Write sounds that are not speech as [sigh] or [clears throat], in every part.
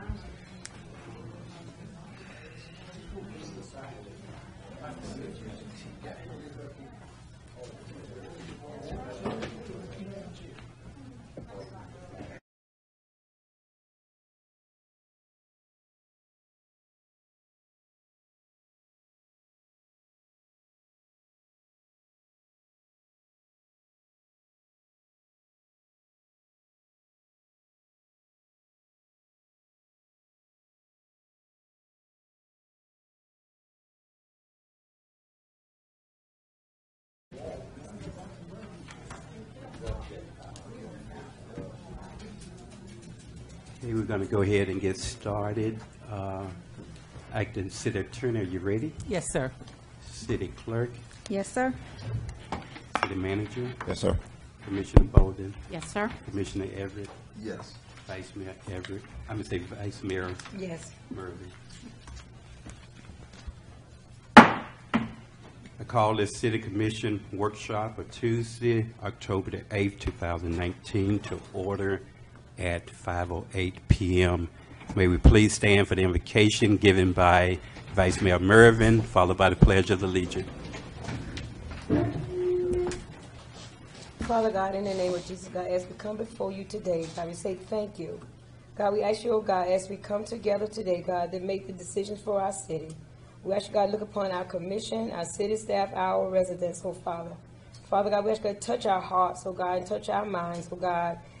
Wow. Okay, we're going to go ahead and get started. Uh, Acting City Attorney, are you ready? Yes, sir. City Clerk, Yes, sir. City Manager, Yes, sir. Commissioner Bohlen, Yes, sir. Commissioner Everett, Yes. Vice Mayor Everett, I'm going to say Vice Mayor Yes. Murphy. I call this City Commission workshop for Tuesday, October the 8th, 2019, to order at 5:08 PM. May we please stand for the invocation given by Vice Mayor Murvin, followed by the Pledge of Allegiance. Father God, in the name of Jesus, God, as we come before you today, God, we say thank you. God, we ask you, oh God, as we come together today, God, to make the decisions for our city. We ask you, God, look upon our commission, our city staff, our residents, oh Father. Father God, we ask you to touch our hearts, oh God, and touch our minds, oh God,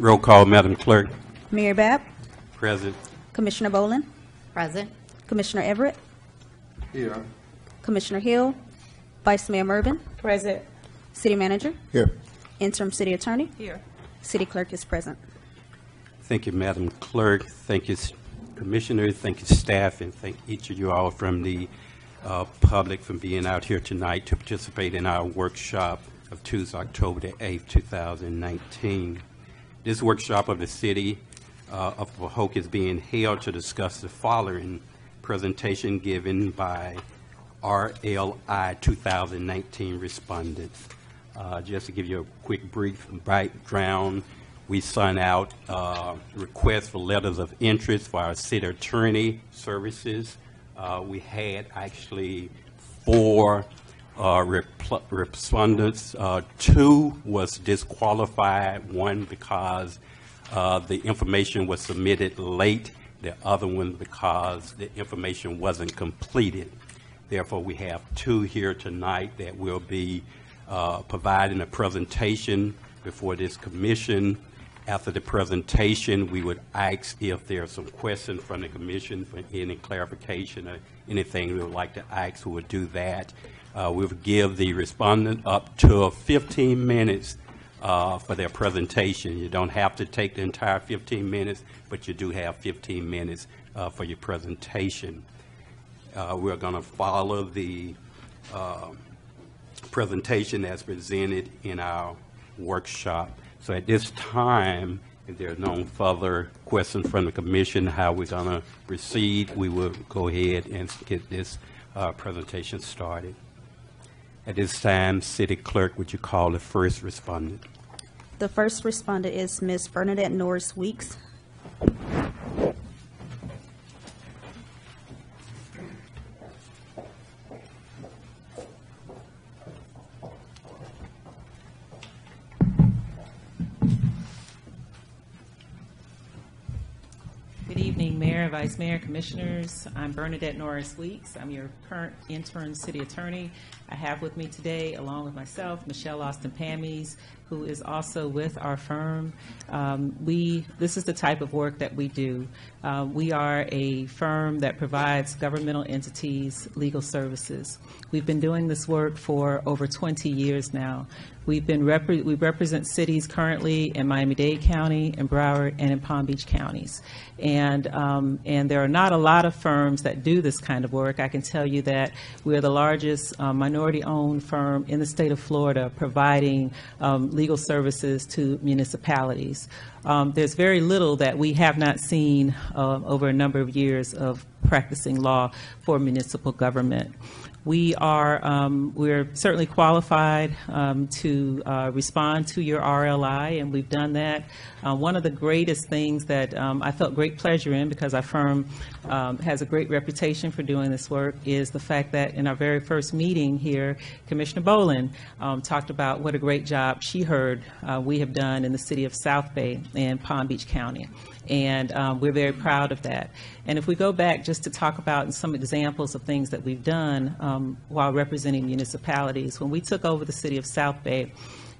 Roll call, Madam Clerk. Mayor Babb, Present. Commissioner Bohlen, Present. Commissioner Everett, Here. Commissioner Hill, Vice Mayor Murvin, Present. City Manager, Here. Interim City Attorney, Here. City Clerk is present. Thank you, Madam Clerk. Thank you, s- Commissioners. Thank you, staff, and thank each of you all from the uh, public for being out here tonight to participate in our workshop of Tuesday, October the 8th, 2019. This workshop of the City uh, of Pahok is being held to discuss the following presentation given by RLI 2019 respondents. Uh, Just to give you a quick brief background, we sent out uh, requests for letters of interest for our city attorney services. Uh, We had actually four respondents. Uh, Two was disqualified, one because uh, the information was submitted late, the other one because the information wasn't completed. Therefore, we have two here tonight that will be uh, providing a presentation before this commission. After the presentation, we would ask if there are some questions from the commission for any clarification or anything we would like to ask, we would do that. Uh, we will give the respondent up to 15 minutes uh, for their presentation. You don't have to take the entire 15 minutes, but you do have 15 minutes uh, for your presentation. Uh, We're going to follow the uh, presentation as presented in our workshop. So at this time, if there's no further questions from the commission, how we're going to proceed, we will go ahead and get this uh, presentation started. At this time, City Clerk, would you call the first respondent? The first respondent is Ms. Bernadette Norris Weeks. Good evening, Mayor, Vice Mayor, Commissioners. I'm Bernadette Norris Weeks. I'm your current interim city attorney. I have with me today, along with myself, Michelle Austin Pamies, who is also with our firm. Um, We, this is the type of work that we do. Uh, We are a firm that provides governmental entities legal services. We've been doing this work for over 20 years now. We've been, we represent cities currently in Miami-Dade County, in Broward, and in Palm Beach counties. And, um, and there are not a lot of firms that do this kind of work. I can tell you that we're the largest uh, minority-owned firm in the state of Florida providing um, legal services to municipalities. Um, There's very little that we have not seen uh, over a number of years of practicing law for municipal government. We are, um, we're certainly qualified um, to uh, respond to your RLI, and we've done that. Uh, One of the greatest things that um, I felt great pleasure in, because our firm um, has a great reputation for doing this work, is the fact that in our very first meeting here, Commissioner Bohlen um, talked about what a great job she heard uh, we have done in the city of South Bay and Palm Beach County and um, we're very proud of that. And if we go back just to talk about some examples of things that we've done um, while representing municipalities, when we took over the city of South Bay,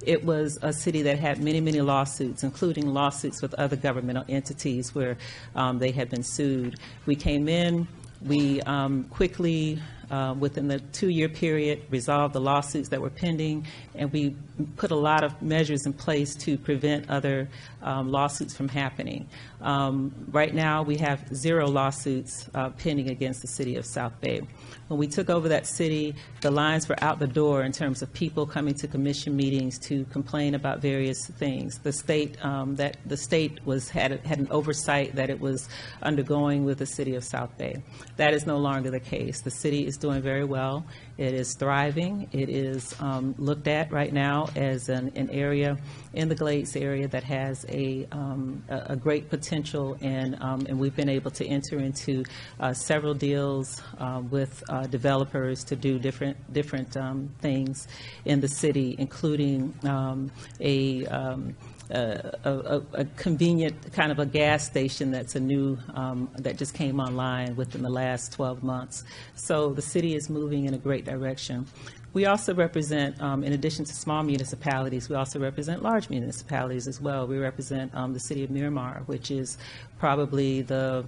it was a city that had many, many lawsuits, including lawsuits with other governmental entities where um, they had been sued. We came in, we um, quickly, uh, within the two-year period, resolved the lawsuits that were pending, and we put a lot of measures in place to prevent other um, lawsuits from happening. Um, Right now, we have zero lawsuits uh, pending against the city of South Bay. When we took over that city, the lines were out the door in terms of people coming to commission meetings to complain about various things. The state, um, that, the state was, had, had an oversight that it was undergoing with the city of South Bay. That is no longer the case. The city is doing very well. It is thriving. It is um, looked at right now as an, an area in the Glades area that has a, um, a, great potential, and, um, and we've been able to enter into uh, several deals uh, with uh, developers to do different, different um, things in the city, including a, um, a, a, a convenient kind of a gas station that's a new, um, that just came online within the last 12 months. So the city is moving in a great direction. We also represent, um, in addition to small municipalities, we also represent large municipalities as well. We represent um, the city of Miramar, which is probably the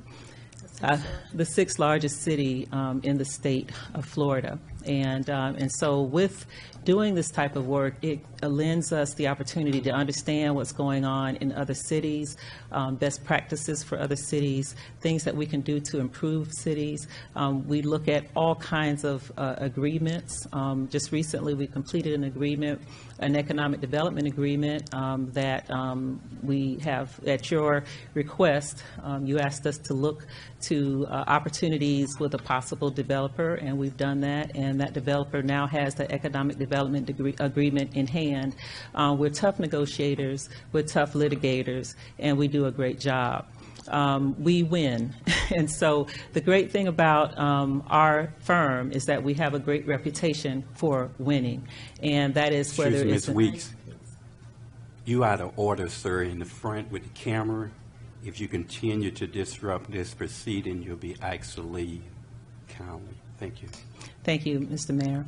uh, the sixth largest city um, in the state of Florida. And, um, and so with doing this type of work, it lends us the opportunity to understand what's going on in other cities, um, best practices for other cities, things that we can do to improve cities. Um, we look at all kinds of uh, agreements. Um, just recently, we completed an agreement, an economic development agreement um, that um, we have, at your request, um, you asked us to look to uh, opportunities with a possible developer, and we've done that. And that developer now has the economic development agreement in hand. Uh, we're tough negotiators, we're tough litigators, and we do a great job. Um, we win. [laughs] and so the great thing about um, our firm is that we have a great reputation for winning. And that is whether Excuse me, it's. Ms. Weeks. You out of order, sir, in the front with the camera. If you continue to disrupt this proceeding, you'll be leave kindly. Thank you. Thank you, Mr. Mayor.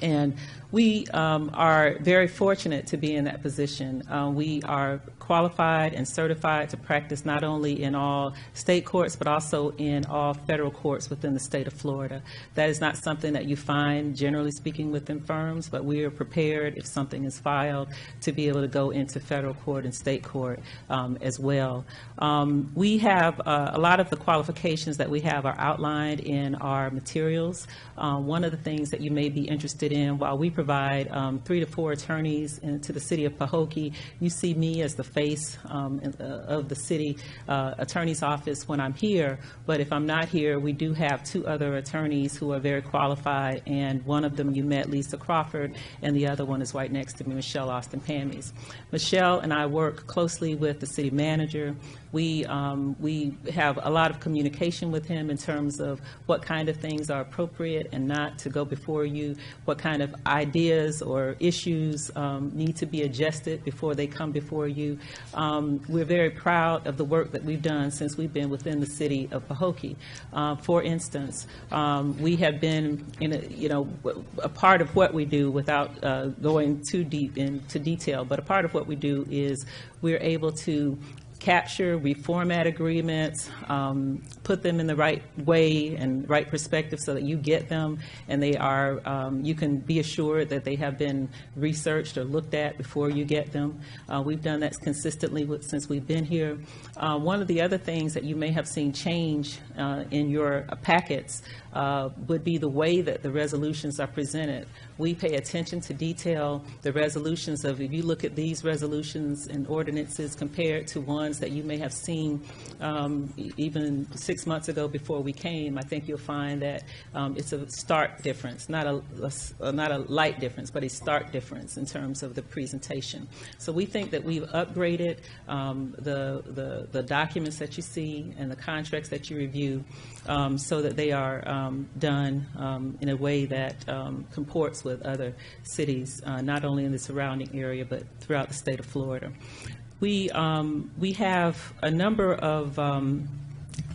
And we um, are very fortunate to be in that position. Uh, We are qualified and certified to practice not only in all state courts, but also in all federal courts within the state of Florida. That is not something that you find, generally speaking, within firms, but we are prepared, if something is filed, to be able to go into federal court and state court um, as well. Um, We have, uh, a lot of the qualifications that we have are outlined in our materials. Uh, One of the things that you may be interested in, while we provide um, three to four attorneys into the city of Pahokee, you see me as the face um, uh, of the city uh, attorney's office when I'm here, but if I'm not here, we do have two other attorneys who are very qualified, and one of them you met, Lisa Crawford, and the other one is right next to me, Michelle Austin Pamies. Michelle and I work closely with the city manager. We, um, we have a lot of communication with him in terms of what kind of things are appropriate and not to go before you, what kind of ideas or issues um, need to be adjusted before they come before you. Um, We're very proud of the work that we've done since we've been within the city of Pahokee. Uh, For instance, um, we have been in a, you know, a part of what we do without uh, going too deep into detail, but a part of what we do is we're able to capture, reformat agreements, um, put them in the right way and right perspective so that you get them and they are, um, you can be assured that they have been researched or looked at before you get them. Uh, we've done that consistently with, since we've been here. Uh, one of the other things that you may have seen change uh, in your packets uh, would be the way that the resolutions are presented. We pay attention to detail, the resolutions of, if you look at these resolutions and ordinances compared to ones that you may have seen um, even six months ago before we came, I think you'll find that um, it's a stark difference, not a, a uh, not a light difference, but a stark difference in terms of the presentation. So we think that we've upgraded um, the, the the documents that you see and the contracts that you review um, so that they are um, done um, in a way that um, comports with other cities, uh, not only in the surrounding area, but throughout the state of Florida. We, um, we have a number of um,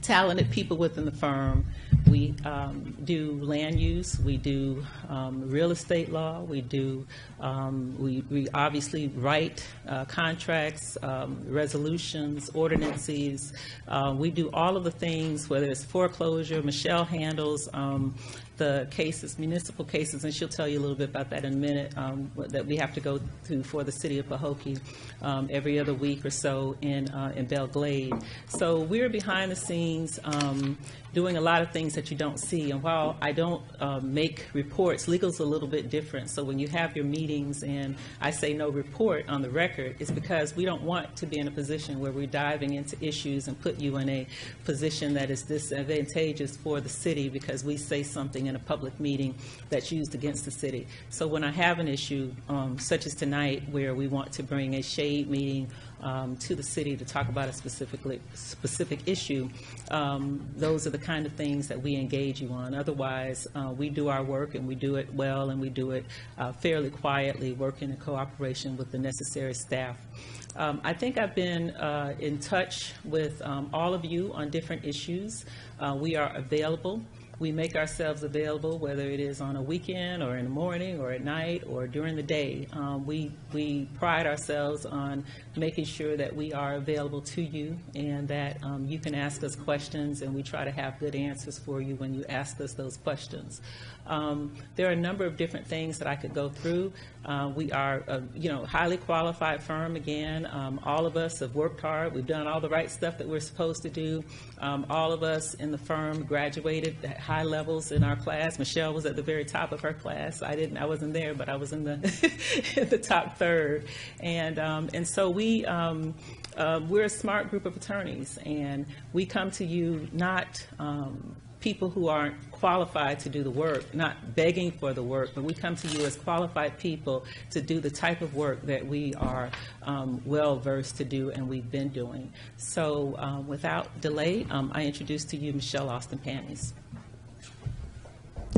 talented people within the firm. We um, do land use, we do um, real estate law, we do, um, we, we obviously write uh, contracts, um, resolutions, ordinances. Uh, we do all of the things, whether it's foreclosure, Michelle handles um, the cases, municipal cases, and she'll tell you a little bit about that in a minute, um, that we have to go through for the city of Pahokee um, every other week or so in, uh, in Belle Glade. So we're behind the scenes um, doing a lot of things that you don't see. And while I don't uh, make reports, legal's a little bit different. So when you have your meetings and I say no report on the record, it's because we don't want to be in a position where we're diving into issues and put you in a position that is disadvantageous for the city because we say something in a public meeting that's used against the city. So when I have an issue, um, such as tonight, where we want to bring a shade meeting um, to the city to talk about a specifically, specific issue, um, those are the kind of things that we engage you on. Otherwise, uh, we do our work and we do it well and we do it uh, fairly quietly, working in cooperation with the necessary staff. Um, I think I've been uh, in touch with um, all of you on different issues. Uh, We are available. We make ourselves available, whether it is on a weekend, or in the morning, or at night, or during the day. Um, We, we pride ourselves on making sure that we are available to you, and that um, you can ask us questions, and we try to have good answers for you when you ask us those questions. Um, There are a number of different things that I could go through. Uh, We are, a, you know, highly qualified firm, again. Um, All of us have worked hard. We've done all the right stuff that we're supposed to do. Um, All of us in the firm graduated at high levels in our class. Michelle was at the very top of her class. I didn't, I wasn't there, but I was in the, [laughs] the top third. And, um, and so we, um, uh, we're a smart group of attorneys, and we come to you not um, people who aren't qualified to do the work, not begging for the work, but we come to you as qualified people to do the type of work that we are um, well-versed to do and we've been doing. So um, without delay, um, I introduce to you Michelle Austin Pamies.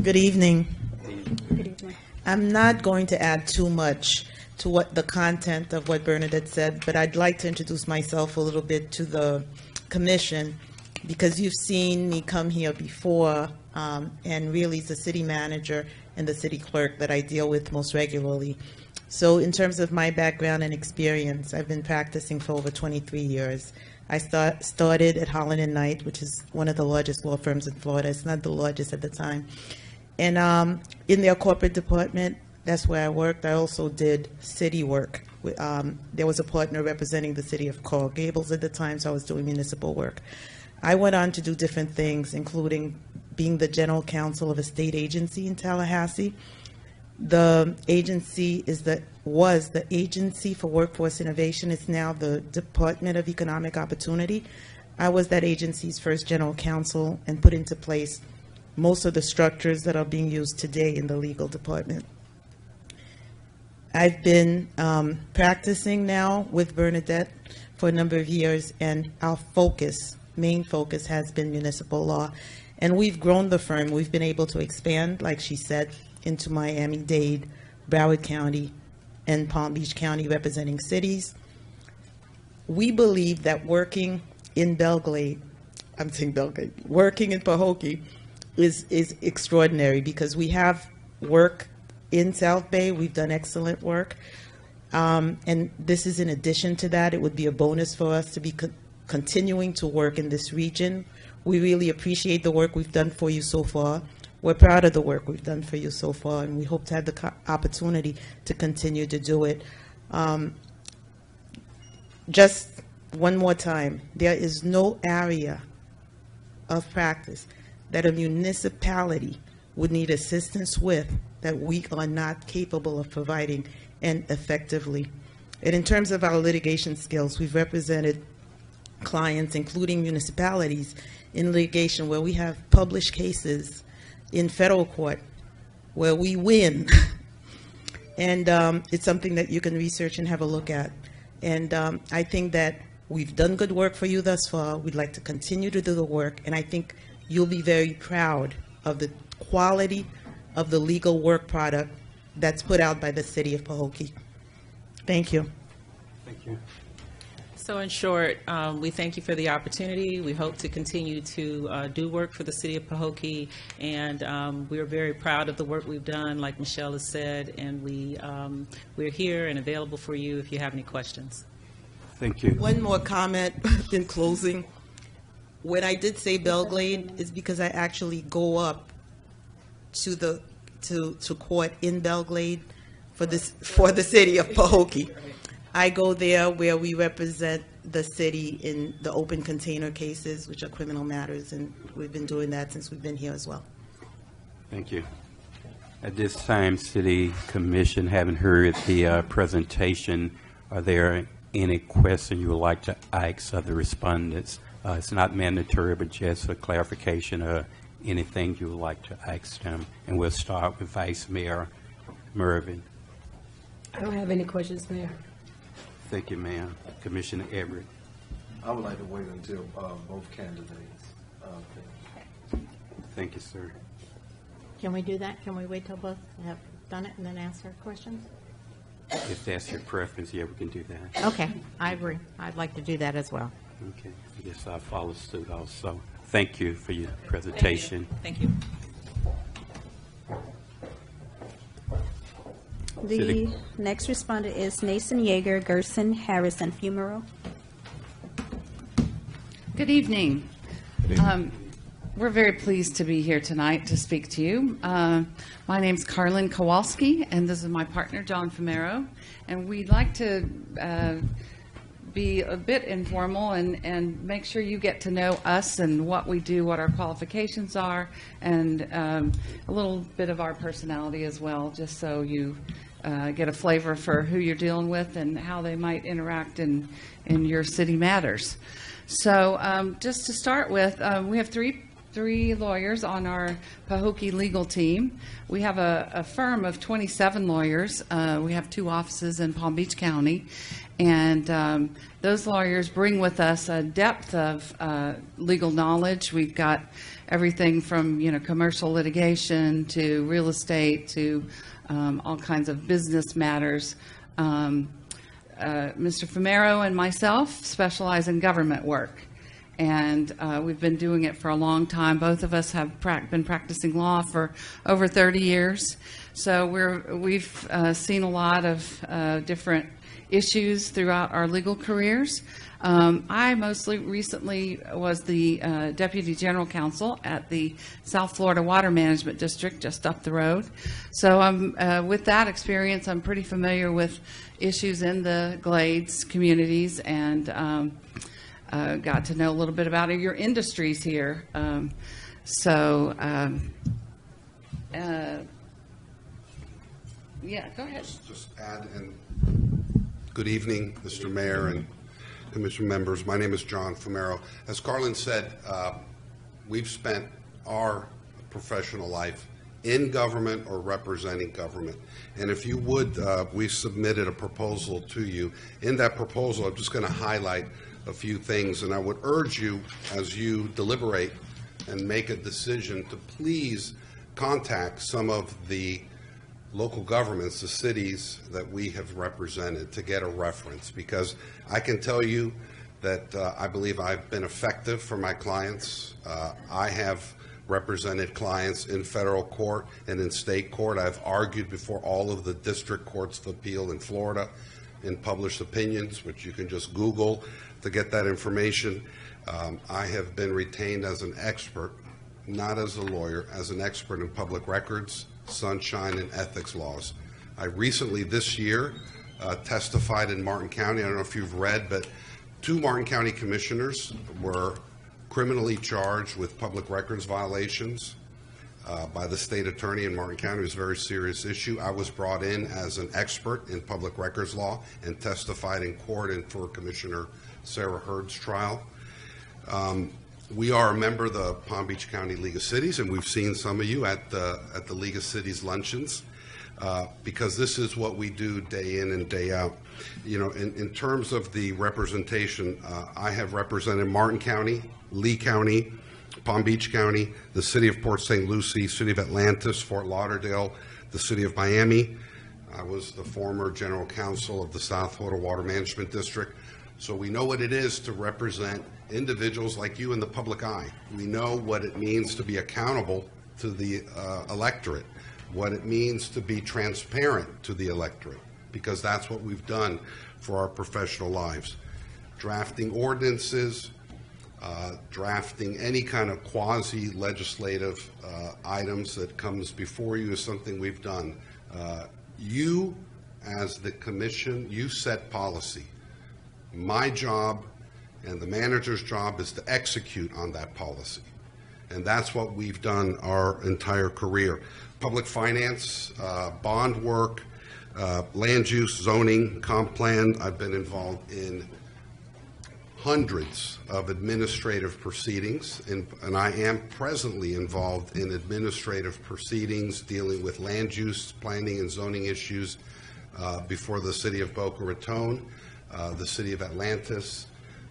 Good evening. Good evening. I'm not going to add too much to what the content of what Bernadette said, but I'd like to introduce myself a little bit to the commission because you've seen me come here before, um, and really it's the city manager and the city clerk that I deal with most regularly. So in terms of my background and experience, I've been practicing for over 23 years. I start, started at Holland and Knight, which is one of the largest law firms in Florida. It's not the largest at the time. And um, in their corporate department, that's where I worked. I also did city work. Um, there was a partner representing the city of Coral Gables at the time, so I was doing municipal work. I went on to do different things, including being the general counsel of a state agency in Tallahassee. The agency is the, was the Agency for Workforce Innovation. It's now the Department of Economic Opportunity. I was that agency's first general counsel and put into place most of the structures that are being used today in the legal department. I've been um, practicing now with Bernadette for a number of years, and our focus, main focus, has been municipal law. And we've grown the firm. We've been able to expand, like she said, into Miami-Dade, Broward County, and Palm Beach County representing cities. We believe that working in Belle Glade, I'm saying Belle Glade, working in Pahokee is, is extraordinary because we have work in South Bay. We've done excellent work. Um, and this is in addition to that. It would be a bonus for us to be continuing to work in this region. We really appreciate the work we've done for you so far. We're proud of the work we've done for you so far, and we hope to have the opportunity to continue to do it. Um, just one more time, there is no area of practice that a municipality would need assistance with that we are not capable of providing and effectively. And in terms of our litigation skills, we've represented clients, including municipalities, in litigation where we have published cases in federal court where we win. [laughs] and um, it's something that you can research and have a look at. And um, I think that we've done good work for you thus far. We'd like to continue to do the work, and I think you'll be very proud of the quality of the legal work product that's put out by the city of Pahokee. Thank you. Thank you. So in short, um, we thank you for the opportunity. We hope to continue to uh, do work for the city of Pahokee, and um, we're very proud of the work we've done, like Michelle has said, and we, um, we're here and available for you if you have any questions. Thank you. One more comment [laughs] in closing. When I did say Belle Glade, is because I actually go up to the, to, to court in Belle Glade for this, for the city of Pahokee. I go there where we represent the city in the open container cases, which are criminal matters, and we've been doing that since we've been here as well. Thank you. At this time, City Commission, having heard the uh, presentation, are there any questions you would like to ask of the respondents? Uh, It's not mandatory, but just a clarification or anything you would like to ask them. And we'll start with Vice Mayor Murvin. I don't have any questions, Mayor. Thank you, ma'am. Commissioner Everett. I would like to wait until uh, both candidates uh, finish. Thank you, sir. Can we do that? Can we wait till both have done it and then ask our questions? If that's your preference, yeah, we can do that. Okay, I agree. I'd like to do that as well. Okay, I guess I'll follow suit also. Thank you for your presentation. Thank you. The City- next respondent is Nason Yeager, Gerson, Harris, and Fumero. Good evening. Good Um, We're very pleased to be here tonight to speak to you. Uh, My is Carlin Kowalski, and this is my partner, John Fumero. And we'd like to uh, be a bit informal and, and make sure you get to know us and what we do, what our qualifications are, and um, a little bit of our personality as well, just so you uh, get a flavor for who you're dealing with and how they might interact in, in your city matters. So um, just to start with, um, we have three three lawyers on our Pahokee legal team. We have a, a firm of 27 lawyers. Uh, we have two offices in Palm Beach County. And um, those lawyers bring with us a depth of uh, legal knowledge. We've got everything from, you know, commercial litigation to real estate to um, all kinds of business matters. Um, uh, Mr. Fumero and myself specialize in government work and uh, we've been doing it for a long time. Both of us have prac- been practicing law for over 30 years, so we're we've uh, seen a lot of uh, different issues throughout our legal careers. Um, I mostly recently was the uh, deputy general counsel at the South Florida Water Management District, just up the road. So um, uh, with that experience, I'm pretty familiar with issues in the Glades communities and. Um, uh, got to know a little bit about your industries here. Um, so, um, uh, yeah, go ahead. just add in, good evening, Mr. Mayor and Commission members. My name is John Fumero. As Carlin said, uh, we've spent our professional life in government or representing government. And if you would, uh, we submitted a proposal to you. In that proposal, I'm just going to highlight a few things, and I would urge you, as you deliberate and make a decision, to please contact some of the local governments, the cities that we have represented, to get a reference, because I can tell you that uh, I believe I've been effective for my clients. Uh, I have represented clients in federal court and in state court. I've argued before all of the district courts of appeal in Florida in published opinions, which you can just Google to get that information. Um, I have been retained as an expert, not as a lawyer, as an expert in public records, sunshine, and ethics laws. I recently, this year, uh, testified in Martin County. I don't know if you've read, but two Martin County commissioners were criminally charged with public records violations uh, by the state attorney in Martin County. It was a very serious issue. I was brought in as an expert in public records law and testified in court and for Commissioner Sarah Heard's trial. Um, we are a member of the Palm Beach County League of Cities, and we've seen some of you at the at the League of Cities luncheons uh, because this is what we do day in and day out. You know, in, in terms of the representation, uh, I have represented Martin County, Lee County, Palm Beach County, the City of Port St. Lucie, City of Atlantis, Fort Lauderdale, the City of Miami. I was the former general counsel of the South Florida Water Management District. So we know what it is to represent individuals like you in the public eye. We know what it means to be accountable to the uh, electorate, what it means to be transparent to the electorate, because that's what we've done for our professional lives. Drafting ordinances, uh, drafting any kind of quasi-legislative uh, items that comes before you is something we've done. Uh, You, as the commission, you set policy. My job and the manager's job is to execute on that policy. And that's what we've done our entire career. Public finance, uh, bond work, uh, land use, zoning, comp plan, I've been involved in hundreds of administrative proceedings, and, and I am presently involved in administrative proceedings dealing with land use, planning, and zoning issues uh, before the city of Boca Raton, uh, the city of Atlantis.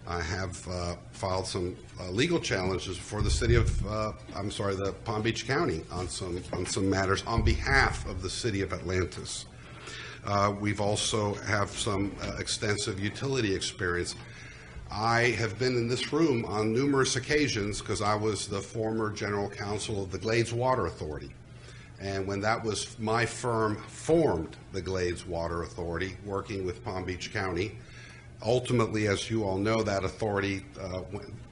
I have uh, filed some uh, legal challenges for the city of, uh, I'm sorry, the Palm Beach County on some on some matters on behalf of the city of Atlantis. Uh, we've also have some uh, extensive utility experience. I have been in this room on numerous occasions because I was the former general counsel of the Glades Water Authority. And when that was, my firm formed the Glades Water Authority, working with Palm Beach County. Ultimately, as you all know, that authority uh,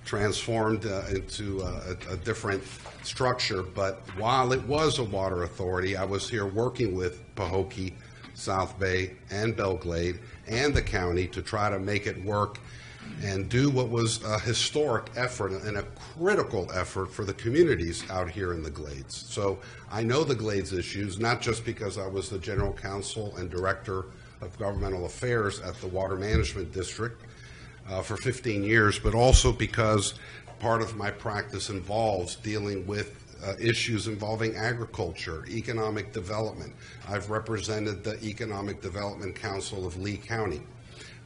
transformed uh, into a, a different structure. But while it was a water authority, I was here working with Pahokee, South Bay, and Belle Glade, and the county to try to make it work and do what was a historic effort and a critical effort for the communities out here in the Glades. So I know the Glades issues, not just because I was the general counsel and director of governmental affairs at the Water Management District uh, for 15 years, but also because part of my practice involves dealing with uh, issues involving agriculture, economic development. I've represented the Economic Development Council of Lee County.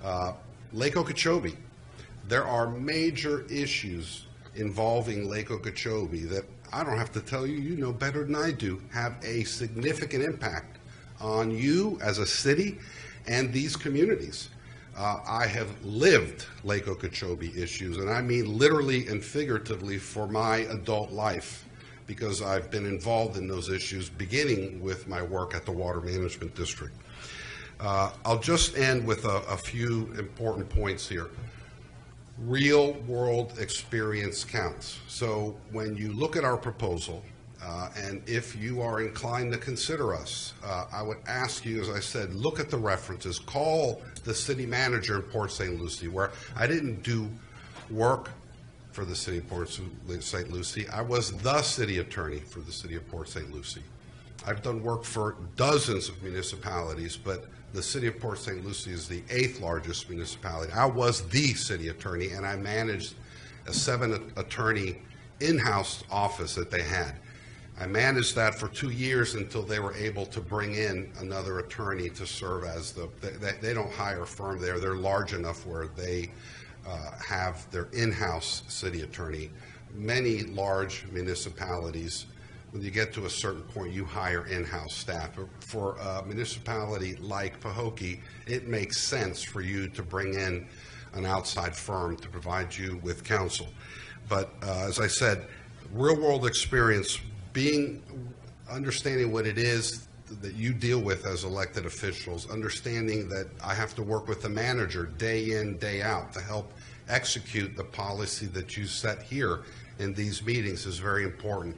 Uh, Lake Okeechobee, there are major issues involving Lake Okeechobee that I don't have to tell you, you know better than I do, have a significant impact on you as a city and these communities. Uh, I have lived Lake Okeechobee issues, and I mean literally and figuratively for my adult life, because I've been involved in those issues, beginning with my work at the Water Management District. Uh, I'll just end with a, a few important points here. Real world experience counts. So when you look at our proposal, uh, and if you are inclined to consider us, uh, I would ask you, as I said, look at the references. Call the city manager in Port St. Lucie, where I didn't do work for the city of Port St. Lucie. I was the city attorney for the city of Port St. Lucie. I've done work for dozens of municipalities, but the city of Port St. Lucie is the eighth largest municipality. I was the city attorney, and I managed a seven attorney in-house office that they had. I managed that for two years until they were able to bring in another attorney to serve as the, they, they don't hire a firm there. They're large enough where they uh, have their in-house city attorney. Many large municipalities when you get to a certain point, you hire in-house staff. For a municipality like Pahokee, it makes sense for you to bring in an outside firm to provide you with counsel. But uh, as I said, real-world experience, being, understanding what it is that you deal with as elected officials, understanding that I have to work with the manager day in, day out to help execute the policy that you set here in these meetings is very important.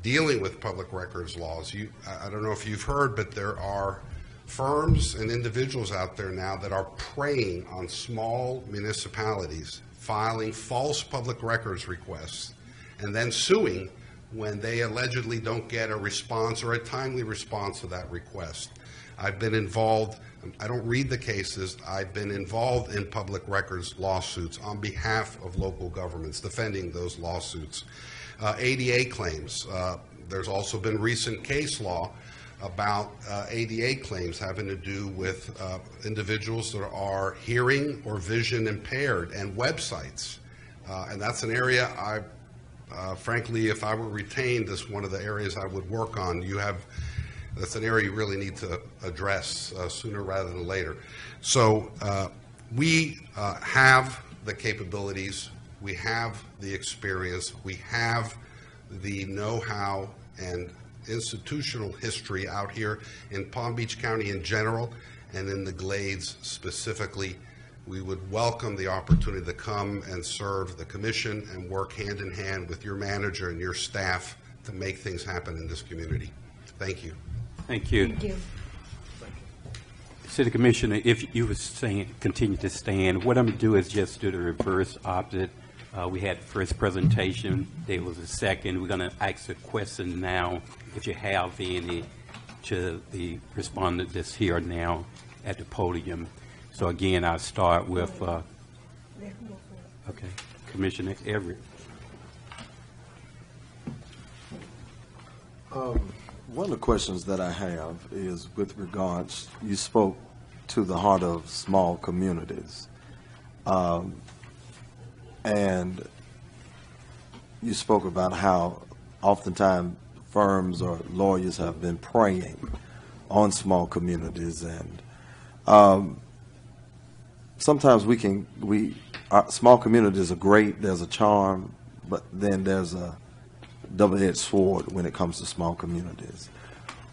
Dealing with public records laws, you, I don't know if you've heard, but there are firms and individuals out there now that are preying on small municipalities, filing false public records requests, and then suing when they allegedly don't get a response or a timely response to that request. I've been involved, I don't read the cases, I've been involved in public records lawsuits on behalf of local governments, defending those lawsuits. Uh, ADA claims, uh, there's also been recent case law about uh, ADA claims having to do with uh, individuals that are hearing or vision impaired and websites. Uh, And that's an area I uh, frankly, if I were retained, that's one of the areas I would work on. You have, that's an area you really need to address uh, sooner rather than later. So uh, we uh, have the capabilities, we have the experience, we have the know-how and institutional history out here in Palm Beach County in general and in the Glades specifically we would welcome the opportunity to come and serve the commission and work hand in hand with your manager and your staff to make things happen in this community. Thank you. Thank you. Thank you. City Commissioner, if you would saying, continue to stand, what I'm going to do is just do the reverse opposite. Uh, We had the first presentation, there was a second. We're going to ask a question now, if you have any, to the respondent that's here now at the podium. So again, I'll start with, uh, okay, Commissioner Everett. One of the questions that I have is with regards, you spoke to the heart of small communities. Um, And you spoke about how oftentimes firms or lawyers have been preying on small communities and um, sometimes we can, we, small communities are great, there's a charm, but then there's a double-edged sword when it comes to small communities.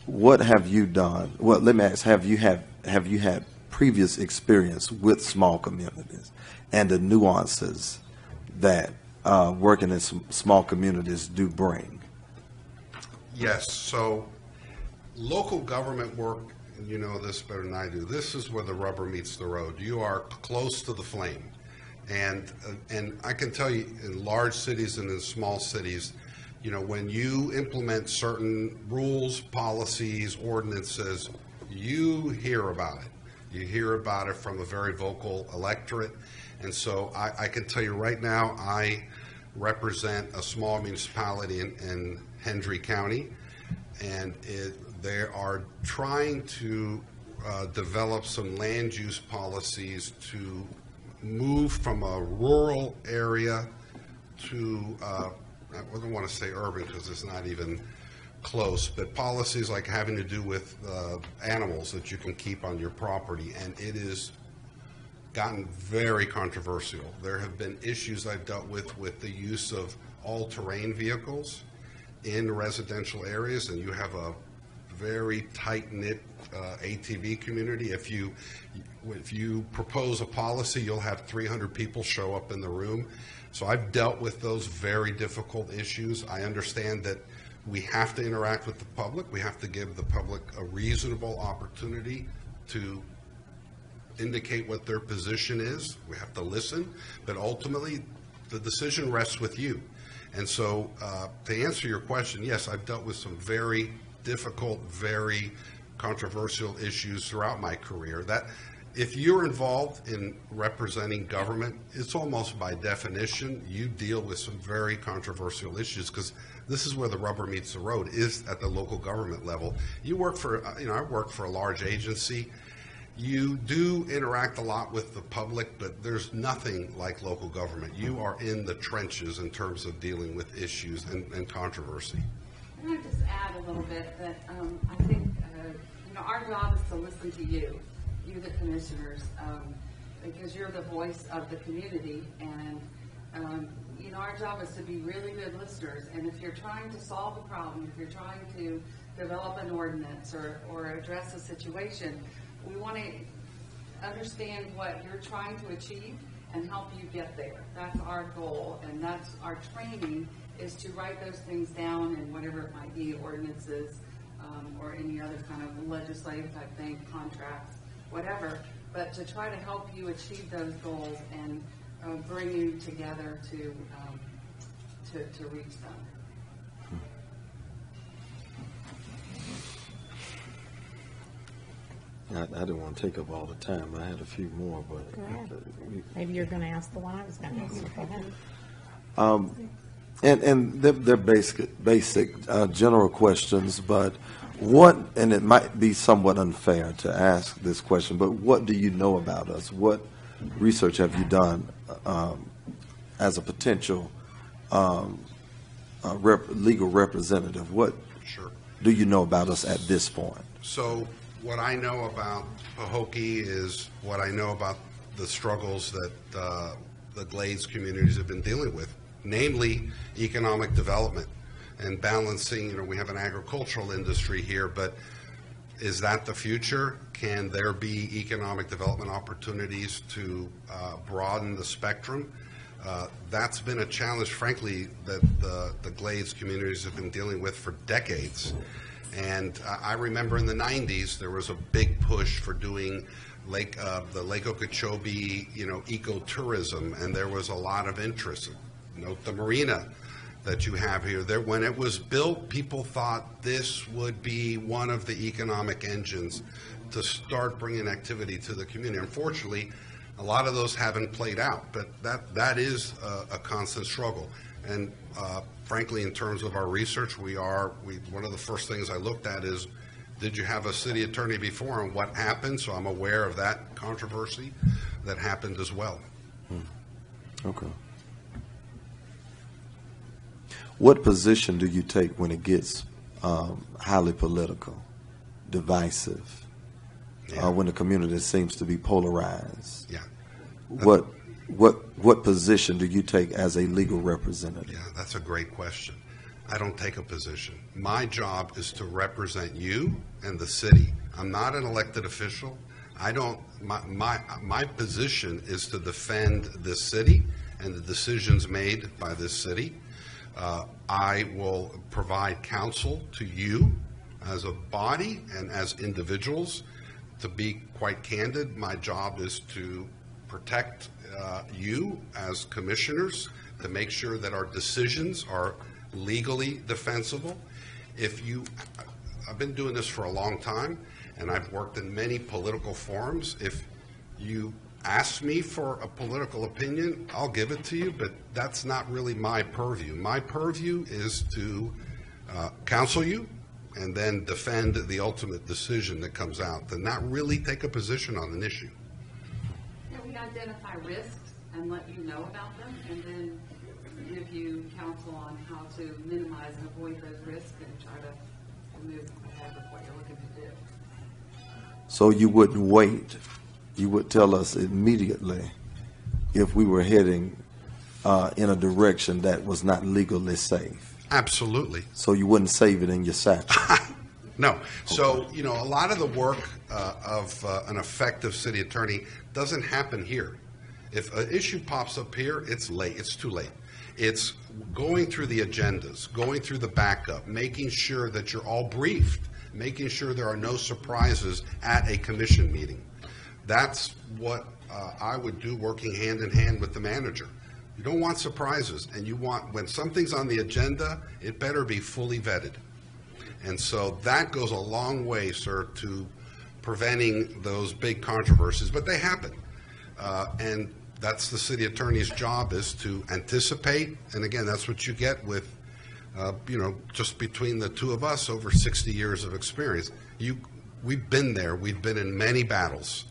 What have you done? Well, let me ask, have you had, have you had previous experience with small communities and the nuances that uh, working in small communities do bring? Yes, so local government work, and you know this better than I do, this is where the rubber meets the road. You are close to the flame. And, uh, and I can tell you, in large cities and in small cities, you know, when you implement certain rules, policies, ordinances, you hear about it. You hear about it from a very vocal electorate. And so I, I can tell you right now, I represent a small municipality in, in Hendry County, and it, they are trying to uh, develop some land use policies to move from a rural area to, uh, I wouldn't want to say urban because it's not even close, but policies like having to do with uh, animals that you can keep on your property, and it is gotten very controversial. There have been issues I've dealt with with the use of all-terrain vehicles in residential areas, and you have a very tight-knit uh, ATV community. If you, if you propose a policy, you'll have 300 people show up in the room. So I've dealt with those very difficult issues. I understand that we have to interact with the public. We have to give the public a reasonable opportunity to indicate what their position is. We have to listen, but ultimately, the decision rests with you. And so, uh, to answer your question, yes, I've dealt with some very difficult, very controversial issues throughout my career. That if you're involved in representing government, it's almost by definition you deal with some very controversial issues because this is where the rubber meets the road is at the local government level. You work for, uh, you know, I work for a large agency. You do interact a lot with the public, but there's nothing like local government. You are in the trenches in terms of dealing with issues and, and controversy. Can I just add a little bit that um, I think, uh, you know, our job is to listen to you, you the commissioners, um, because you're the voice of the community. And, um, you know, our job is to be really good listeners. And if you're trying to solve a problem, if you're trying to develop an ordinance or, or address a situation, we want to understand what you're trying to achieve and help you get there. That's our goal, and that's our training, is to write those things down in whatever it might be, ordinances, um, or any other kind of legislative type thing, contracts, whatever, but to try to help you achieve those goals and uh, bring you together to, um, to, to reach them. I, I didn't want to take up all the time. I had a few more, but Go uh, we- Maybe you're going to ask the one I was going to ask. Go ahead. And, and they're, they're basic, basic, uh, general questions, but what, and it might be somewhat unfair to ask this question, but what do you know about us? What research have you done, um, as a potential, um, uh, rep, legal representative? What Sure. do you know about us at this point? So what I know about Pahokee is what I know about the struggles that uh, the Glades communities have been dealing with, namely economic development and balancing, you know, we have an agricultural industry here, but is that the future? Can there be economic development opportunities to uh, broaden the spectrum? Uh, That's been a challenge, frankly, that the the Glades communities have been dealing with for decades. And I I remember in the 90s, there was a big push for doing Lake, uh, the Lake Okeechobee, you know, ecotourism, and there was a lot of interest. Note the marina that you have here. There, when it was built, people thought this would be one of the economic engines to start bringing activity to the community. Unfortunately, a lot of those haven't played out, but that, that is a, a constant struggle. And uh, frankly, in terms of our research, we are, we, one of the first things I looked at is, did you have a city attorney before and what happened? So I'm aware of that controversy that happened as well. Okay. What position do you take when it gets um, highly political, divisive, Yeah. uh, when the community seems to be polarized? Yeah. What, what, what position do you take as a legal representative? Yeah, that's a great question. I don't take a position. My job is to represent you and the city. I'm not an elected official. I don't, my, my, my position is to defend this city and the decisions made by this city. Uh, I will provide counsel to you as a body and as individuals. To be quite candid, my job is to protect uh, you as commissioners, to make sure that our decisions are legally defensible. If you, I've been doing this for a long time, and I've worked in many political forums. If you ask me for a political opinion, I'll give it to you, but that's not really my purview. My purview is to uh, counsel you and then defend the ultimate decision that comes out, and not really take a position on an issue. Yeah, we identify risks and let you know about them, and then give you counsel on how to minimize and avoid those risks and try to move ahead with what you're looking to do. So you wouldn't wait, you would tell us immediately if we were heading uh, in a direction that was not legally safe. Absolutely. So you wouldn't save it in your satchel. [laughs] No. So, you know, a lot of the work uh, of uh, an effective city attorney doesn't happen here. If an issue pops up here, it's late, it's too late. It's going through the agendas, going through the backup, making sure that you're all briefed, making sure there are no surprises at a commission meeting. That's what uh, I would do, working hand in hand with the manager. You don't want surprises, and you want, when something's on the agenda, it better be fully vetted. And so that goes a long way, sir, to preventing those big controversies, but they happen. Uh, And that's the city attorney's job is to anticipate, and again, that's what you get with, uh, you know, just between the two of us, over 60 years of experience. You, we've been there, we've been in many battles,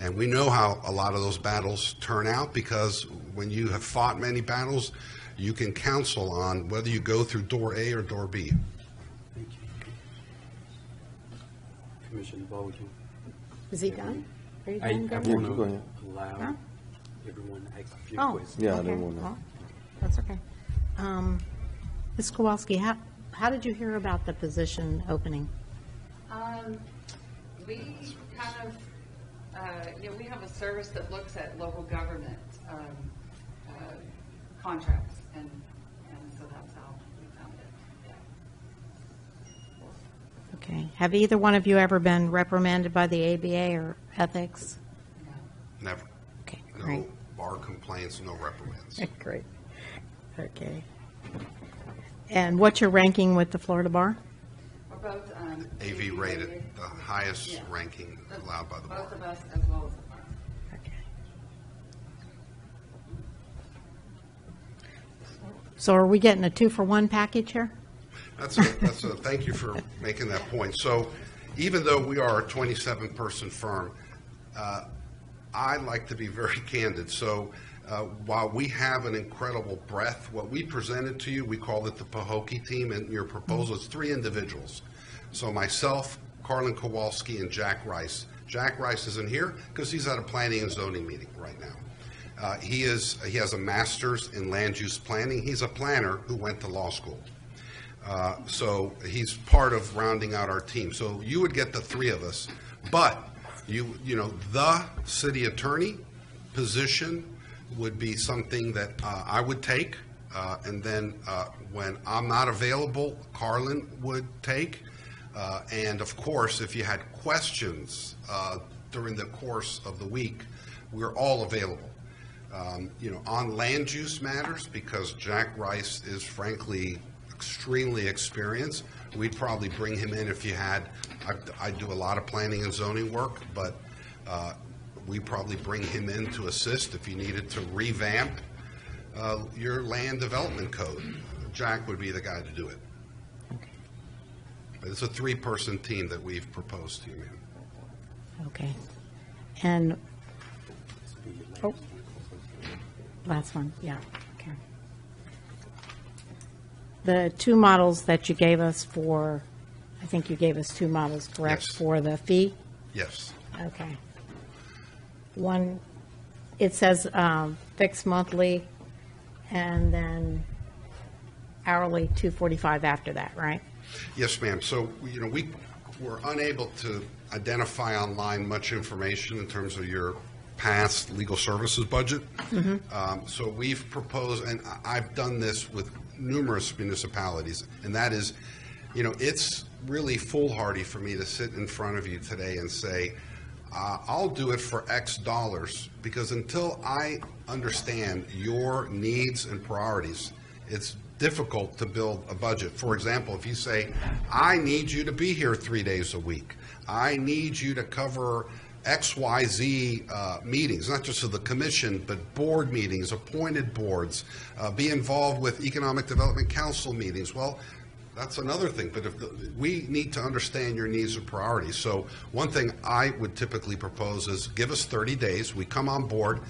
and we know how a lot of those battles turn out because when you have fought many battles, you can counsel on whether you go through door A or door B. Thank you. Commissioner Bohlen. Is he done? Are you done, I want to allow Huh? everyone to ask a few Oh, questions. Yeah, I okay. didn't want to- That's okay. Um, Ms. Kowalski, how, how did you hear about the position opening? Um, we kind of uh, you know, we have a service that looks at local government, um, uh, contracts, and, and so that's how we found it, yeah. Okay. Have either one of you ever been reprimanded by the ABA or ethics? Never. Okay, No great. bar complaints, no reprimands. [laughs] Great. Okay. And what's your ranking with the Florida Bar? We're both, um. AV rated, the highest Yeah. ranking allowed by the Both bar. of us as well as the bar. Okay. So are we getting a two-for-one package here? That's a, that's a, thank you for making that point. So even though we are a 27-person firm, uh, I like to be very [laughs] candid. So uh, while we have an incredible breadth, what we presented to you, we called it the Pahokee team, and your proposal is three individuals. So myself, Carlin Kowalski, and Jack Rice. Jack Rice isn't here because he's at a planning and zoning meeting right now. Uh, He is, he has a master's in land use planning. He's a planner who went to law school. Uh, So he's part of rounding out our team. So you would get the three of us, but you, you know, the city attorney position would be something that uh, I would take. uh, And then uh, when I'm not available, Carlin would take. Uh, And of course, if you had questions uh, during the course of the week, we're all available um, you know, on land use matters, because Jack Rice is frankly extremely experienced. We'd probably bring him in if you had, I, I do a lot of planning and zoning work, but uh, we probably bring him in to assist if you needed to revamp uh, your land development code. Jack would be the guy to do it. It's a three-person team that we've proposed to you, ma'am. Okay. And, oh, last one, yeah, okay. The two models that you gave us for, I think you gave us two models, correct? Yes. For the fee? Yes. Okay. One, it says um, fixed monthly, and then hourly, 245 after that, right? Yes, ma'am. So, you know, we were unable to identify online much information in terms of your past legal services budget. Um, So we've proposed, and I- I've done this with numerous municipalities, and that is, you know, it's really foolhardy for me to sit in front of you today and say, uh, I'll do it for X dollars, because until I understand your needs and priorities, it's difficult to build a budget. For example, if you say, I need you to be here three days a week, I need you to cover X, Y, Z uh, meetings, not just of the commission, but board meetings, appointed boards, uh, be involved with Economic Development Council meetings. Well, that's another thing, but if, the- we need to understand your needs and priorities. So one thing I would typically propose is give us 30 days, we come on board,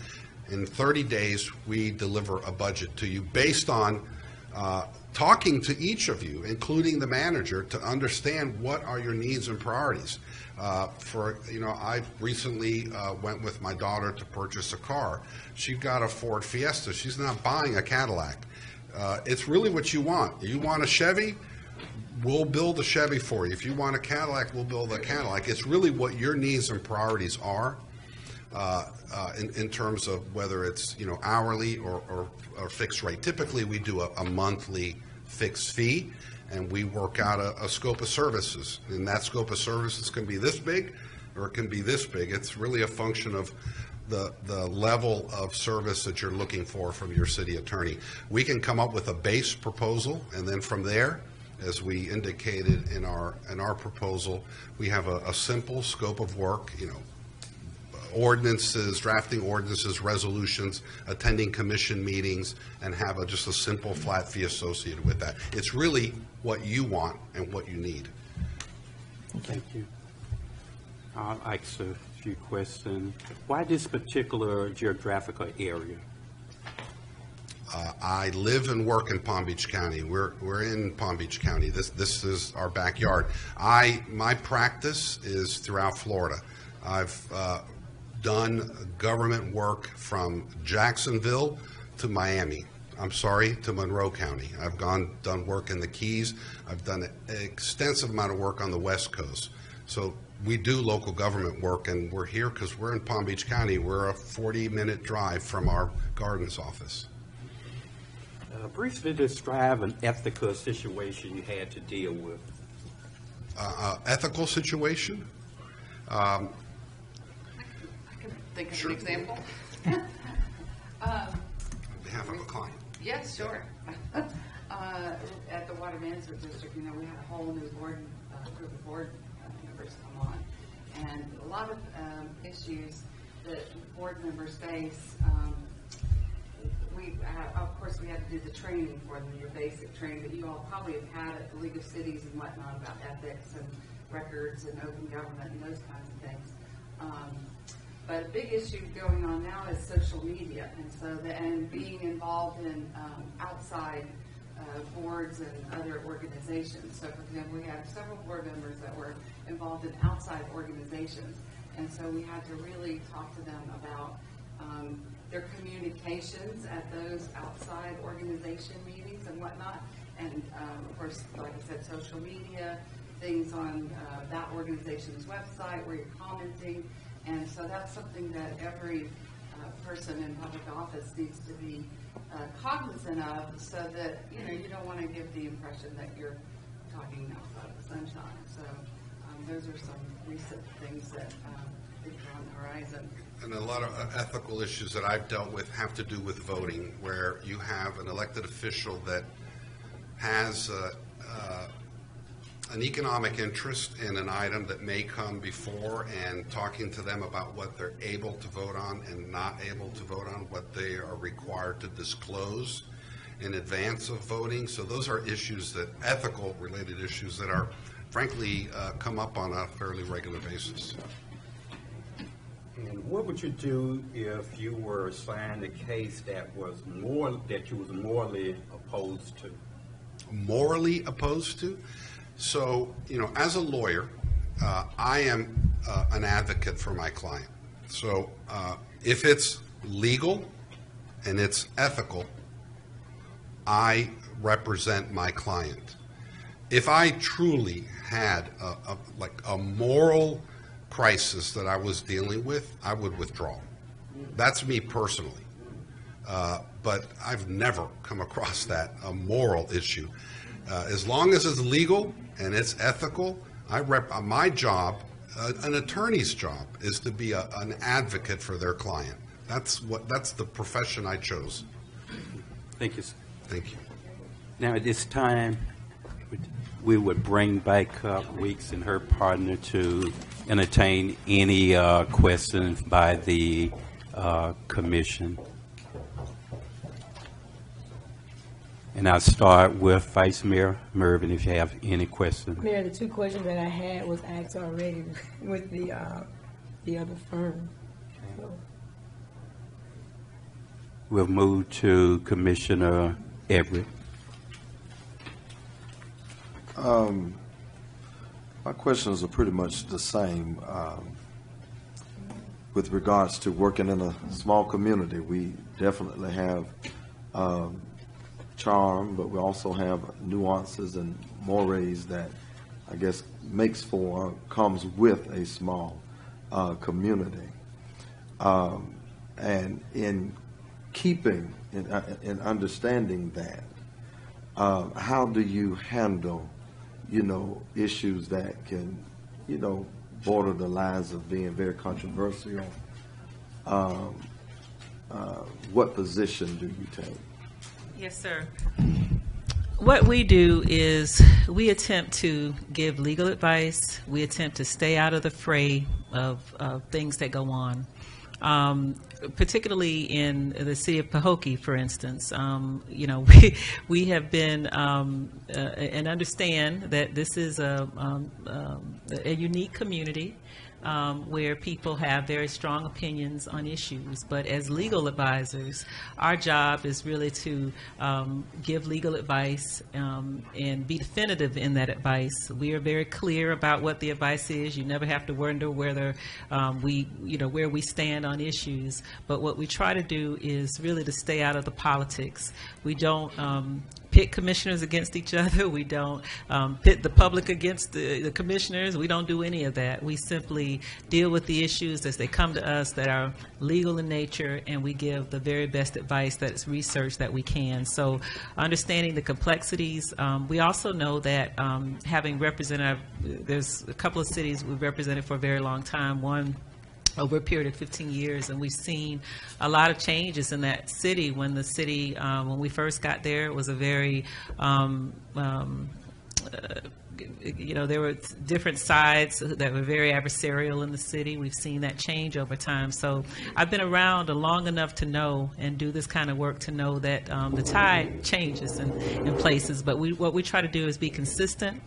in 30 days, we deliver a budget to you based on uh, talking to each of you, including the manager, to understand what are your needs and priorities. Uh, For, you know, I recently uh, went with my daughter to purchase a car. She got a Ford Fiesta, she's not buying a Cadillac. Uh, It's really what you want. You want a Chevy? We'll build a Chevy for you. If you want a Cadillac, we'll build a Cadillac. It's really what your needs and priorities are uh, uh, in, in terms of whether it's, you know, hourly or, or, or fixed rate. Typically, we do a, a monthly fixed fee, and we work out a, a scope of services. And that scope of services can be this big, or it can be this big. It's really a function of the, the level of service that you're looking for from your city attorney. We can come up with a base proposal, and then from there, as we indicated in our, in our proposal, we have a, a simple scope of work, you know, ordinances, drafting ordinances, resolutions, attending commission meetings, and have a, just a simple flat fee associated with that. It's really what you want and what you need. Thank you. I'll ask a few questions. Why this particular geographical area? Uh, I live and work in Palm Beach County. We're, we're in Palm Beach County. This, this is our backyard. I, my practice is throughout Florida. I've uh, done government work from Jacksonville to Miami. I'm sorry, to Monroe County. I've gone, done work in the Keys. I've done an extensive amount of work on the West Coast. So we do local government work, and we're here because we're in Palm Beach County. We're a 40-minute drive from our gardens office. Uh, Briefly describe an ethical situation you had to deal with. Uh, uh, Ethical situation? Um, think of Sure. an example. [laughs] Um, On behalf of a client. Yes, sure. [laughs] Uh, At the Water Management District, you know, we had a whole new board, uh, group of board uh, members come on. And a lot of um, issues that board members face, um, we, uh, of course, we had to do the training for them, your basic training that you all probably have had at the League of Cities and whatnot about ethics and records and open government and those kinds of things. Um, But a big issue going on now is social media, and so, the- and being involved in um, outside uh, boards and other organizations. So for example, we had several board members that were involved in outside organizations, and so we had to really talk to them about um, their communications at those outside organization meetings and whatnot. And um, of course, like I said, social media, things on uh, that organization's website where you're commenting. And so that's something that every uh, person in public office needs to be uh, cognizant of so that, you know, you don't want to give the impression that you're talking outside of the sunshine. So um, those are some recent things that um, are on the horizon. And a lot of uh, ethical issues that I've dealt with have to do with voting, where you have an elected official that has uh, uh, an economic interest in an item that may come before and talking to them about what they're able to vote on and not able to vote on, what they are required to disclose in advance of voting. So those are issues that, ethical related issues that are frankly uh, come up on a fairly regular basis. And what would you do if you were assigned a case that was more, that you was morally opposed to? morally opposed to. So, you know, as a lawyer, uh, I am uh, an advocate for my client. So, uh, if it's legal and it's ethical, I represent my client. If I truly had a, a, like a moral crisis that I was dealing with, I would withdraw. That's me personally. Uh, but I've never come across that, a moral issue. Uh, as long as it's legal and it's ethical, I rep, uh, my job, uh, an attorney's job, is to be a, an advocate for their client. That's what, that's the profession I chose. Thank you. sir. Thank you. Now, at this time, we would bring back up Weeks and her partner to entertain any uh, questions by the uh, commission. And I'll start with Vice Mayor Murvin, if you have any questions. Mayor, the two questions that I had was asked already with the, uh, the other firm. So, We'll move to Commissioner Everett. Um, My questions are pretty much the same. um, With regards to working in a small community, we definitely have um, charm, but we also have nuances and mores that I guess makes for, comes with a small uh, community. Um, And in keeping, in, uh, in understanding that, uh, how do you handle, you know, issues that can, you know, border the lines of being very controversial? Um, uh, what position do you take? Yes, sir. What we do is we attempt to give legal advice. We attempt to stay out of the fray of, of things that go on. Um, particularly in the city of Pahokee, for instance, um, you know, [laughs] we, we have been um, uh, and understand that this is a, um, um, a unique community. Um, where people have very strong opinions on issues. But as legal advisors, our job is really to um, give legal advice um, and be definitive in that advice. We are very clear about what the advice is. You never have to wonder whether um, we, you know, where we stand on issues. But what we try to do is really to stay out of the politics. We don't um, pit commissioners against each other. [laughs] We don't um, pit the public against the, the commissioners. We don't do any of that. We simply deal with the issues as they come to us that are legal in nature, and we give the very best advice that's research that we can. So, understanding the complexities, um, we also know that um, having represented, there's a couple of cities we've represented for a very long time. One over a period of 15 years, and we've seen a lot of changes in that city. When the city, um, when we first got there, it was a very um, um, uh, you know, there were different sides that were very adversarial in the city. We've seen that change over time. So I've been around long enough to know and do this kind of work to know that um, the tide changes in, in places. But we, what we try to do is be consistent,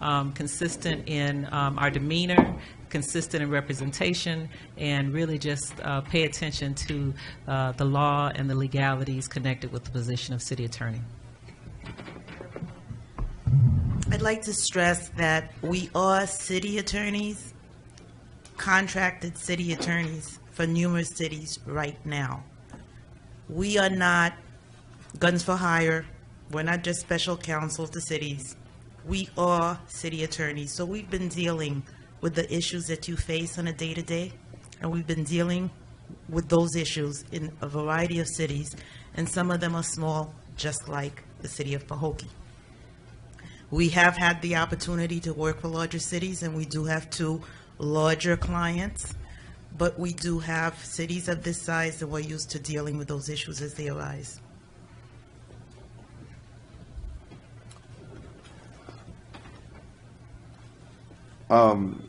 um, consistent in um, our demeanor, consistent in representation, and really just uh, pay attention to uh, the law and the legalities connected with the position of city attorney. I'd like to stress that we are city attorneys, contracted city attorneys for numerous cities right now. We are not guns for hire. We're not just special counsel to cities. We are city attorneys. So we've been dealing with the issues that you face on a day to day, and we've been dealing with those issues in a variety of cities, and some of them are small, just like the city of Pahokee. We have had the opportunity to work for larger cities, and we do have two larger clients, but we do have cities of this size that we're used to dealing with those issues as they arise. Um,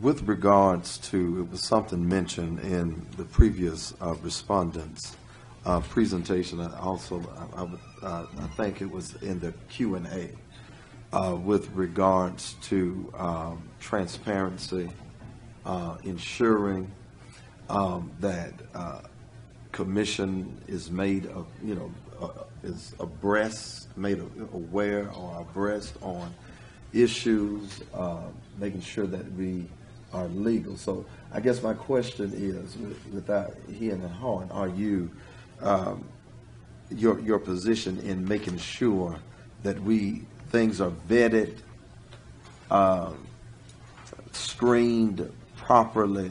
With regards to, it was something mentioned in the previous uh, respondent's uh, presentation, and also, I- I would, uh, I think it was in the Q and A, uh, with regards to um, transparency, uh, ensuring um, that uh, commission is made of, you know, is abreast, made aware or abreast on issues, making sure that we are legal. So I guess my question is, without hearing it hard, are you, um, your, your position in making sure that we, things are vetted, um, screened properly?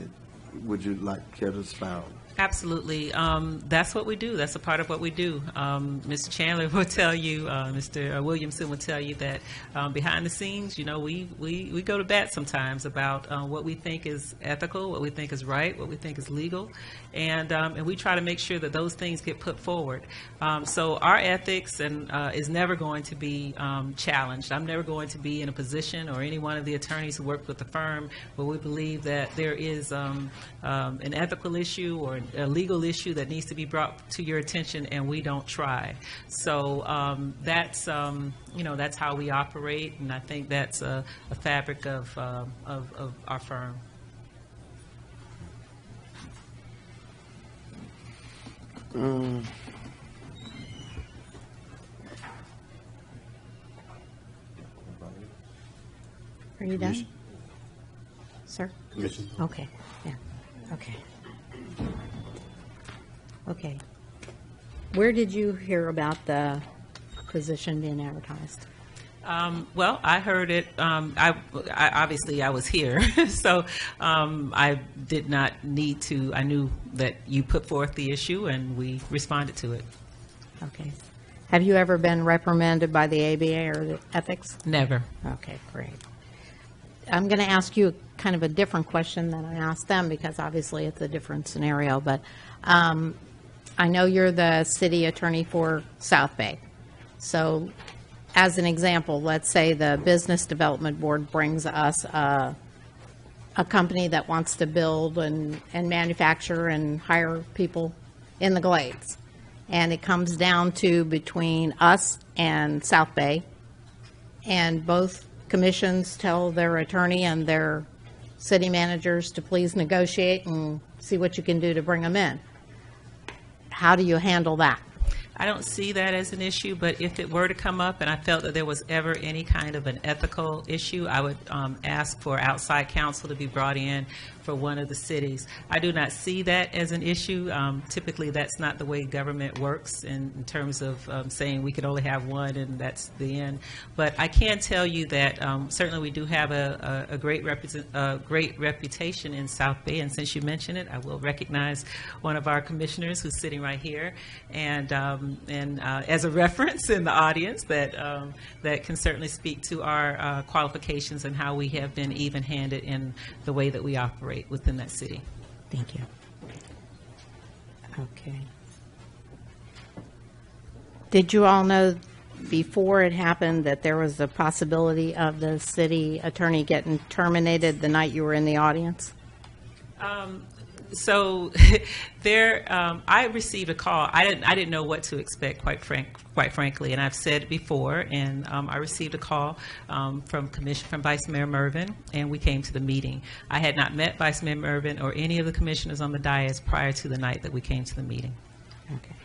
Would you like care to expound? Absolutely. Um, that's what we do. That's a part of what we do. Um, Mr. Chandler [laughs] will tell you, uh, Mr. Williamson will tell you that um, behind the scenes, you know, we, we, we go to bat sometimes about uh, what we think is ethical, what we think is right, what we think is legal, and um, and we try to make sure that those things get put forward. Um, so our ethics and uh, is never going to be um, challenged. I'm never going to be in a position, or any one of the attorneys who work with the firm, where we believe that there is an ethical issue or a legal issue that needs to be brought to your attention, and we don't try. So um, that's um, you know that's how we operate, and I think that's a, a fabric of, uh, of of our firm. Are you done? Sir? Commissioner. Okay, yeah, okay. Okay. Where did you hear about the position being advertised? Um, well, I heard it. Um, I, I obviously I was here, [laughs] so um, I did not need to. I knew that you put forth the issue, and we responded to it. Okay. Have you ever been reprimanded by the ABA or the ethics? Never. Okay, great. I'm going to ask you kind of a different question than I asked them because obviously it's a different scenario, but um, I know you're the city attorney for South Bay. So as an example, let's say the Business Development Board brings us a, a company that wants to build and, and manufacture and hire people in the Glades. And it comes down to between us and South Bay, and both commissions tell their attorney and their city managers to please negotiate and see what you can do to bring them in. How do you handle that? I don't see that as an issue, but if it were to come up and I felt that there was ever any kind of an ethical issue, I would um, ask for outside counsel to be brought in for one of the cities. I do not see that as an issue. Um, Typically, that's not the way government works in in terms of um, saying we can only have one and that's the end. But I can tell you that um, certainly we do have a a- a great a great reputation in South Bay, and since you mentioned it, I will recognize one of our commissioners who's sitting right here, and, um, and uh, as a reference in the audience, that, um, that can certainly speak to our uh, qualifications and how we have been even-handed in the way that we operate within that city. Thank you. Okay. Did you all know before it happened that there was a possibility of the city attorney getting terminated the night you were in the audience? Um, So [laughs] there, um, I received a call. I didn't, I didn't know what to expect, quite frank, quite frankly. And I've said before. And um, I received a call um, from Commission from Vice Mayor Murvin, and we came to the meeting. I had not met Vice Mayor Murvin or any of the commissioners on the dais prior to the night that we came to the meeting. Okay.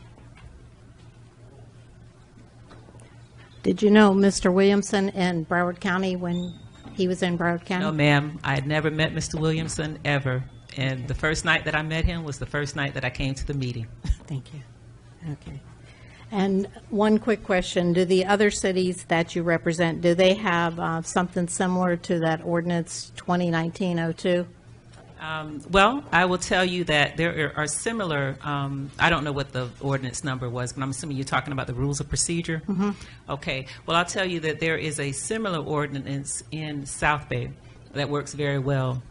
Did you know Mr. Williamson in Broward County when he was in Broward County? No, ma'am, I had never met Mr. Williamson ever. And the first night that I met him was the first night that I came to the meeting. [laughs] Thank you. Okay. And one quick question, do the other cities that you represent, do they have uh, something similar to that ordinance 2019-02? Um, Well, I will tell you that there are- similar, um, I don't know what the ordinance number was, but I'm assuming you're talking about the rules of procedure? Okay, well, I'll tell you that there is a similar ordinance in South Bay that works very well.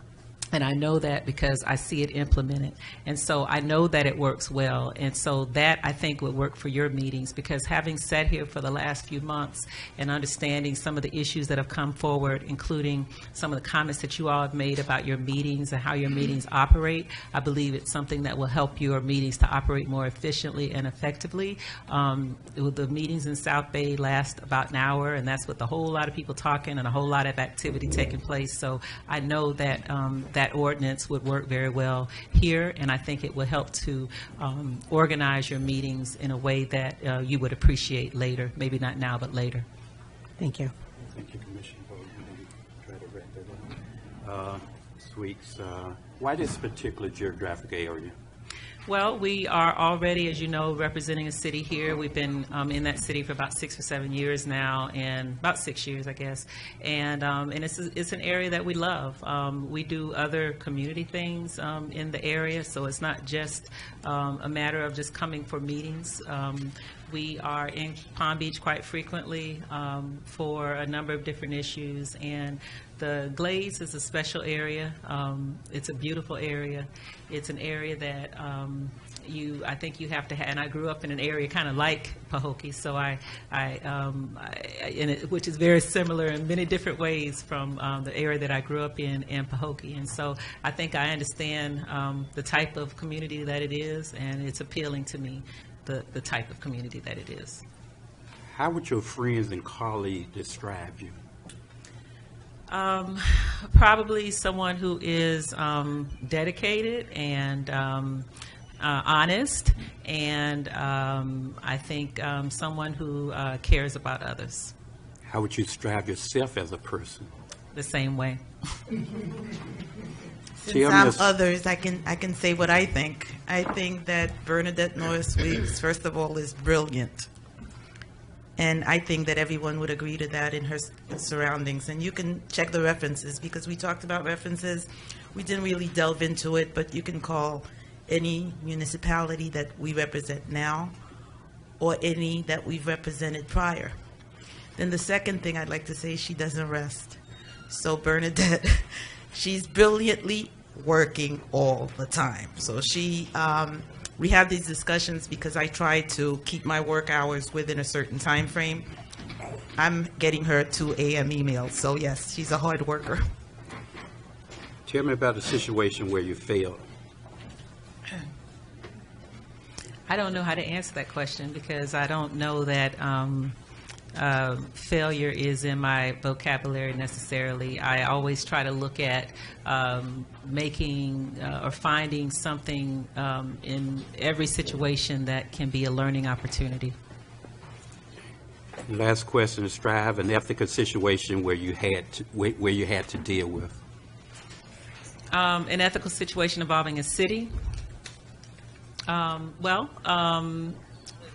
And I know that because I see it implemented. And so I know that it works well. And so that, I think, would work for your meetings, because having sat here for the last few months and understanding some of the issues that have come forward, including some of the comments that you all have made about your meetings and how your meetings operate, I believe it's something that will help your meetings to operate more efficiently and effectively. Um, The meetings in South Bay last about an hour, and that's with a whole lot of people talking and a whole lot of activity taking place. So I know that um, that ordinance would work very well here, and I think it will help to um, organize your meetings in a way that uh, you would appreciate later, maybe not now, but later. Thank you. Thank you, Commissioner Bowe. Try to wrap that up. Uh, Sweets, uh, why this particular geographic area? Well, we are already, as you know, representing a city here. We've been um, in that city for about six or seven years now, and about six years, I guess. And um, and it's it's an area that we love. Um, we do other community things um, in the area, so it's not just um, a matter of just coming for meetings. Um, we are in Palm Beach quite frequently for a number of different issues, and the Glades is a special area. It's a beautiful area. It's an area that um, you, I think you have to have, and I grew up in an area kind of like Pahokee, so I, I, um, I it, which is very similar in many different ways from um, the area that I grew up in, in Pahokee. And so I think I understand um, the type of community that it is, and it's appealing to me, the, the type of community that it is. How would your friends and colleagues describe you? Um, [sighs] probably someone who is um, dedicated and um, uh, honest, and um, I think um, someone who uh, cares about others How would you describe yourself as a person? the same way. Since Tell me I'm others, I can, I can say what I think. I think that Bernadette Norris Weeks, first of all, is brilliant. And I think that everyone would agree to that in her surroundings. And you can check the references, because we talked about references. We didn't really delve into it, but you can call any municipality that we represent now or any that we've represented prior. Then the second thing I'd like to say, she doesn't rest. So Bernadette, [laughs] she's brilliantly working all the time. So she, um, we have these discussions because I try to keep my work hours within a certain time frame. I'm getting her 2 a.m. emails. So yes, she's a hard worker. Tell me about a situation where you failed. I don't know how to answer that question because I don't know that um, uh, failure is in my vocabulary necessarily. I always try to look at um, making uh, or finding something um, in every situation that can be a learning opportunity. Last question, strive an ethical situation where you had, to- where where you had to deal with. Um, an ethical situation involving a city. Um, well, um,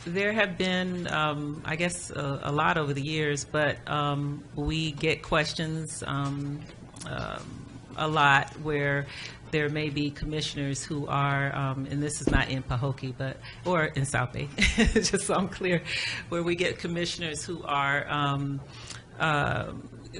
there have been, um, I guess, a, a lot over the years, but um, we get questions um, um, a lot where there may be commissioners who are, um, and this is not in Pahokee, but or in South Bay, [laughs] just so I'm clear, where we get commissioners who are um, uh,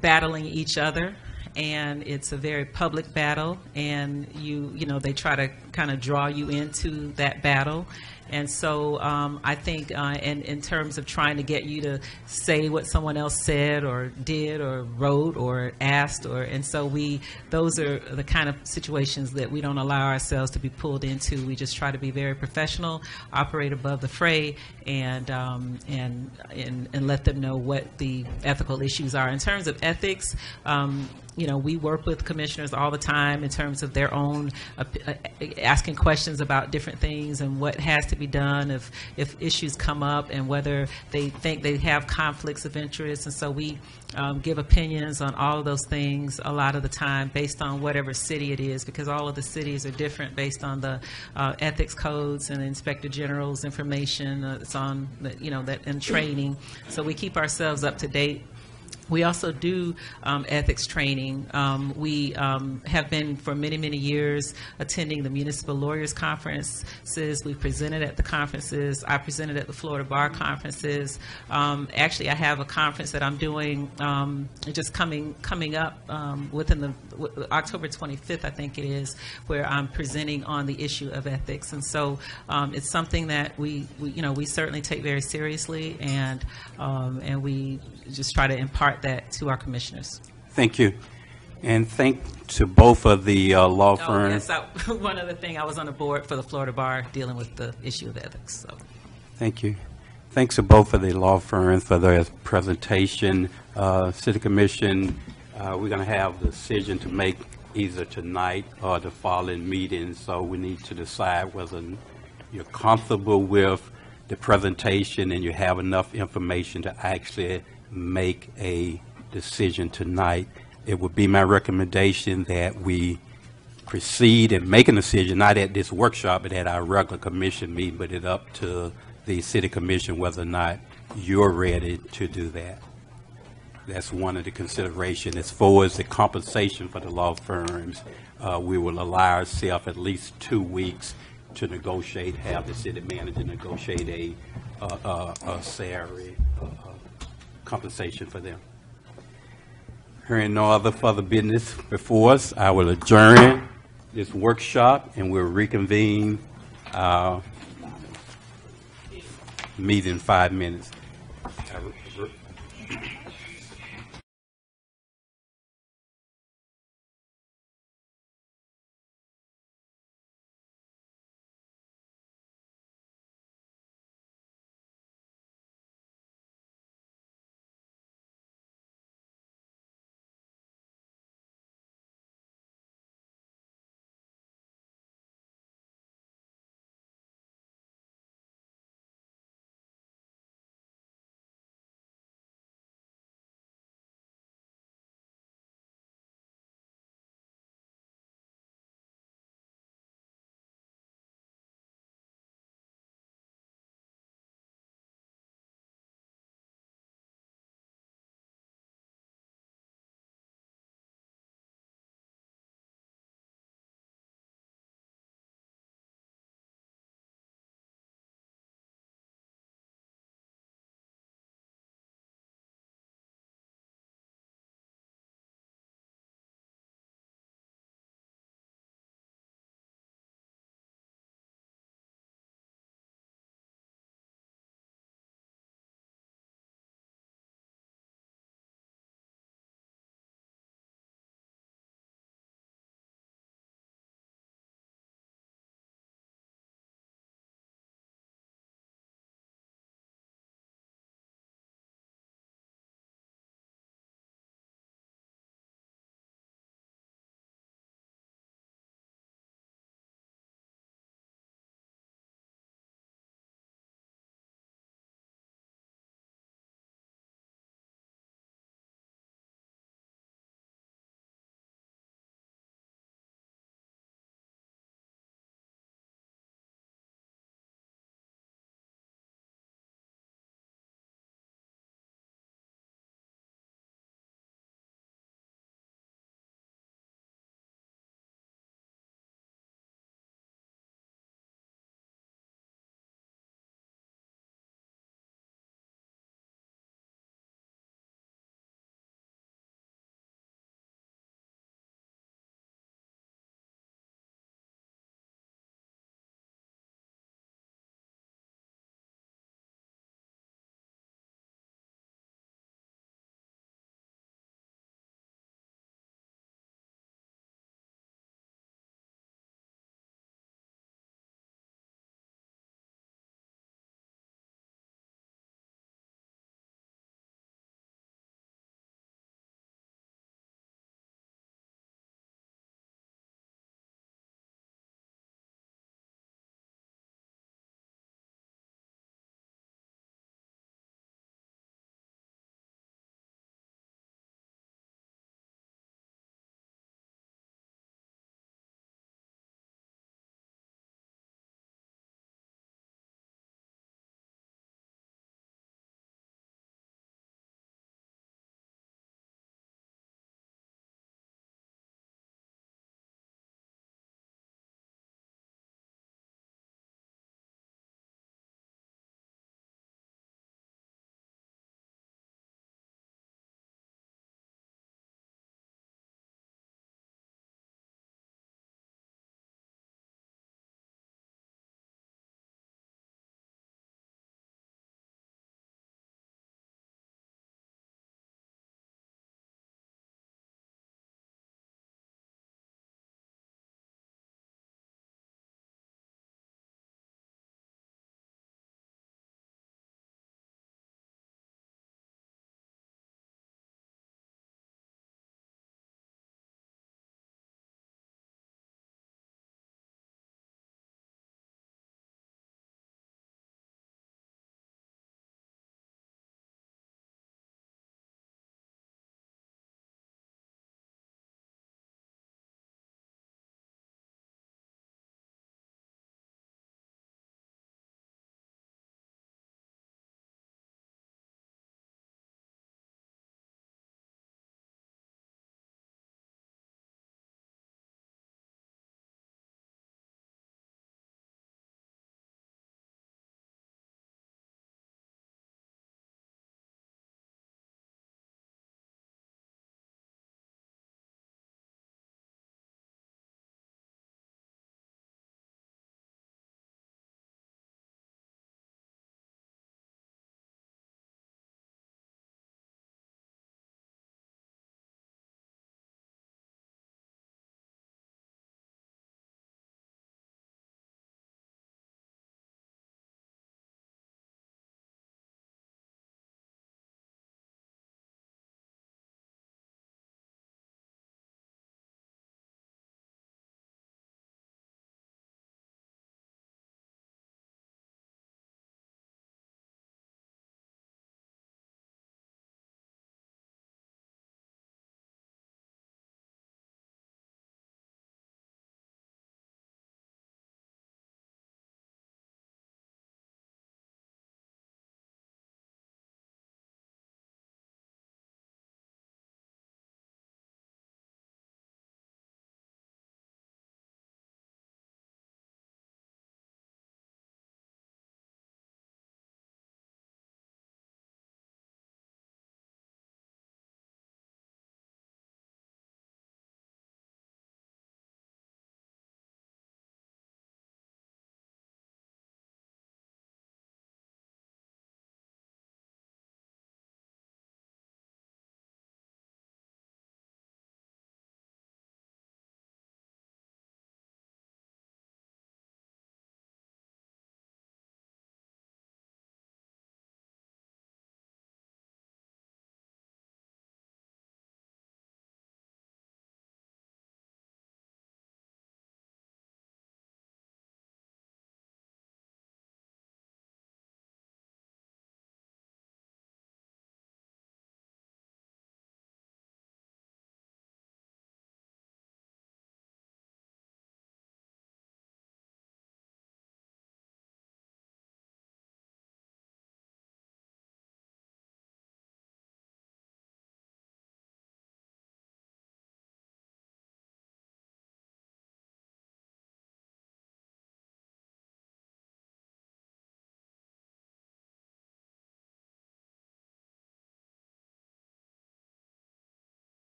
battling each other and it's a very public battle and you you know they try to kind of draw you into that battle and so um, I think uh, in, in terms of trying to get you to say what someone else said or did or wrote or asked or and so we those are the kind of situations that we don't allow ourselves to be pulled into. We just try to be very professional operate above the fray and um, and, and and let them know what the ethical issues are. In terms of ethics um, you know, we work with commissioners all the time in terms of their own uh, uh, asking questions about different things and what has to be done if if issues come up and whether they think they have conflicts of interest. And so we um, give opinions on all of those things a lot of the time based on whatever city it is, because all of the cities are different based on the uh, ethics codes and inspector general's information. It's on the, you know that and training. So we keep ourselves up to date we also do um, ethics training. Um, we um, have been for many, many years attending the municipal lawyers conferences. We presented at the conferences. I presented at the Florida Bar conferences. Um, actually, I have a conference that I'm doing um, just coming coming up um, within the October 25th, I think it is, where I'm presenting on the issue of ethics. And so it's something that we, we, you know, we certainly take very seriously, and and we just try to impart that to our commissioners. Thank you. And thank to both of the uh, law Oh, firms. yes, I- [laughs] one other thing, I was on the board for the Florida Bar dealing with the issue of ethics, so. Thank you. Thanks to both of the law firms for their presentation. Uh, City Commission, uh, we're going to have the decision to make either tonight or the following meeting, so we need to decide whether you're comfortable with the presentation and you have enough information to actually make a decision tonight. It would be my recommendation that we proceed and make a decision, not at this workshop, but at our regular commission meeting, but it up to the city commission whether or not you're ready to do that. That's one of the considerations. As far as the compensation for the law firms, uh, we will allow ourselves at least two weeks to negotiate, have the city manager negotiate a, uh, uh, a salary, uh, compensation for them. Hearing no other further business before us, I will adjourn this workshop and we'll reconvene our meeting in five minutes.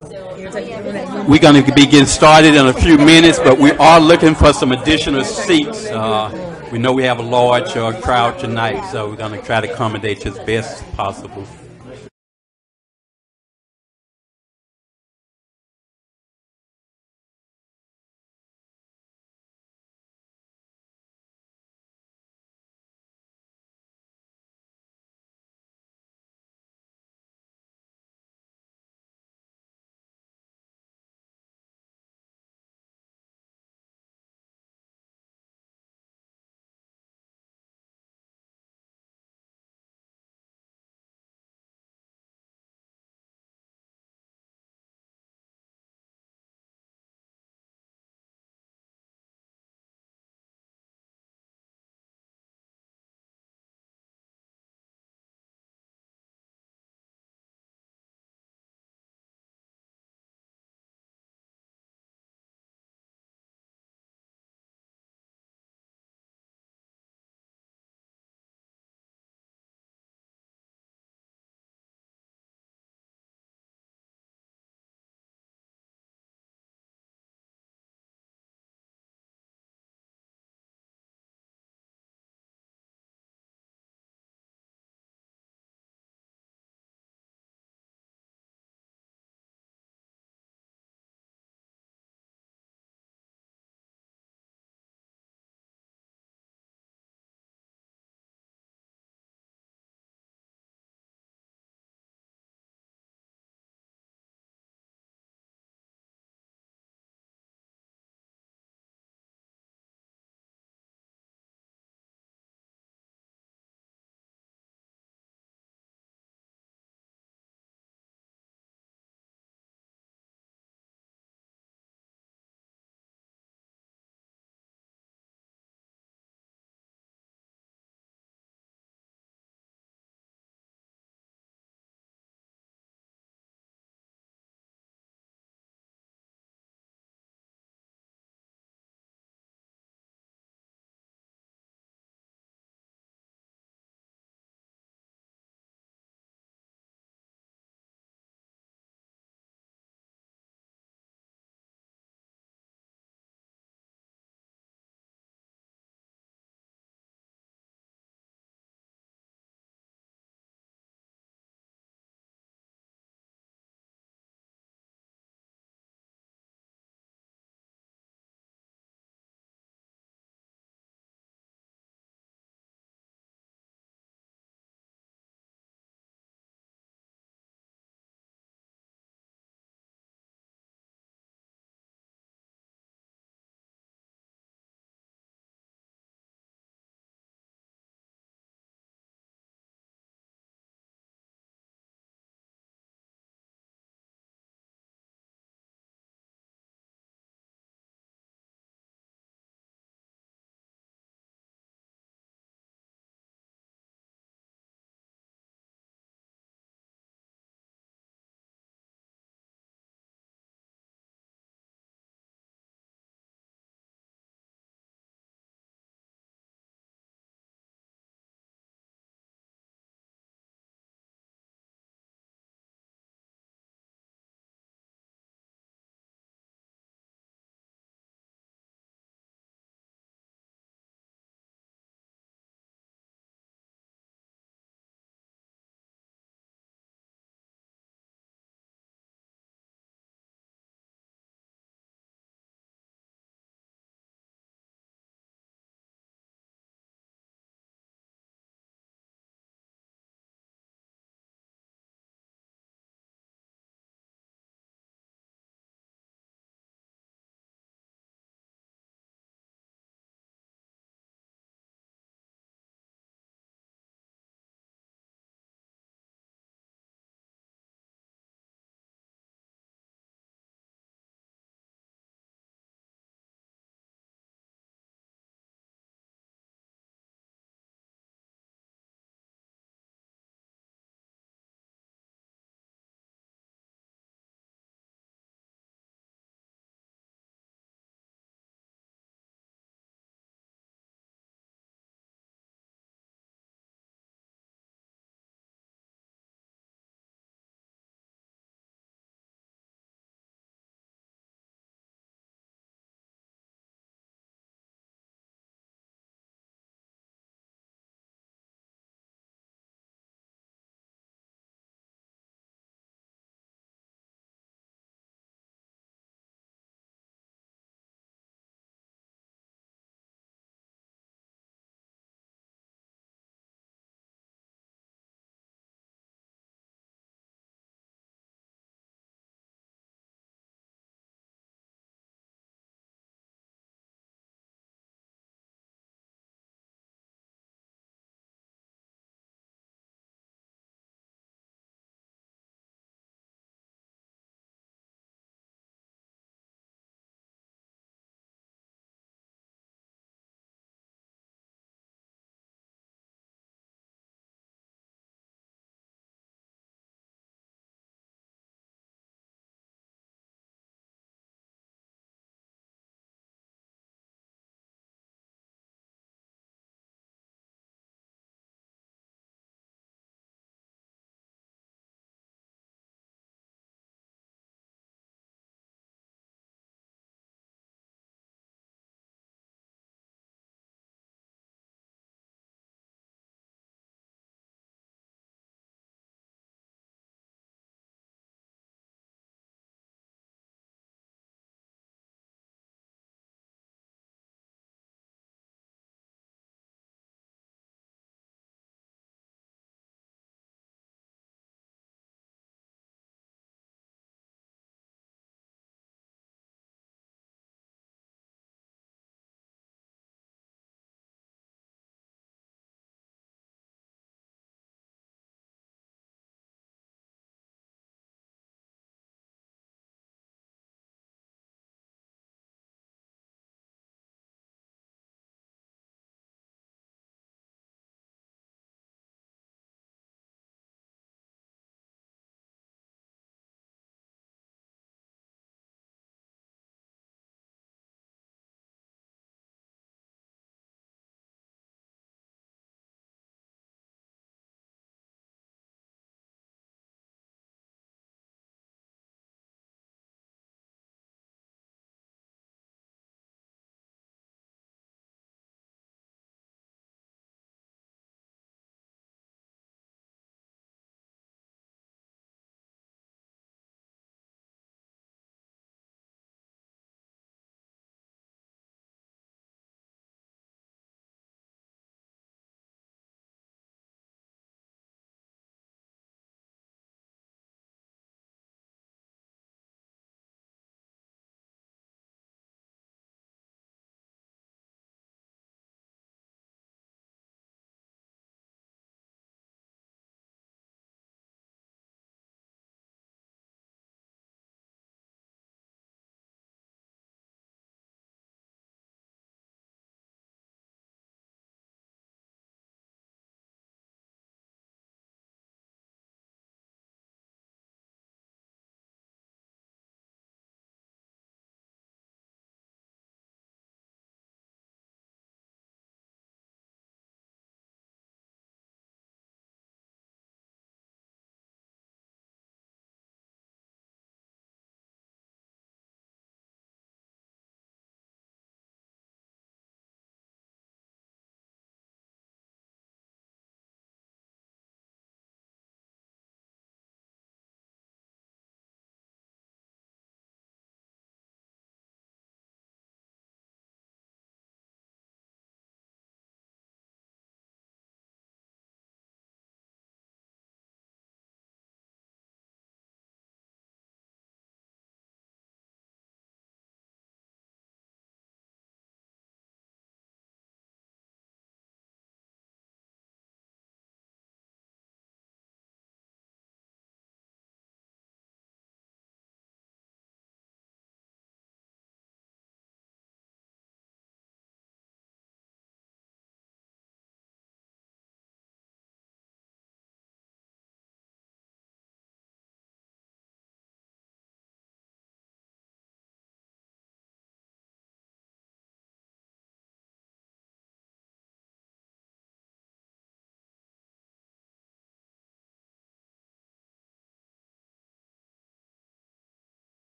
We're going to be getting started in a few minutes, but we are looking for some additional seats. Uh, We know we have a large uh, crowd tonight, so we're going to try to accommodate you as best possible.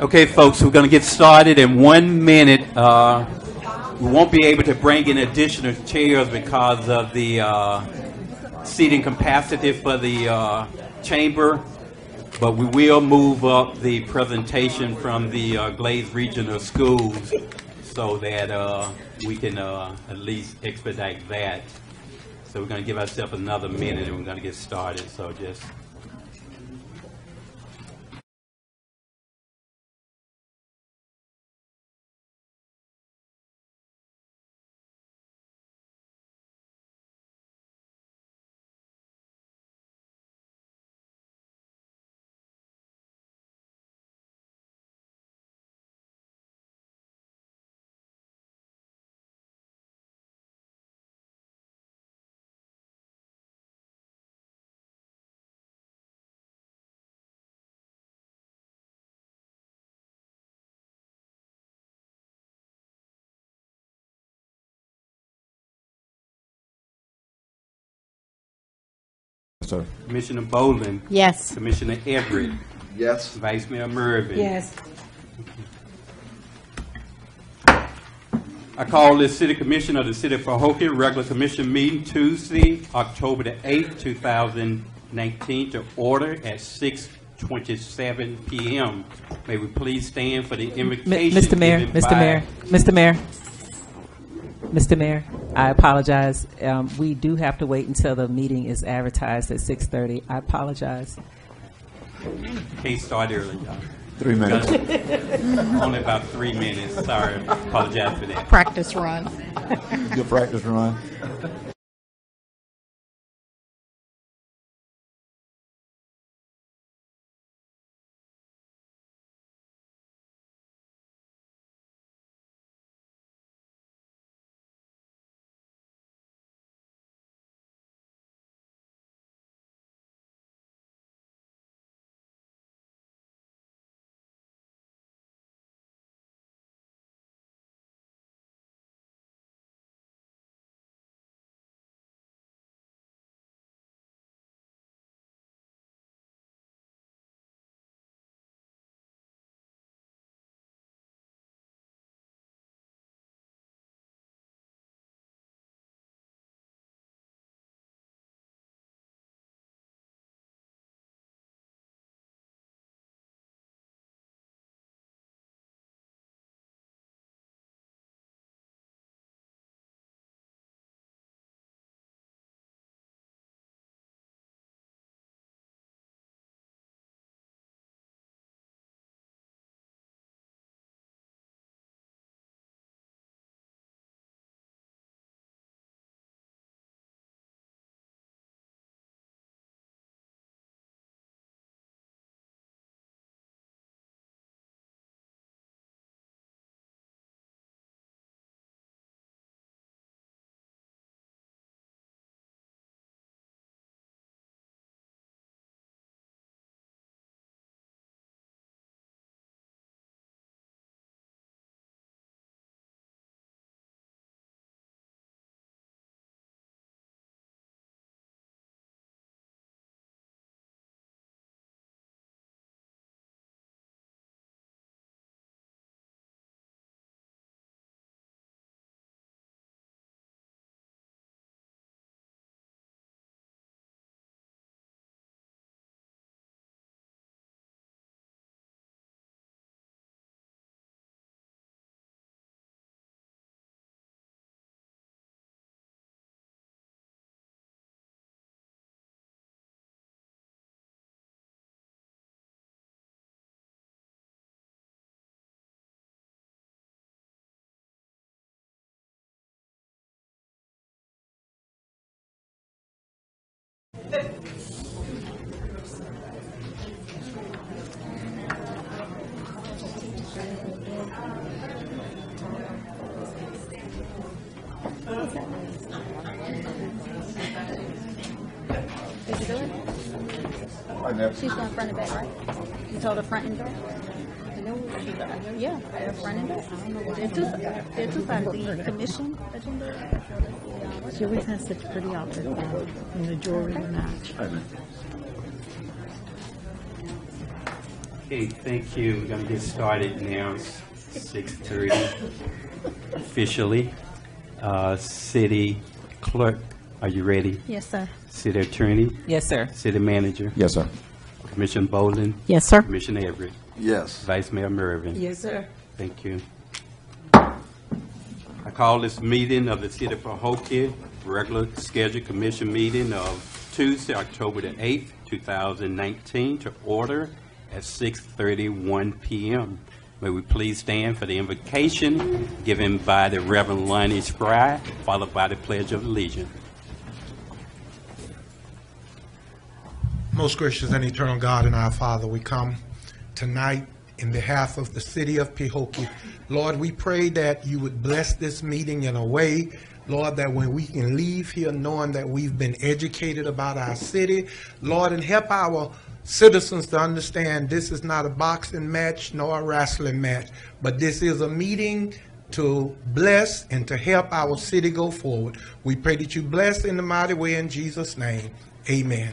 Okay, folks, we're going to get started in one minute. Uh, We won't be able to bring in additional chairs because of the uh, seating capacity for the uh, chamber, but we will move up the presentation from the uh, Glades Regional Schools so that uh, we can uh, at least expedite that. So we're going to give ourselves another minute and we're going to get started, so just Sir. Commissioner Bohlen, Yes. Commissioner Everett, Yes. Vice Mayor Murvin. Yes. I call this City Commission of the City of Pahokee, regular commission meeting Tuesday, October the 8th, 2019, to order at 6:27 PM. May we please stand for the M- invocation? Mr. Mayor, Mr. Mayor, Mr. Mayor, Mr. Mayor, I apologize. Um, We do have to wait until the meeting is advertised at 6:30. I apologize. Can't start early, y'all. Three minutes. Only about three minutes, sorry, apologize for that. Practice run. Good practice, Ron. Did you do it? She's going front and back, right? You told her front and back? Yeah, they're front and back. They're two, they're two sides, the commission agenda. She always has such pretty outfits on, and the jewelry to match. Okay, thank you. We're going to get started now. It's 6:30 officially. Uh, City Clerk, are you ready? Yes, sir. City Attorney, Yes, sir. City Manager, Yes, sir. Commissioner Bohlen, Yes, sir. Commissioner Everett, Yes. Vice Mayor Murvin. Yes, sir. Thank you. I call this meeting of the City of Pahokee, regular scheduled commission meeting of Tuesday, October the 8th, 2019, to order at 6:31 PM. May we please stand for the invocation given by the Reverend Lonnie Spry, followed by the Pledge of Allegiance. Most gracious and eternal God and our Father, we come tonight in behalf of the city of Pahokee. Lord, we pray that you would bless this meeting in a way, Lord, that when we can leave here knowing that we've been educated about our city, Lord, and help our citizens to understand this is not a boxing match nor a wrestling match, but this is a meeting to bless and to help our city go forward. We pray that you bless in the mighty way in Jesus' name. Amen.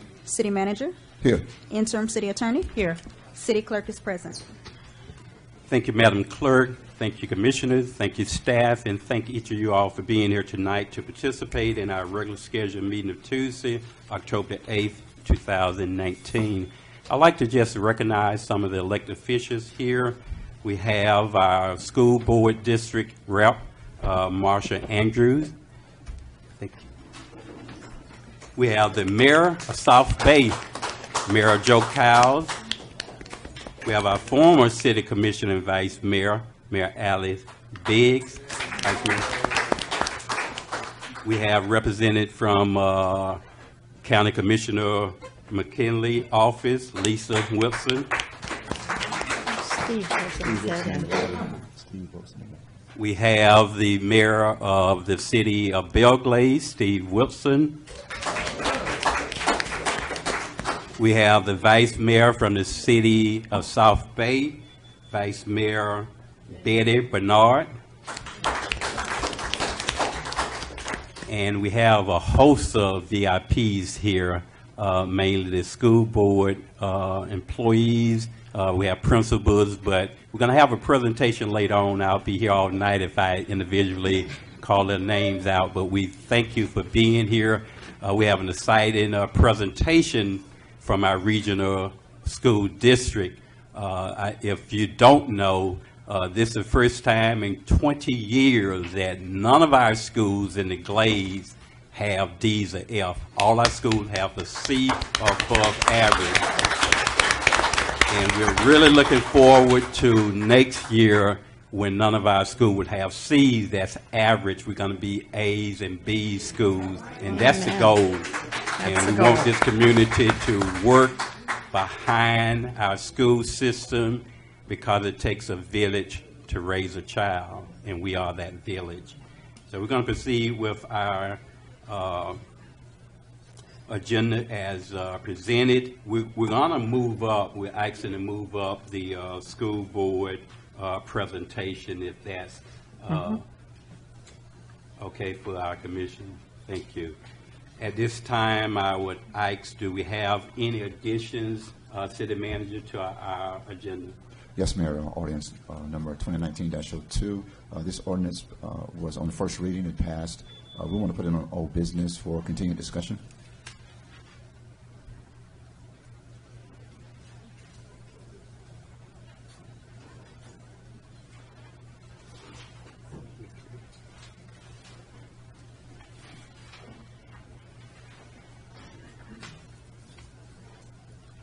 City Manager, Here. Interim City Attorney, Here. City Clerk is present. Thank you, Madam Clerk. Thank you, Commissioners. Thank you, staff, and thank each of you all for being here tonight to participate in our regular scheduled meeting of Tuesday, October 8th, 2019. I'd like to just recognize some of the elected officials here. We have our school board district rep, uh, Marcia Andrews. Thank you. We have the mayor of South Bay, Mayor Joe Kyles. We have our former city commissioner and vice mayor, Mayor Alice Biggs. Vice Mayor. We have represented from uh, County Commissioner McKinlay office, Lisa Wilson. Steve hasn't said anything. Steve votes no. We have the mayor of the city of Belle Glade, Steve Wilson. We have the vice mayor from the city of South Bay, Vice Mayor Betty Bernard. And we have a host of VIPs here, uh, mainly the school board uh, employees. Uh, We have principals, but we're going to have a presentation later on. I'll be here all night if I individually call their names out, but we thank you for being here. Uh, We have an exciting uh, presentation from our regional school district. Uh, I- If you don't know, uh, this is the first time in 20 years that none of our schools in the Glades have Ds or F. All our schools have a C or above average. And we're really looking forward to next year when none of our school would have Cs, that's average. We're going to be As and B schools, and that's the goal. And we want this community to work behind our school system because it takes a village to raise a child, and we are that village. So we're going to proceed with our uh, agenda as uh, presented. We- We're going to move up, we're asking to move up the uh, school board uh, presentation if that's uh, okay for our commission. Thank you. At this time, I would ask, do we have any additions, uh, city manager, to our- our agenda? Yes, Mayor, uh, ordinance uh, number 2019-02. Uh, This ordinance uh, was on the first reading, it passed. Uh, We want to put it on old business for continued discussion.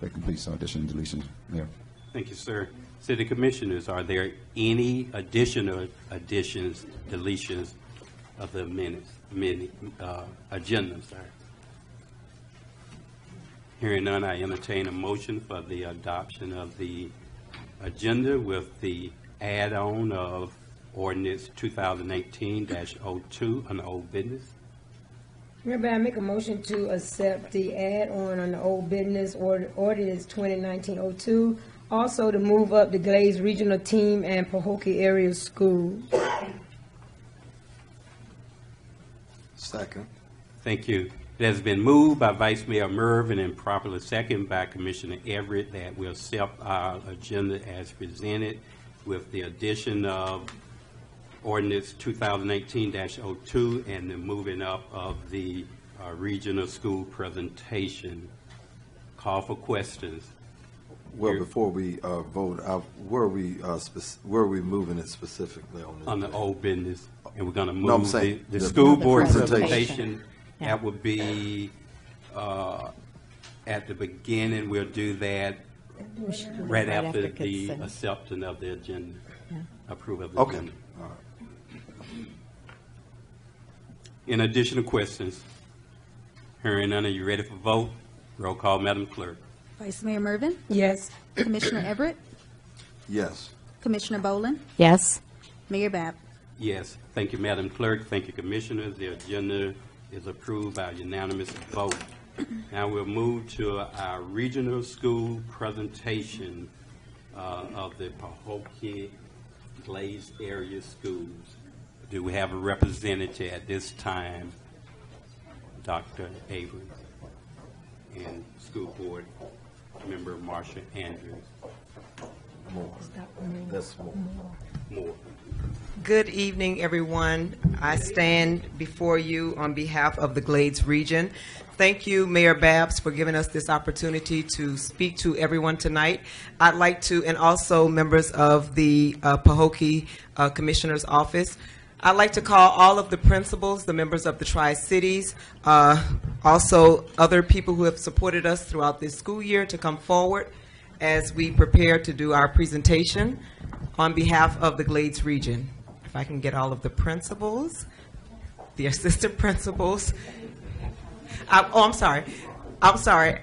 That completes uh, addition and deletion, Mayor. Thank you, sir. City Commissioners, are there any additional additions, deletions of the minutes, minute, uh, agenda, sir? Hearing none, I entertain a motion for the adoption of the agenda with the add-on of ordinance 2018-02 on old business. Remember, I make a motion to accept the add-on on the old business ord- ordinance 2019-02. Also to move up the Glades Regional Team and Pahokee Area School. Second. Thank you. It has been moved by Vice Mayor Murvin and properly seconded by Commissioner Everett that we'll accept our agenda as presented with the addition of ordinance 2018-02 and the moving up of the uh, regional school presentation. Call for questions. Well, Here. before we uh, vote, uh, where are we, uh, where are we moving it specifically on this? on the old business, and we're gonna No, I'm move the, saying the the school board presentation. presentation. Yeah. That would be, uh, at the beginning, we'll do that right after after the consent. acceptance of the agenda, approval of the Okay. agenda. In additional questions? Hearing none, are you ready for vote? Roll call, Madam Clerk. Vice Mayor Murvin, Yes. Commissioner Everett, Yes. Commissioner Bohlen, Yes? Mayor Babb. Yes, thank you, Madam Clerk, thank you, Commissioners. The agenda is approved by unanimous vote. Now we'll move to our regional school presentation uh, of the Pahokee Glades Area Schools. Do we have a representative at this time? Dr. Abrams and School Board Member Marcia Andrews. More. That's more. Moore. Good evening, everyone. I stand before you on behalf of the Glades region. Thank you, Mayor Babs, for giving us this opportunity to speak to everyone tonight. I'd like to, and also members of the uh, Pahokee uh, Commissioner's Office, I'd like to call all of the principals, the members of the Tri-Cities, uh, also other people who have supported us throughout this school year to come forward as we prepare to do our presentation on behalf of the Glades region. If I can get all of the principals, the [laughs] assistant principals. I- Oh, I'm sorry. I'm sorry.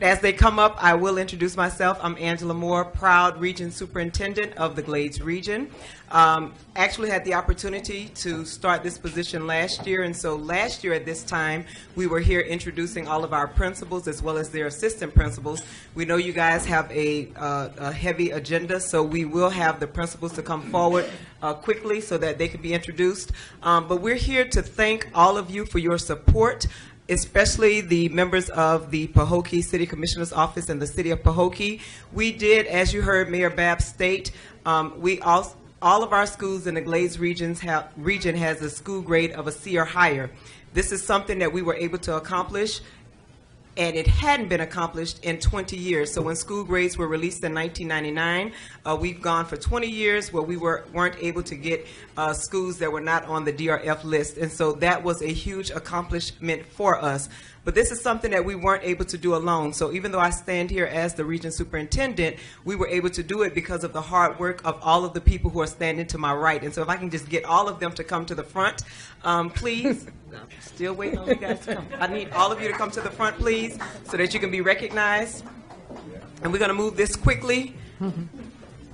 As they come up, I will introduce myself. I'm Angela Moore, proud Region Superintendent of the Glades Region. Um, Actually had the opportunity to start this position last year, and so last year at this time, we were here introducing all of our principals as well as their assistant principals. We know you guys have a uh, a heavy agenda, so we will have the principals to come forward uh, quickly so that they can be introduced. Um, But we're here to thank all of you for your support especially the members of the Pahokee City Commissioner's Office and the City of Pahokee. We did, as you heard Mayor Babb state, um, we all, all of our schools in the Glades regions region has a school grade of a C or higher. This is something that we were able to accomplish and it hadn't been accomplished in 20 years. So when school grades were released in 1999, uh, we've gone for 20 years where we were, weren't able to get uh, schools that were not on the DRF list. And so that was a huge accomplishment for us. But this is something that we weren't able to do alone. So even though I stand here as the region superintendent, we were able to do it because of the hard work of all of the people who are standing to my right. And so if I can just get all of them to come to the front, um, please. Still waiting on you guys to come. I need all of you to come to the front, please, so that you can be recognized. And we're going to move this quickly,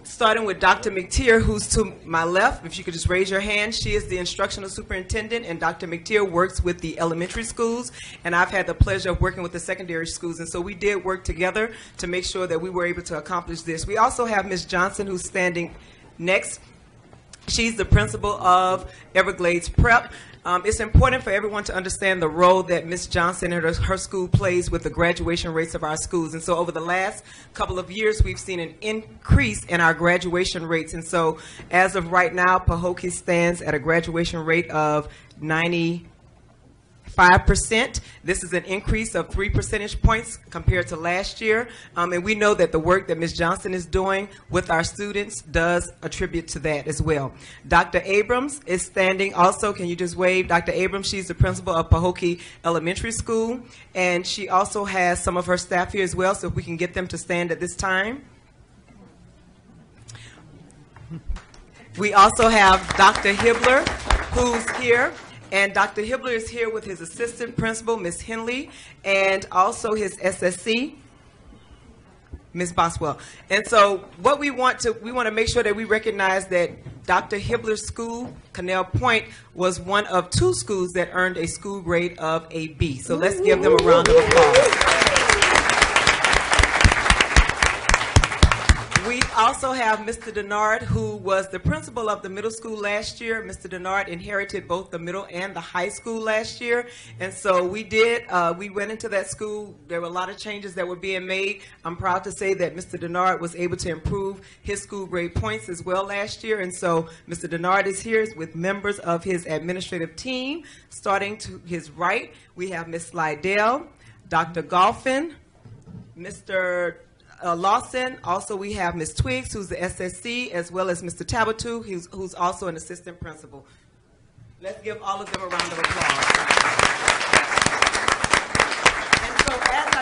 starting with Dr. McTeer, who's to my left. If you could just raise your hand. She is the instructional superintendent, and Dr. McTeer works with the elementary schools, and I've had the pleasure of working with the secondary schools. And so we did work together to make sure that we were able to accomplish this. We also have Ms. Johnson, who's standing next. She's the principal of Everglades Prep. Um, it's important for everyone to understand the role that Ms. Johnson and her, her school plays with the graduation rates of our schools. And so over the last couple of years, we've seen an increase in our graduation rates. And so as of right now, Pahokee stands at a graduation rate of 90. Five percent. This is an increase of three percentage points compared to last year. Um, and we know that the work that Ms. Johnson is doing with our students does attribute to that as well. Dr. Abrams is standing also. Can you just wave? Dr. Abrams, she's the principal of Pahokee Elementary School. And she also has some of her staff here as well. So if we can get them to stand at this time. We also have Dr. Hibbler, who's here, And Dr. Hibbler is here with his assistant principal, Ms. Henley, and also his SSC, Ms. Boswell. And so what we want to, we want to make sure that we recognize that Dr. Hibbler's school, Canal Point, was one of two schools that earned a school grade of a B. So let's give them a round of applause. We also have Mr. Denard, who was the principal of the middle school last year. Mr. Denard inherited both the middle and the high school last year. And so we did, uh, we went into that school. There were a lot of changes that were being made. I'm proud to say that Mr. Denard was able to improve his school grade points as well last year. And so Mr. Denard is here with members of his administrative team. Starting to his right, we have Ms. Slidell, Dr. Golphin, Mr. uh, Lawson. Also, we have Ms. Twiggs, who's the SSC, as well as Mr. Tabatu, who's, who's also an assistant principal. Let's give all of them a round of applause. And so, as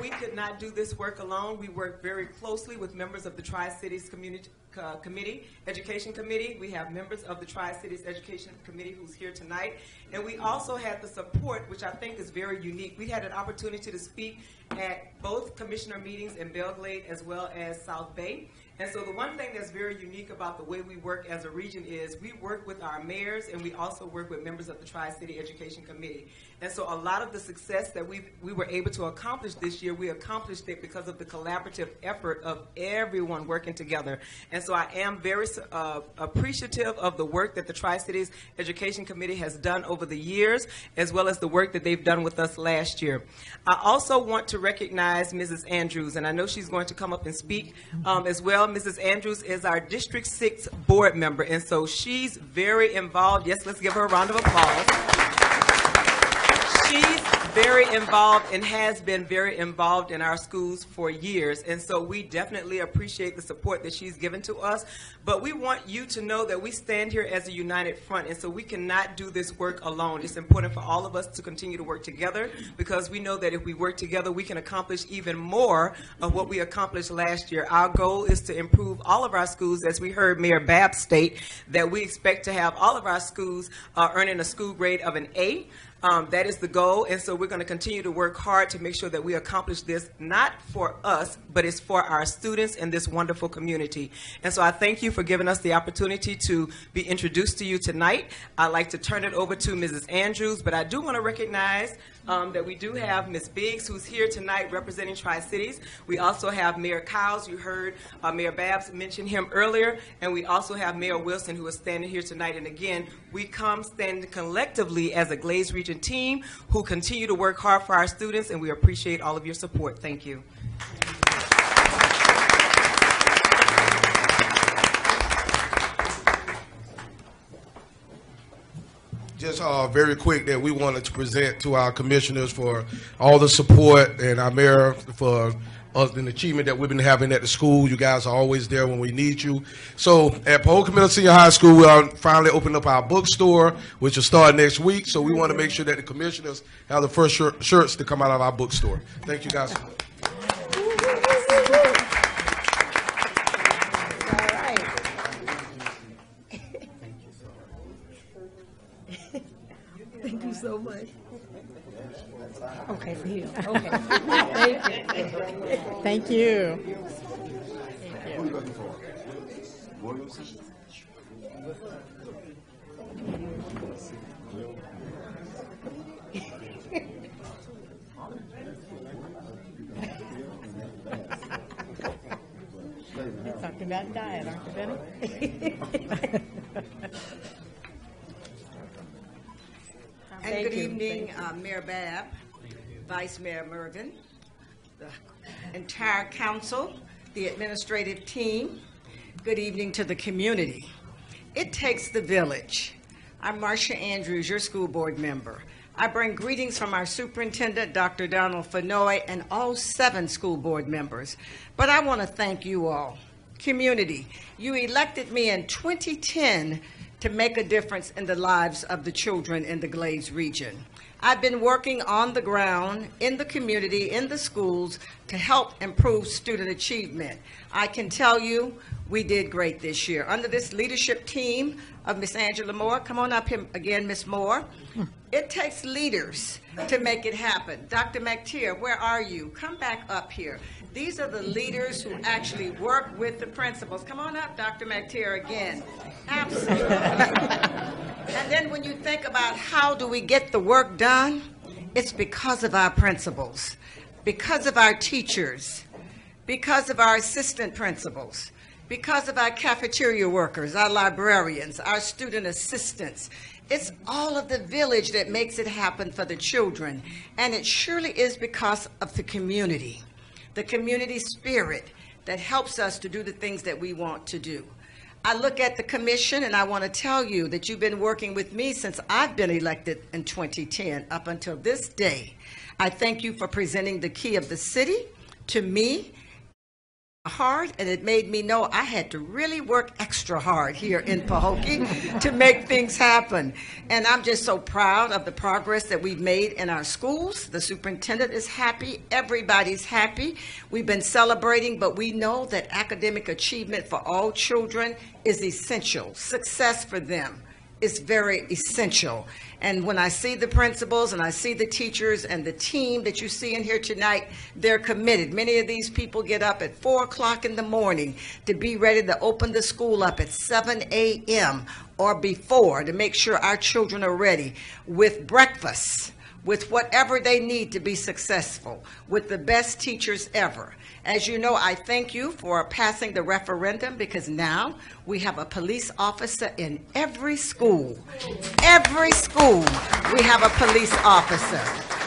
We could not do this work alone. We work very closely with members of the Tri-Cities Community uh, Committee, Education Committee. We have members of the Tri-Cities Education Committee who's here tonight. And we also had the support, which I think is very unique. We had an opportunity to speak at both commissioner meetings in Belle Glade as well as South Bay. And so the one thing that's very unique about the way we work as a region is we work with our mayors and we also work with members of the Tri-City Education Committee. And so a lot of the success that we we were able to accomplish this year, we accomplished it because of the collaborative effort of everyone working together. And so I am very uh, appreciative of the work that the Tri-Cities Education Committee has done over the years, as well as the work that they've done with us last year. I also want to recognize Mrs. Andrews, and I know she's going to come up and speak um, as well. Um, Mrs. Andrews is our District 6 board member, and so she's very involved. Yes, let's give her a round of applause. She's very involved and has been very involved in our schools for years. And so we definitely appreciate the support that she's given to us. But we want you to know that we stand here as a united front. And so we cannot do this work alone. It's important for all of us to continue to work together because we know that if we work together, we can accomplish even more of what we accomplished last year. Our goal is to improve all of our schools, as we heard Mayor Babb state, that we expect to have all of our schools uh, earning a school grade of an A. Um, that is the goal, and so we're going to continue to work hard to make sure that we accomplish this, not for us, but it's for our students and this wonderful community. And so I thank you for giving us the opportunity to be introduced to you tonight. I'd like to turn it over to Mrs. Andrews, but I do want to recognize um, that we do have Ms. Biggs, who's here tonight representing Tri-Cities. We also have Mayor Kyles. You heard uh, Mayor Babs mention him earlier. And we also have Mayor Wilson, who is standing here tonight. And again, we come standing collectively as a Glades Region team who continue to work hard for our students, and we appreciate all of your support. Thank you. Just uh, very quick that we wanted to present to our commissioners for all the support and our mayor for us an achievement that we've been having at the school. You guys are always there when we need you. So at Pahokee Middle Senior High School, we are finally opening up our bookstore, which will start next week. So we want to make sure that the commissioners have the first shir- shirts to come out of our bookstore. Thank you guys. So much. Okay, for you. Okay. [laughs] Thank you. Thank you. Talking about diet, aren't you, Betty? [laughs] And good evening, uh, Mayor Babb, Vice Mayor Murvin, the entire council, the administrative team. Good evening to the community. It takes the village. I'm Marcia Andrews, your school board member. I bring greetings from our superintendent, Dr. Donald Fennoy, and all seven school board members. But I want to thank you all. Community, you elected me in 2010 to make a difference in the lives of the children in the Glades region. I've been working on the ground, in the community, in the schools, to help improve student achievement. I can tell you, we did great this year. Under this leadership team of Miss Angela Moore, come on up here again, Miss Moore. It takes leaders to make it happen. Dr. McTeer, where are you? Come back up here. These are the leaders who actually work with the principals. Come on up, Dr. McTeer, again. Absolutely. and then when you think about how do we get the work done, it's because of our principals, because of our teachers, because of our assistant principals, because of our cafeteria workers, our librarians, our student assistants. It's all of the village that makes it happen for the children. And it surely is because of the community, the community spirit that helps us to do the things that we want to do. I look at the commission and I want to tell you that you've been working with me since I've been elected in 2010 up until this day. I thank you for presenting the key of the city to me hard and it made me know I had to really work extra hard here in Pahokee [laughs] to make things happen. And I'm just so proud of the progress that we've made in our schools. The superintendent is happy, everybody's happy. We've been celebrating, but we know that academic achievement for all children is essential. Success for them is very essential. And when I see the principals and I see the teachers and the team that you see in here tonight, they're committed. Many of these people get up at 4 o'clock in the morning to be ready to open the school up at 7 a.m. or before to make sure our children are ready with breakfast with whatever they need to be successful, with the best teachers ever. As you know, I thank you for passing the referendum because now we have a police officer in every school. Every school, we have a police officer.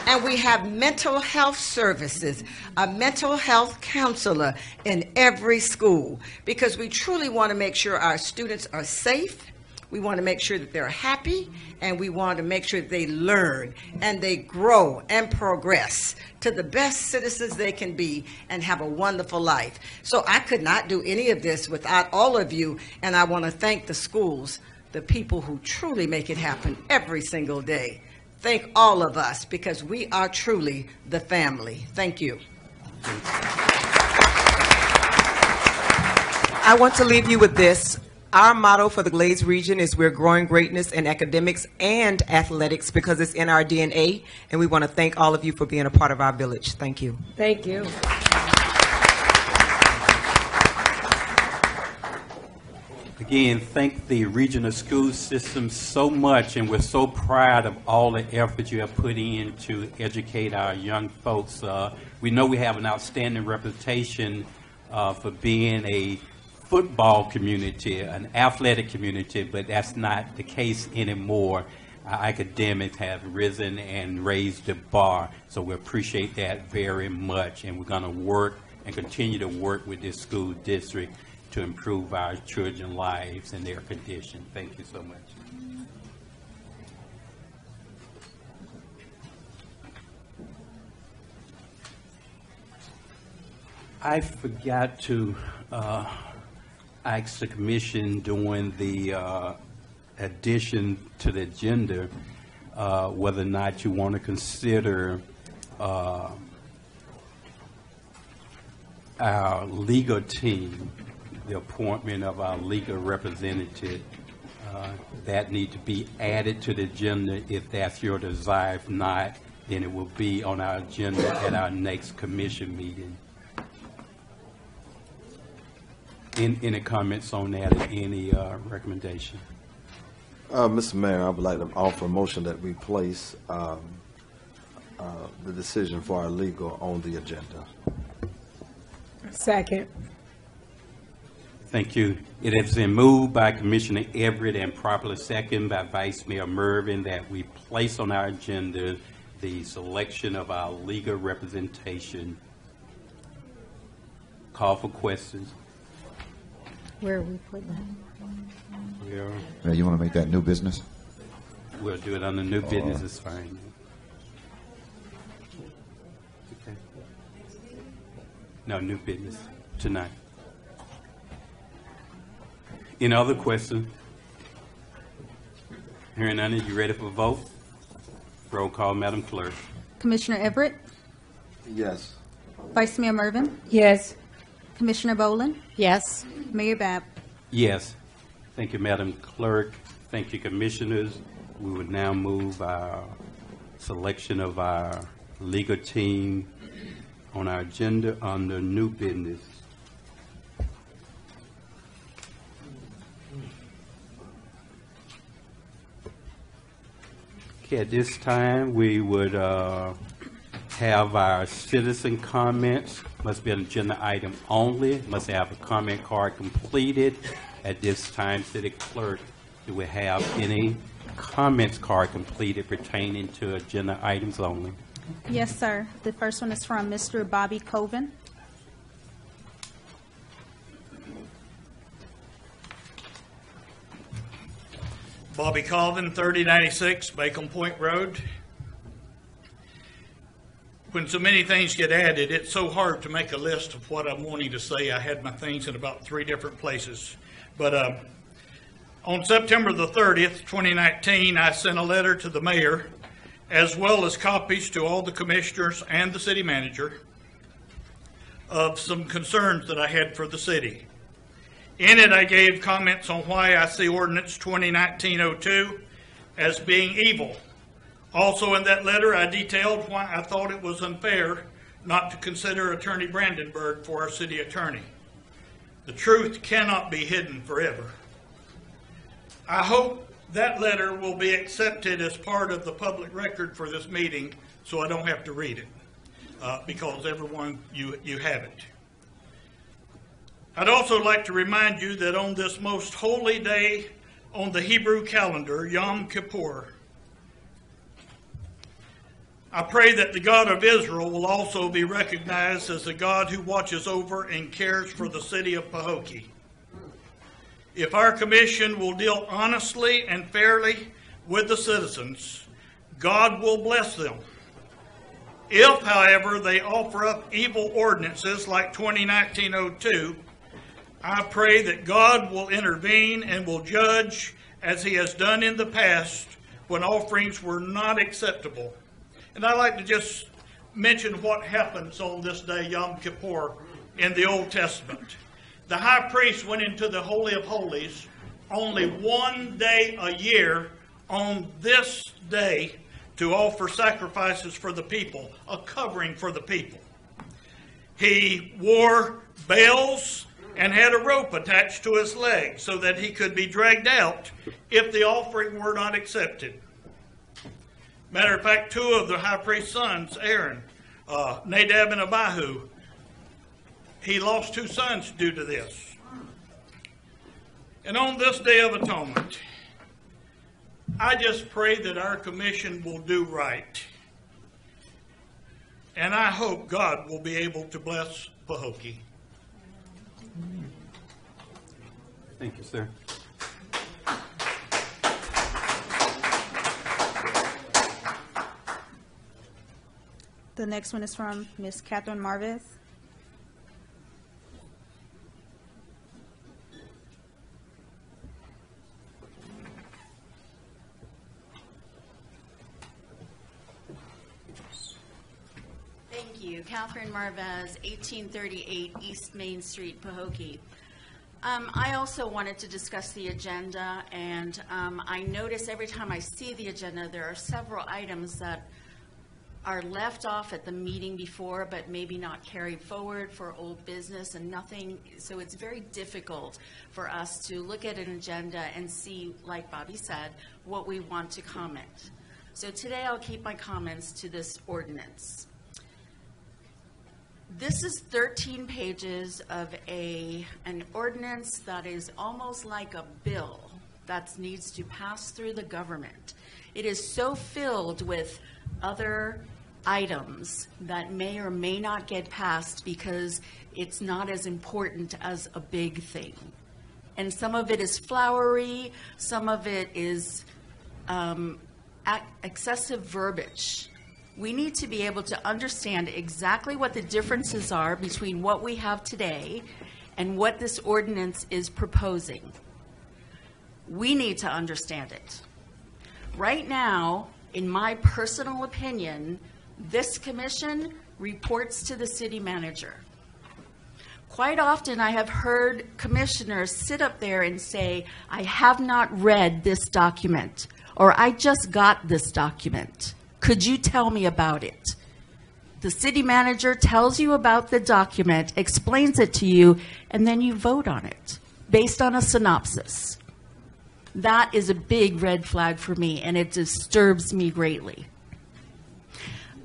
And we have mental health services, a mental health counselor in every school because we truly want to make sure our students are safe we want to make sure that they're happy, and we want to make sure that they learn and they grow and progress to the best citizens they can be and have a wonderful life. So I could not do any of this without all of you, and I want to thank the schools, the people who truly make it happen every single day. Thank all of us because we are truly the family. Thank you. I want to leave you with this. Our motto for the Glades region is we're growing greatness in academics and athletics because it's in our DNA, and we want to thank all of you for being a part of our village. Thank you. Thank you. Again, thank the regional school system so much, and we're so proud of all the effort you have put in to educate our young folks. Uh, we know we have an outstanding reputation uh, for being a football community, an athletic community, but that's not the case anymore. Our academics have risen and raised the bar, so we appreciate that very much, and we're going to work and continue to work with this school district to improve our children's lives and their condition. Thank you so much. I forgot to uh, ask the commission during the uh, addition to the agenda uh, whether or not you want to consider uh, our legal team, the appointment of our legal representative. uh, That need to be added to the agenda if that's your desire. If not, then it will be on our agenda at our next commission meeting. Any, any comments on that, or any uh, recommendation? Uh, Mr. Mayor, I would like to offer a motion that we place um, uh, the decision for our legal on the agenda. Second. Thank you. It has been moved by Commissioner Everett and properly second by Vice Mayor Murvin that we place on our agenda the selection of our legal representation. Call for questions. Where are we putting that? We'll, Mayor, you want to make that new business? we'll do it on the new business, it's fine. Okay. No, new business tonight. Any other questions? Hearing none, are you ready for a vote? Roll call, Madam Clerk. Commissioner Everett, Yes. Vice Mayor Murvin, Yes. Commissioner Bohlen, Yes? Mayor Babb. Yes. Thank you, Madam Clerk. Thank you, Commissioners. We would now move our selection of our legal team on our agenda under new business. Okay, at this time, we would uh, have our citizen comments. Must be an agenda item only, must have a comment card completed. At this time, City Clerk, do we have any comments card completed pertaining to agenda items only? Yes, sir. The first one is from Mr. Bobby Coven. Bobby Colvin, 3096 Bacom Point Road. When so many things get added, it's so hard to make a list of what I'm wanting to say. I had my things in about three different places. But uh, on September the 30th, 2019, I sent a letter to the mayor, as well as copies to all the commissioners and the city manager, of some concerns that I had for the city. In it, I gave comments on why I see ordinance 2019-02 as being evil. Also in that letter, I detailed why I thought it was unfair not to consider Attorney Brandenburg for our city attorney. The truth cannot be hidden forever. I hope that letter will be accepted as part of the public record for this meeting, so I don't have to read it, uh, because everyone, you, you have it. I'd also like to remind you that on this most holy day on the Hebrew calendar, Yom Kippur, I pray that the God of Israel will also be recognized as the God who watches over and cares for the city of Pahokee. If our commission will deal honestly and fairly with the citizens, God will bless them. If, however, they offer up evil ordinances like 2019-02, I pray that God will intervene and will judge as he has done in the past when offerings were not acceptable. And I'd like to just mention what happens on this day, Yom Kippur, in the Old Testament. The high priest went into the Holy of Holies only one day a year on this day to offer sacrifices for the people, a covering for the people. He wore bells and had a rope attached to his leg so that he could be dragged out if the offering were not accepted. Matter of fact, two of the high priest's sons, Aaron, uh, Nadab and Abihu, he lost two sons due to this. And on this day of atonement, I just pray that our commission will do right. And I hope God will be able to bless Pahokee. Thank you, sir. The next one is from Ms. Catherine Marvis. Thank you. Catherine Marvez, 1838 East Main Street, Pahokee. Um, I also wanted to discuss the agenda, and um, I notice every time I see the agenda, there are several items that are left off at the meeting before, but maybe not carried forward for old business and nothing. So it's very difficult for us to look at an agenda and see, like Bobby said, what we want to comment. So today I'll keep my comments to this ordinance. This is 13 pages of a, an ordinance that is almost like a bill that needs to pass through the government. It is so filled with other items that may or may not get passed because it's not as important as a big thing. And some of it is flowery, some of it is um, excessive verbiage. We need to be able to understand exactly what the differences are between what we have today and what this ordinance is proposing. We need to understand it. Right now, in my personal opinion, this commission reports to the city manager. Quite often, I have heard commissioners sit up there and say, I have not read this document, or I just got this document. Could you tell me about it? The city manager tells you about the document, explains it to you, and then you vote on it based on a synopsis. That is a big red flag for me, and it disturbs me greatly.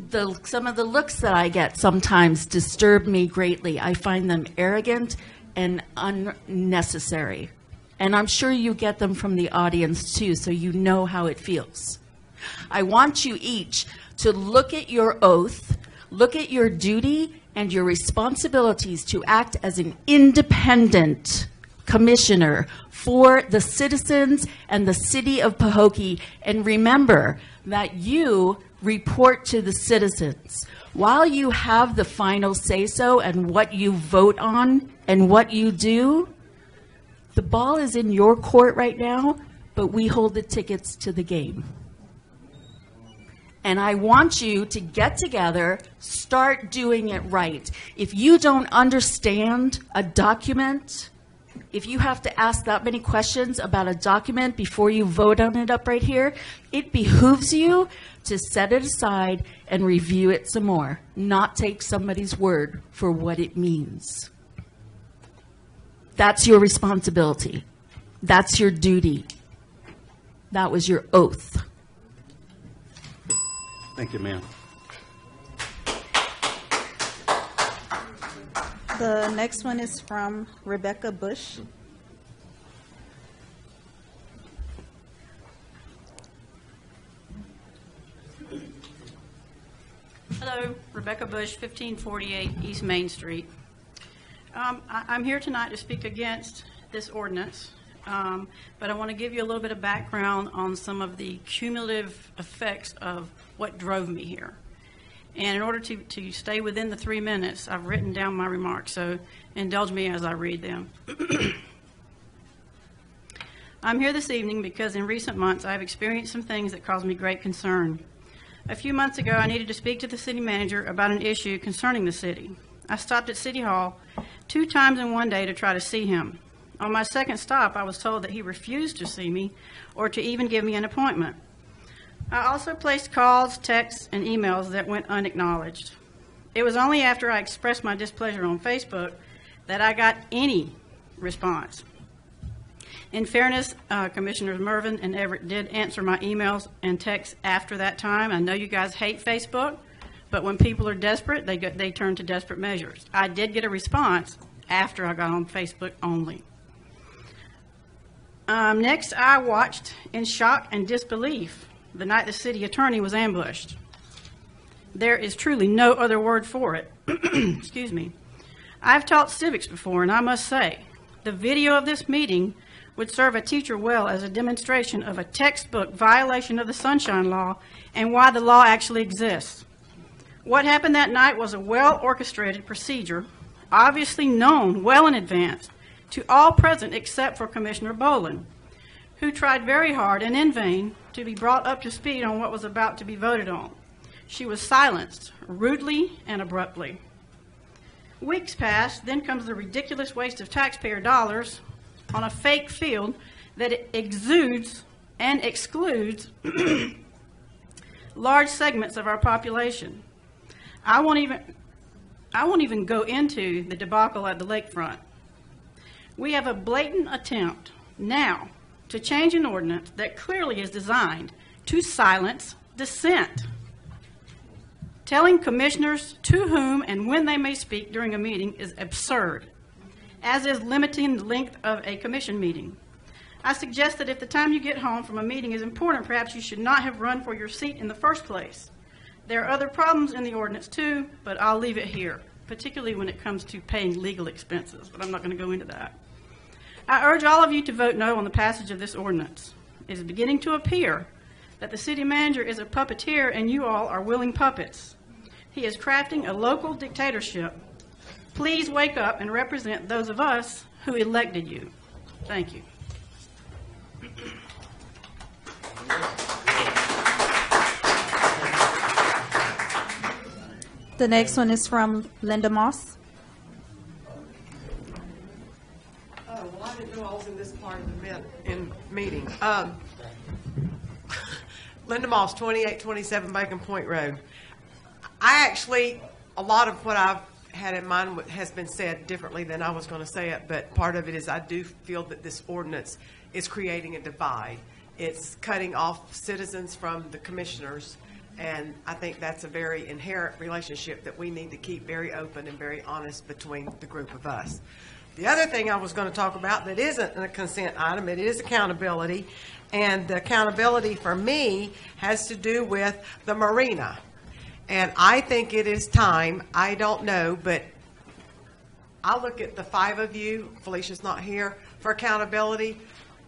The, some of the looks that I get sometimes disturb me greatly. I find them arrogant and unnecessary. And I'm sure you get them from the audience too, so you know how it feels. I want you each to look at your oath, look at your duty and your responsibilities to act as an independent commissioner for the citizens and the city of Pahokee. And remember that you report to the citizens. While you have the final say so and what you vote on and what you do, the ball is in your court right now, but we hold the tickets to the game. And I want you to get together, start doing it right. If you don't understand a document, if you have to ask that many questions about a document before you vote on it up right here, it behooves you to set it aside and review it some more, not take somebody's word for what it means. That's your responsibility. That's your duty. That was your oath. Thank you, ma'am. The next one is from Rebecca Bush. Hello, Rebecca Bush, 1548 East Main Street. Um, I- I'm here tonight to speak against this ordinance, um, but I want to give you a little bit of background on some of the cumulative effects of what drove me here. And in order to, to stay within the three minutes, I've written down my remarks, so indulge me as I read them. [clears throat] I'm here this evening because in recent months I have experienced some things that cause me great concern. A few months ago, I needed to speak to the city manager about an issue concerning the city. I stopped at City Hall two times in one day to try to see him. On my second stop, I was told that he refused to see me or to even give me an appointment. I also placed calls, texts, and emails that went unacknowledged. It was only after I expressed my displeasure on Facebook that I got any response. In fairness, uh, Commissioners Murvin and Everett did answer my emails and texts after that time. I know you guys hate Facebook, but when people are desperate, they, they turn to desperate measures. I did get a response after I got on Facebook only. Um, next, I watched in shock and disbelief the night the city attorney was ambushed. There is truly no other word for it. [clears throat] Excuse me. I've taught civics before, and I must say, the video of this meeting would serve a teacher well as a demonstration of a textbook violation of the Sunshine Law and why the law actually exists. What happened that night was a well orchestrated procedure, obviously known well in advance to all present except for Commissioner Bohlen, who tried very hard and in vain to be brought up to speed on what was about to be voted on. She was silenced rudely and abruptly. Weeks passed, then comes the ridiculous waste of taxpayer dollars on a fake field that exudes and excludes [clears throat] large segments of our population. I won't even I won't even go into the debacle at the lakefront. We have a blatant attempt now to change an ordinance that clearly is designed to silence dissent. Telling commissioners to whom and when they may speak during a meeting is absurd, as is limiting the length of a commission meeting. I suggest that if the time you get home from a meeting is important, perhaps you should not have run for your seat in the first place. There are other problems in the ordinance too, but I'll leave it here, particularly when it comes to paying legal expenses, but I'm not going to go into that. I urge all of you to vote no on the passage of this ordinance. It is beginning to appear that the city manager is a puppeteer and you all are willing puppets. He is crafting a local dictatorship. Please wake up and represent those of us who elected you. Thank you. The next one is from Linda Moss. In this part of the in meeting. Um, [laughs] Linda Moss, 2827 Bacom Point Road. I actually, a lot of what I've had in mind has been said differently than I was going to say it, but part of it is I do feel that this ordinance is creating a divide. It's cutting off citizens from the commissioners, and I think that's a very inherent relationship that we need to keep very open and very honest between the group of us. The other thing I was going to talk about that isn't a consent item, it is accountability. And the accountability for me has to do with the marina. And I think it is time, I don't know, but I look at the five of you, Felishia's not here, for accountability.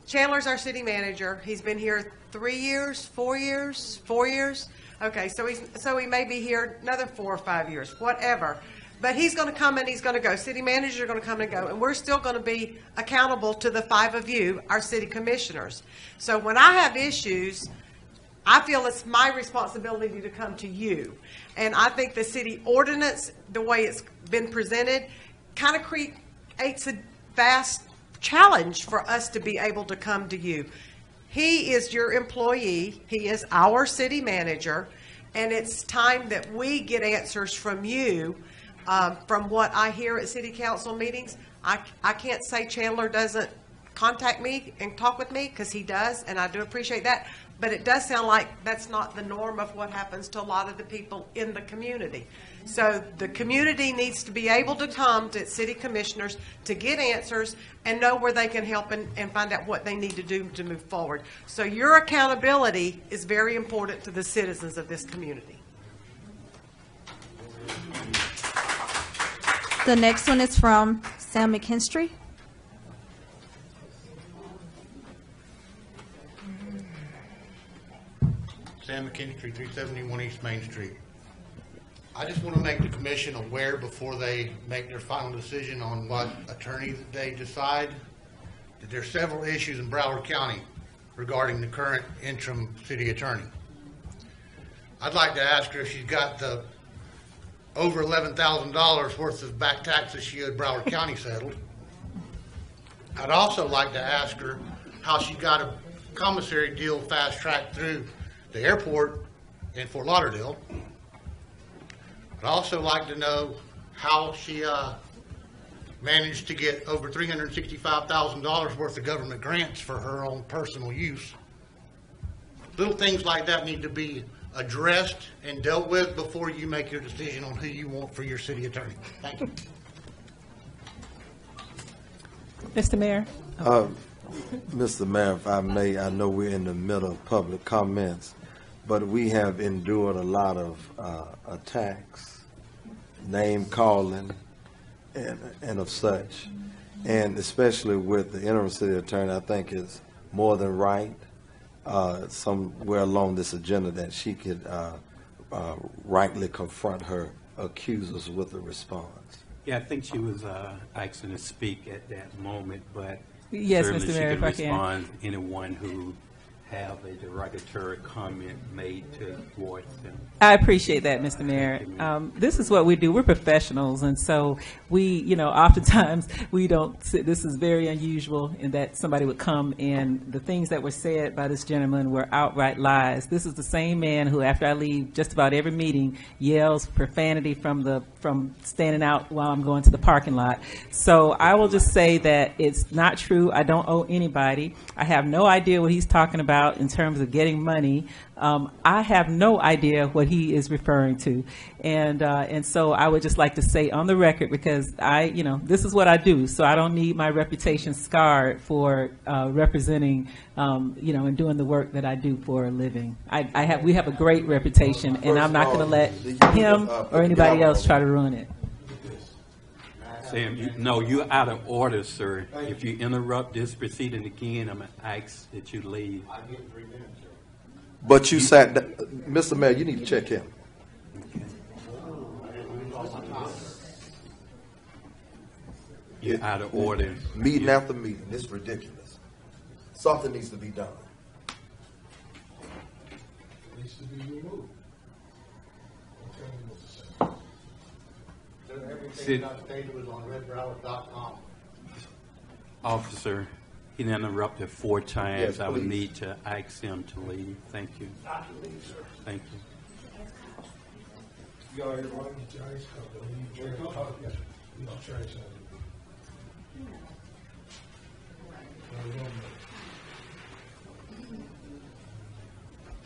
Chandler's our city manager. He's been here three years, four years, four years? Okay, so he's, so he may be here another four or five years, whatever. But he's going to come and he's going to go. City managers are going to come and go, and we're still going to be accountable to the five of you, our city commissioners. So when I have issues, I feel it's my responsibility to come to you. And I think the city ordinance, the way it's been presented, kind of creates a vast challenge for us to be able to come to you. He is your employee, he is our city manager, and it's time that we get answers from you. Um, From what I hear at city council meetings, I, I can't say Chandler doesn't contact me and talk with me, because he does, and I do appreciate that. But it does sound like that's not the norm of what happens to a lot of the people in the community. So the community needs to be able to come to city commissioners to get answers and know where they can help and, and find out what they need to do to move forward. So your accountability is very important to the citizens of this community. The next one is from Sam McKinstry. Sam McKinlay, 371 East Main Street. I just want to make the commission aware before they make their final decision on what attorney they decide, that there are several issues in Broward County regarding the current interim city attorney. I'd like to ask her if she's got the over $11,000 worth of back taxes she owed Broward [laughs] County settled. I'd also like to ask her how she got a commissary deal fast-tracked through the airport in Fort Lauderdale. I'd also like to know how she uh, managed to get over $365,000 worth of government grants for her own personal use. Little things like that need to be addressed and dealt with before you make your decision on who you want for your city attorney. Thank you. Mr. Mayor? Uh, Mr. Mayor, if I may, I know we're in the middle of public comments, but we have endured a lot of uh, attacks, name calling, and, and of such. And especially with the interim city attorney, I think it's more than right, uh, somewhere along this agenda, that she could uh, uh, rightly confront her accusers with a response. Yeah, I think she was uh, asking to speak at that moment, but Yes, certainly Mr. she Mayor, can if I can. respond anyone who have a derogatory comment made to thwart them. I appreciate that, Mr. Mayor. Um, this is what we do. We're professionals, and so we, you know, oftentimes [laughs] we don't. Sit, this is very unusual in that somebody would come and the things that were said by this gentleman were outright lies. This is the same man who, after I leave just about every meeting, yells profanity from the from standing out while I'm going to the parking lot. So I will just say that it's not true. I don't owe anybody. I have no idea what he's talking about in terms of getting money. Um, I have no idea what he is referring to, and uh, and so I would just like to say on the record because I, you know, this is what I do, so I don't need my reputation scarred for uh, representing, um, you know, and doing the work that I do for a living. I, I have, we have a great reputation, and I'm not going to let him or anybody else try to ruin it. Sam, you, no, you're out of order, sir. If you interrupt this proceeding again, I'm gonna ask that you leave. I get three minutes, sir. But you sat, da- Mr. Mayor, you need to check him. You're out of order. Meeting after meeting, it's ridiculous. Something needs to be done. Everything I stated was on redbroward.com. Officer, he interrupted four times. Yes, I would please. need to ask him to leave. Thank you. Thank you. You all right, Ron? You all right? You all right? Yeah. You all right, son? No, we don't know.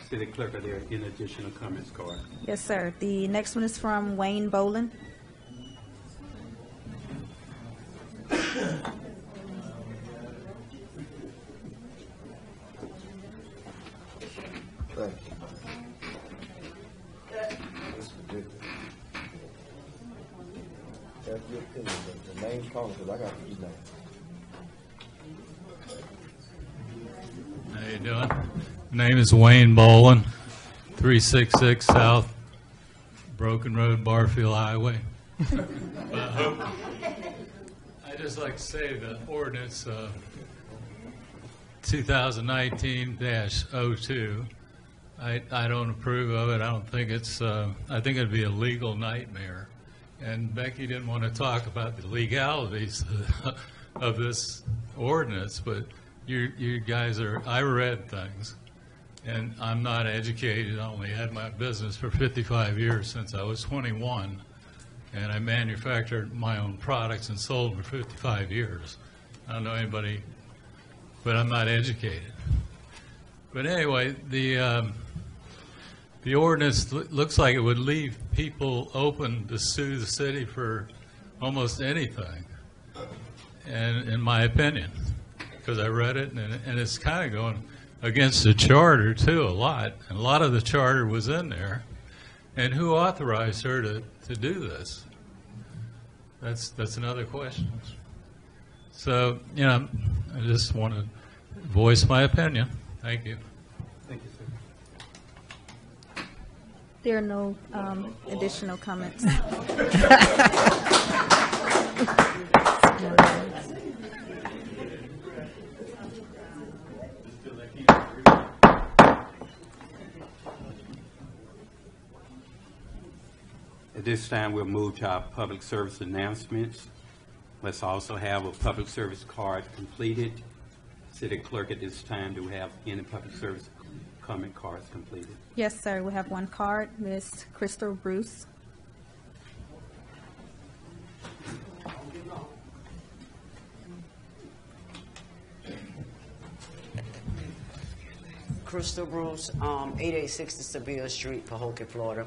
City Clerk, are there any additional comments, Cora? Yes, sir. The next one is from Wayne Bolin. Thank you. That's ridiculous. That's your opinion, but the name calling, because I got to. How you doing? Name is Wayne Bolin, 366 South Broken Road, Barfield Highway. [laughs] But I hope- I'd just like to say the ordinance uh, 2019-02, I I don't approve of it. I don't think it's, uh, I think it'd be a legal nightmare. And Becky didn't want to talk about the legalities [laughs] of this ordinance, but you, you guys are, I read things, and I'm not educated. I only had my business for 55 years since I was 21, and I manufactured my own products and sold them for 55 years. I don't know anybody, but I'm not educated. But anyway, the, um, the ordinance looks like it would leave people open to sue the city for almost anything, and, in my opinion, because I read it, and, and it's kind of going against the charter too, a lot. And a lot of the charter was in there. And who authorized her to, to do this? That's, that's another question. So, you know, I just want to voice my opinion. Thank you. Thank you, sir. There are no um, additional comments. [laughs] At this time, we'll move to our public service announcements. Let's also have a public service card completed. City Clerk, at this time, do we have any public service comment cards completed? Yes, sir. We have one card, Miss Crystal Bruce. Crystal Bruce, um, 8860 Seville Street, Pahokee, Florida.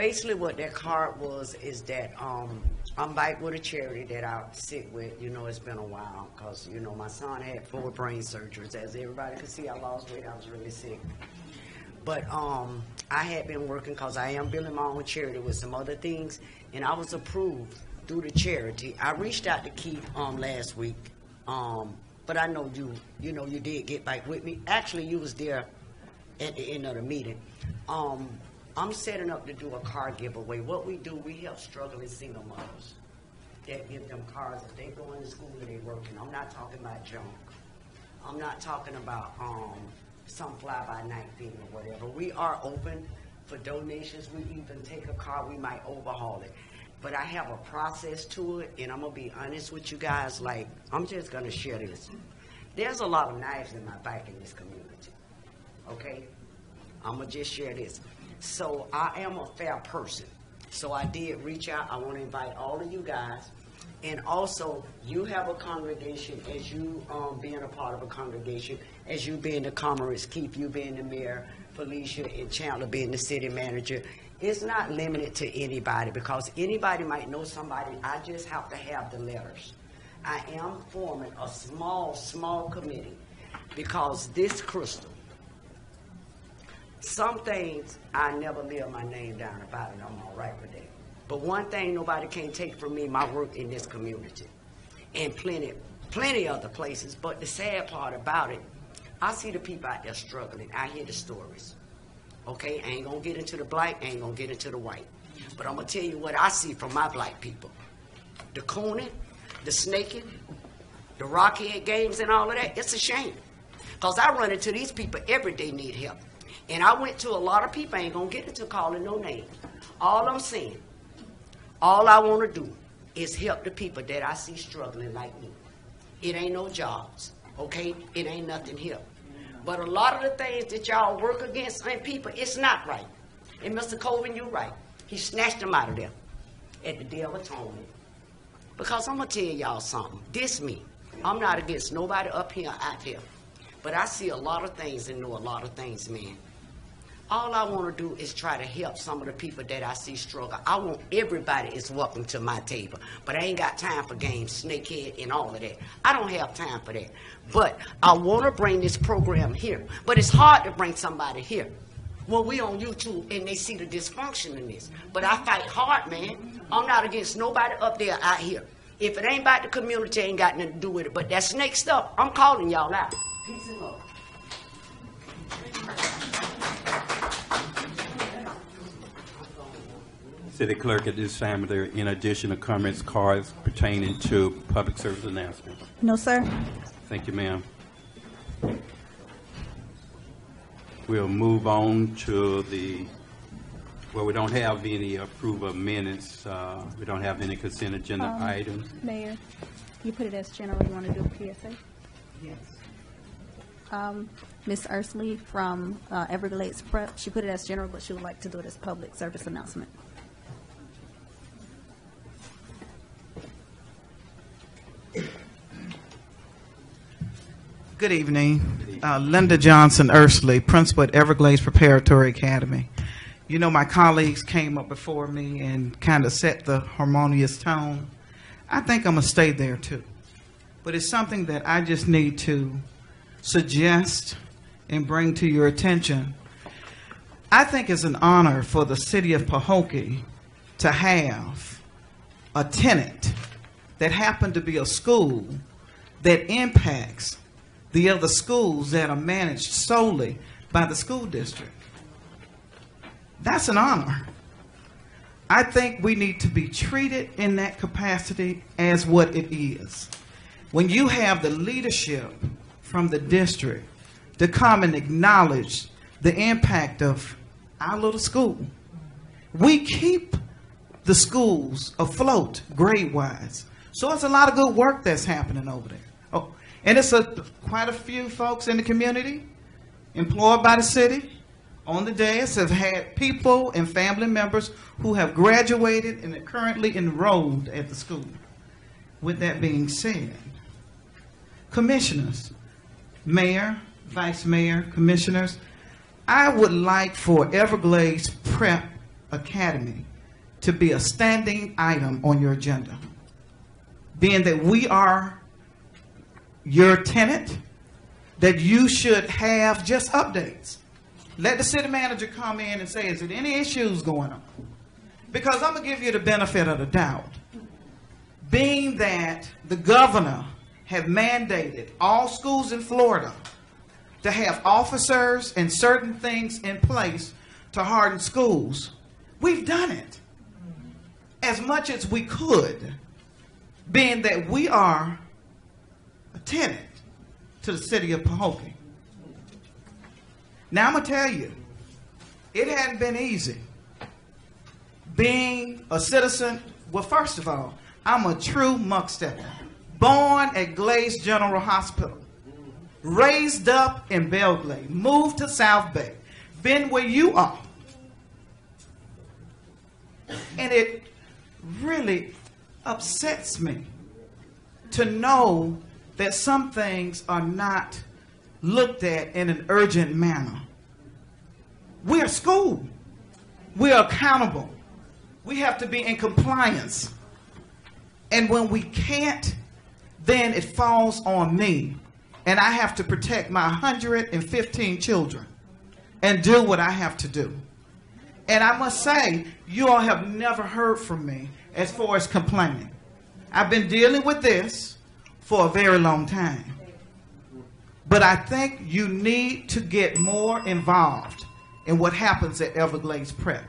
Basically, what that card was is that um, I'm back with a charity that I sit with. You know, it's been a while because, you know, my son had four brain surgeries. As everybody can see, I lost weight. I was really sick. But um, I had been working because I am building my own charity with some other things, and I was approved through the charity. I reached out to Keith um, last week, um, but I know you, you know, you did get back with me. Actually, you was there at the end of the meeting. Um, I'm setting up to do a car giveaway. What we do, we help struggling single mothers that give them cars if they going to school and they working. I'm not talking about junk. I'm not talking about um, some fly-by-night thing or whatever. We are open for donations. We even take a car, we might overhaul it. But I have a process to it, and I'm gonna be honest with you guys. Like, I'm just gonna share this. There's a lot of knives in my back in this community. Okay, I'm gonna just share this. So I am a fair person. So I did reach out. I want to invite all of you guys. And also, you have a congregation, as you um, being a part of a congregation, as you being the commerce, Keith, you being the mayor, Felishia and Chandler being the city manager. It's not limited to anybody because anybody might know somebody. I just have to have the letters. I am forming a small, small committee because this crystal, some things I never live my name down about it. I'm all right with that. But one thing nobody can take from me, my work in this community, and plenty, plenty other places. But the sad part about it, I see the people out there struggling. I hear the stories. Okay, I ain't gonna get into the black, I ain't gonna get into the white. But I'm gonna tell you what I see from my black people: the cooning, the snaking, the rockhead games, and all of that. It's a shame, cause I run into these people every day need help. And I went to a lot of people, I ain't gonna get into calling no names. All I'm saying, all I wanna do is help the people that I see struggling like me. It ain't no jobs, okay? It ain't nothing here. But a lot of the things that y'all work against and people, it's not right. And Mr. Colvin, you're right. He snatched them out of there at the Day of Atonement. Because I'm gonna tell y'all something. This me. I'm not against nobody up here, out here. But I see a lot of things and know a lot of things, man. All I want to do is try to help some of the people that I see struggle. I want everybody is welcome to my table, but I ain't got time for games, snakehead, and all of that. I don't have time for that. But I want to bring this program here. But it's hard to bring somebody here when we on YouTube and they see the dysfunction in this. But I fight hard, man. I'm not against nobody up there out here. If it ain't about the community, ain't got nothing to do with it. But that snake stuff, I'm calling y'all out. Peace and love. City Clerk, at this time, are there in addition to comments, cards pertaining to public service announcements? No, sir. Thank you, ma'am. We'll move on to the, well, we don't have any approval of minutes. uh, We don't have any consent agenda Um, items. Mayor, you put it as general, you want to do a PSA? Yes. Um, Ms. Ursley from uh, Everglades Prep, she put it as general, but she would like to do it as public service announcement. Good evening. Uh, Linda Johnson Ursley, Principal at Everglades Preparatory Academy. You know, my colleagues came up before me and kind of set the harmonious tone. I think I'm going to stay there too. But it's something that I just need to suggest and bring to your attention. I think it's an honor for the city of Pahokee to have a tenant that happen to be a school that impacts the other schools that are managed solely by the school district. That's an honor. I think we need to be treated in that capacity as what it is. When you have the leadership from the district to come and acknowledge the impact of our little school, we keep the schools afloat grade wise. So it's a lot of good work that's happening over there. Oh, and it's a, quite a few folks in the community employed by the city on the dais have had people and family members who have graduated and are currently enrolled at the school. With that being said, commissioners, mayor, vice mayor, commissioners, I would like for Everglades Prep Academy to be a standing item on your agenda. Being that we are your tenant, that you should have just updates. Let the city manager come in and say, is there any issues going on? Because I'm going to give you the benefit of the doubt. Being that the governor have mandated all schools in Florida to have officers and certain things in place to harden schools, we've done it as much as we could, being that we are a tenant to the city of Pahokee. Now I'm gonna tell you, it hadn't been easy. Being a citizen, well, first of all, I'm a true muckstepper. Born at Glades General Hospital, raised up in Belle Glade, moved to South Bay, been where you are. And it really upsets me to know that some things are not looked at in an urgent manner. We are school. We are accountable. We have to be in compliance. And when we can't, then it falls on me. And I have to protect my 115 children and do what I have to do. And I must say, you all have never heard from me as far as complaining. I've been dealing with this for a very long time. But I think you need to get more involved in what happens at Everglades Prep.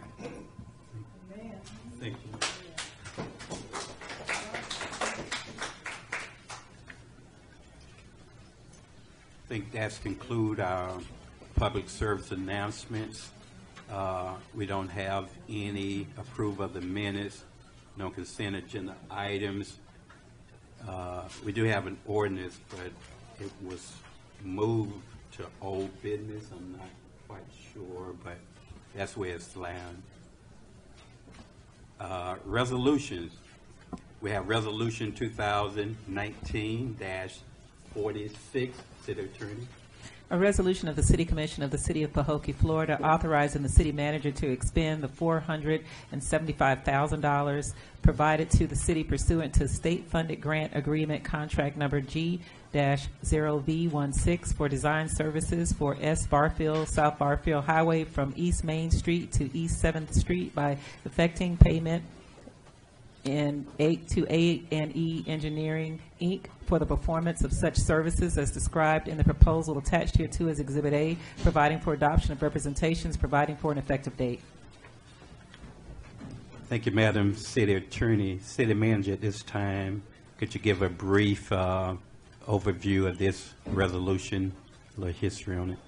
Thank you. I think that's conclude our public service announcements. Uh, We don't have any approval of the minutes, no consent agenda items. Uh, We do have an ordinance, but it was moved to old business. I'm not quite sure, but that's where it's land. Uh, Resolutions. We have Resolution 2019-46, City Attorney. A resolution of the City Commission of the City of Pahokee, Florida, authorizing the city manager to expend the four hundred and seventy-five thousand dollars provided to the city pursuant to state-funded grant agreement contract number G-0V16 for design services for S. Barfield, South Barfield Highway from East Main Street to East Seventh Street by effecting payment in A to A and E Engineering, Inc. for the performance of such services as described in the proposal attached here to as Exhibit A, providing for adoption of representations, providing for an effective date. Thank you, Madam City Attorney. City Manager, at this time, could you give a brief uh, overview of this resolution, a little history on it?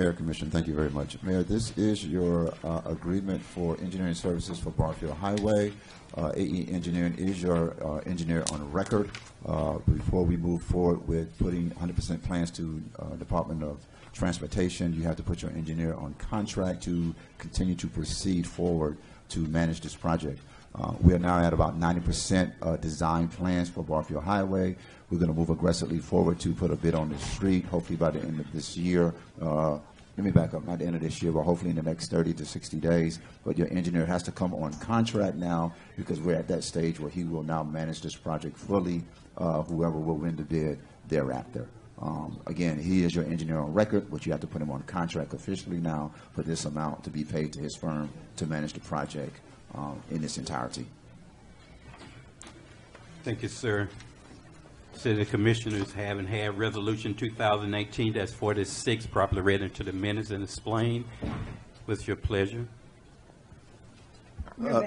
Mayor Commission, thank you very much. Mayor, this is your uh, agreement for engineering services for Barfield Highway. Uh, AE Engineering is your uh, engineer on record. Uh, Before we move forward with putting 100% plans to uh, Department of Transportation, you have to put your engineer on contract to continue to proceed forward to manage this project. Uh, We are now at about 90% uh, design plans for Barfield Highway. We're going to move aggressively forward to put a bid on the street, hopefully by the end of this year. Uh, Let me back up, not the end of this year, but hopefully in the next 30 to 60 days. But your engineer has to come on contract now because we're at that stage where he will now manage this project fully, uh, whoever will win the bid thereafter. Um, Again, he is your engineer on record, but you have to put him on contract officially now for this amount to be paid to his firm to manage the project um, in its entirety. Thank you, sir. City Commissioners haven't had Resolution 2019-46 properly read into the minutes and explained. What's your pleasure? Uh,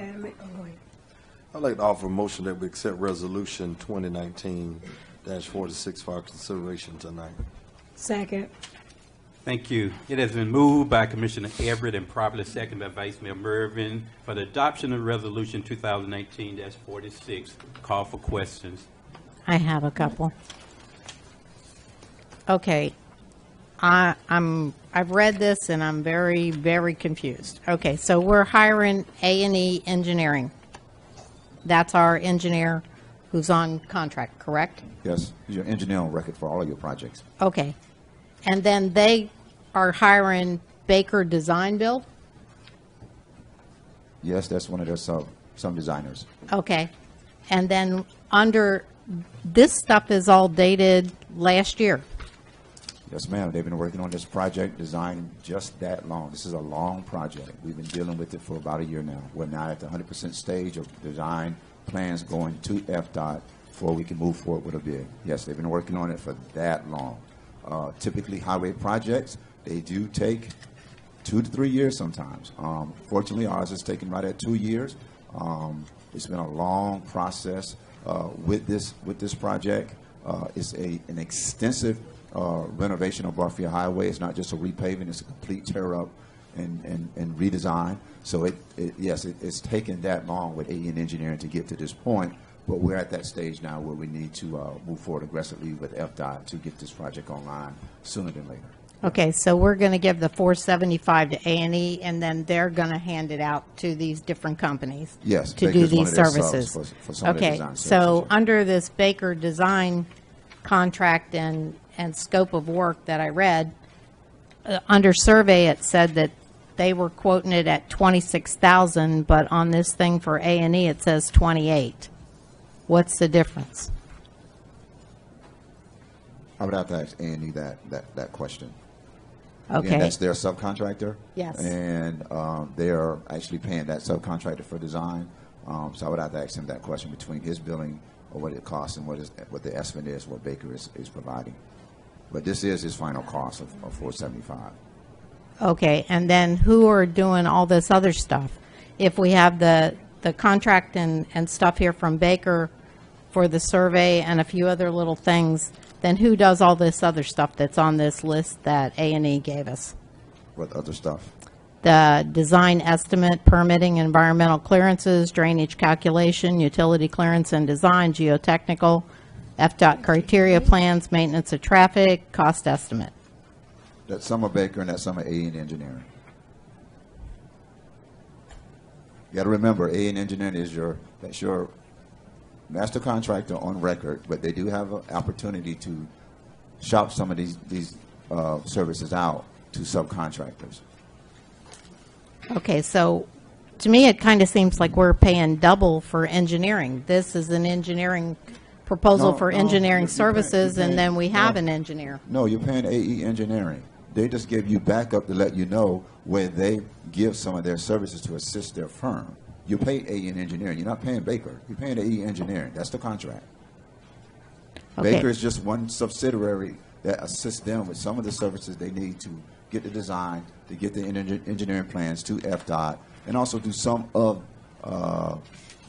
I'd like to offer a motion that we accept Resolution 2019-46 for our consideration tonight. Second. Thank you. It has been moved by Commissioner Everett and properly seconded by Vice Mayor Murvin for the adoption of Resolution 2019-46. Call for questions. I have a couple. Okay, I, I'm, I've read this and I'm very, very confused. Okay, so we're hiring A and E Engineering. That's our engineer who's on contract, correct? Yes, he's your engineer on record for all of your projects. Okay. And then they are hiring Baker Design Build? Yes, that's one of their sub, some designers. Okay. And then under, this stuff is all dated last year. Yes, ma'am. They've been working on this project, designed just that long. This is a long project. We've been dealing with it for about a year now. We're now at the 100% stage of design plans going to FDOT before we can move forward with a bid. Yes, they've been working on it for that long. Uh, typically, highway projects, they do take two to three years sometimes. Um, fortunately, ours is taking right at two years. Um, it's been a long process with this with this project. Uh, it's a an extensive uh, renovation of Barfield Highway. It's not just a repaving; it's a complete tear up and, and, and redesign. So it, it yes, it, it's taken that long with AE and engineering to get to this point. But we're at that stage now where we need to uh, move forward aggressively with FDOT to get this project online sooner than later. Okay, so we're going to give the 475 to A and E, and then they're going to hand it out to these different companies? Yes, To do Baker's one these of their subs services? for- for some of their Okay, design so under this Baker Design contract and, and scope of work that I read, uh, under survey, it said that they were quoting it at 26,000, but on this thing for A and E, it says 28. What's the difference? I would have to ask Andy that, that, that question. Okay. Again, that's their subcontractor. Yes. And um, they are actually paying that subcontractor for design. Um, so I would have to ask him that question between his billing or what it costs and what is what the estimate is, what Baker is, is providing. But this is his final cost of, of 475. Okay, and then who are doing all this other stuff? If we have the, the contract and, and stuff here from Baker for the survey and a few other little things, then who does all this other stuff that's on this list that A and E gave us? What other stuff? the design estimate, permitting, environmental clearances, drainage calculation, utility clearance and design, geotechnical, FDOT criteria plans, maintenance of traffic, cost estimate. That's Summer Baker and that's Summer A&E Engineering. You got to remember, A&E Engineering is your, that's your master contractor on record, but they do have an opportunity to shop some of these, these uh, services out to subcontractors. Okay, so to me, it kind of seems like we're paying double for engineering. This is an engineering proposal No, for no, engineering you're- you're paying- services, you're and then we have no. an engineer. No, you're paying AE Engineering. They just give you backup to let you know where they give some of their services to assist their firm. You pay AE Engineering. You're not paying Baker. You're paying AE Engineering. That's the contract. Okay. Baker is just one subsidiary that assists them with some of the services they need to get the design, to get the engi- engineering plans to FDOT, and also do some of uh,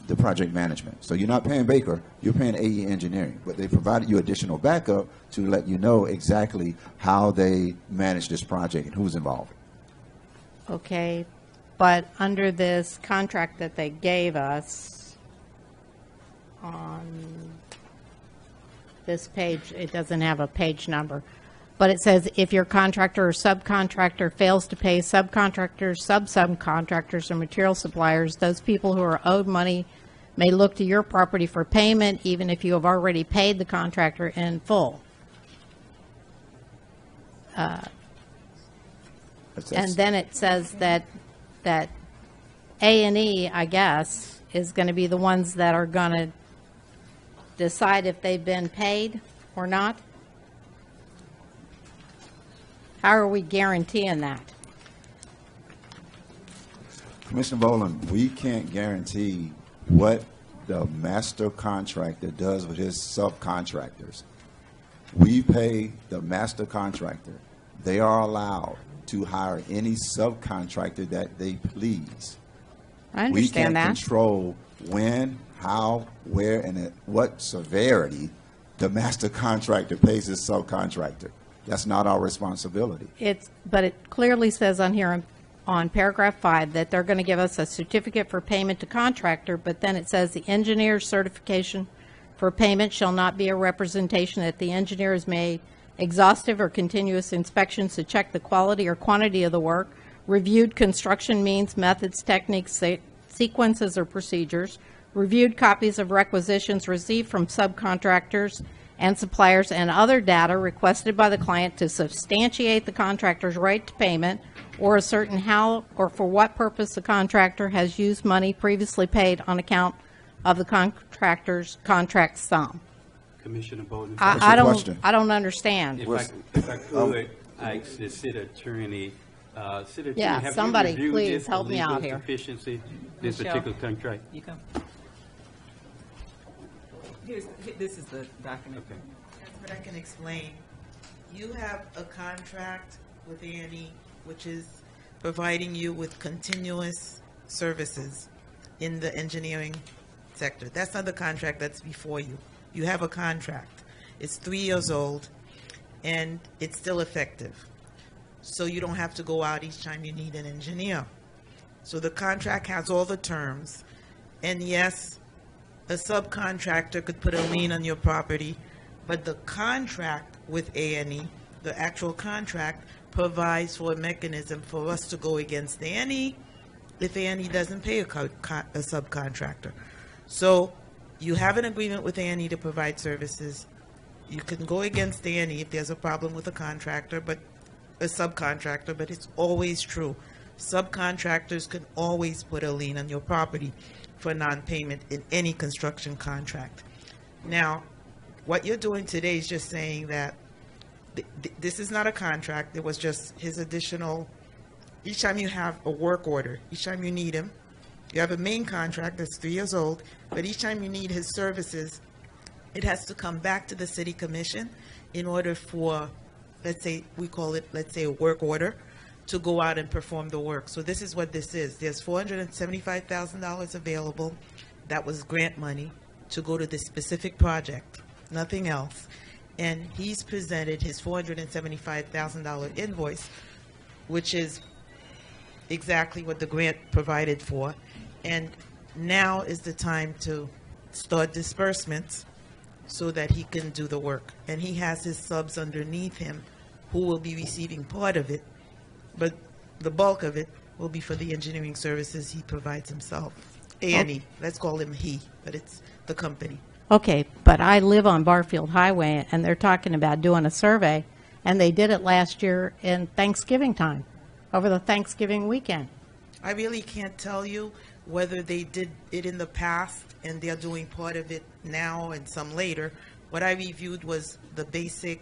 the project management. So you're not paying Baker, you're paying AE Engineering, but they provided you additional backup to let you know exactly how they manage this project and who's involved. Okay, but under this contract that they gave us on this page, it doesn't have a page number, but it says if your contractor or subcontractor fails to pay subcontractors, sub-subcontractors, or material suppliers, those people who are owed money may look to your property for payment even if you have already paid the contractor in full. Uh, and then it says that, that A and E, I guess, is going to be the ones that are going to decide if they've been paid or not? How are we guaranteeing that? Commissioner Bohlen, we can't guarantee what the master contractor does with his subcontractors. We pay the master contractor. They are allowed to hire any subcontractor that they please. I We can't that. control when, how, where, and at what severity the master contractor pays his subcontractor. That's not our responsibility. It's, but it clearly says on here, on paragraph five, that they're going to give us a certificate for payment to contractor, but then it says the engineer's certification for payment shall not be a representation that the engineer has made exhaustive or continuous inspections to check the quality or quantity of the work, reviewed construction means, methods, techniques, se- sequences, or procedures, reviewed copies of requisitions received from subcontractors and suppliers and other data requested by the client to substantiate the contractor's right to payment or ascertain how or for what purpose the contractor has used money previously paid on account of the contractor's contract sum. Commissioner Bohlen. I, I don't, I don't understand. If I, if I could, I ask the city attorney, uh, city attorney, Yeah, have you somebody reviewed please this help me out here. Deficiency, this Michelle, particular contract? You come. Here's, this is the document. Okay, But I can explain. You have a contract with A&E, which is providing you with continuous services in the engineering sector. That's not the contract that's before you. You have a contract. It's three years old, and it's still effective. So you don't have to go out each time you need an engineer. So the contract has all the terms, and yes, a subcontractor could put a lien on your property, but the contract with A&E, the actual contract, provides for a mechanism for us to go against A&E if A&E doesn't pay a, a subcontractor. So you have an agreement with A&E to provide services. You can go against A&E if there's a problem with a contractor, but a subcontractor, but it's always true. Subcontractors can always put a lien on your property for non-payment in any construction contract. Now, what you're doing today is just saying that th- th- this is not a contract. It was just his additional, each time you have a work order, each time you need him, you have a main contract that's three years old, but each time you need his services, it has to come back to the city commission in order for, let's say, we call it, let's say, a work order, to go out and perform the work. So this is what this is. There's four hundred and seventy-five thousand dollars available. That was grant money to go to this specific project, nothing else. And he's presented his four hundred and seventy-five thousand dollar invoice, which is exactly what the grant provided for. And now is the time to start disbursements so that he can do the work. And he has his subs underneath him who will be receiving part of it, but the bulk of it will be for the engineering services he provides himself. A&E, let's call him he, but it's the company. Okay, but I live on Barfield Highway, and they're talking about doing a survey, and they did it last year in Thanksgiving time, over the Thanksgiving weekend. I really can't tell you whether they did it in the past and they're doing part of it now and some later. What I reviewed was the basic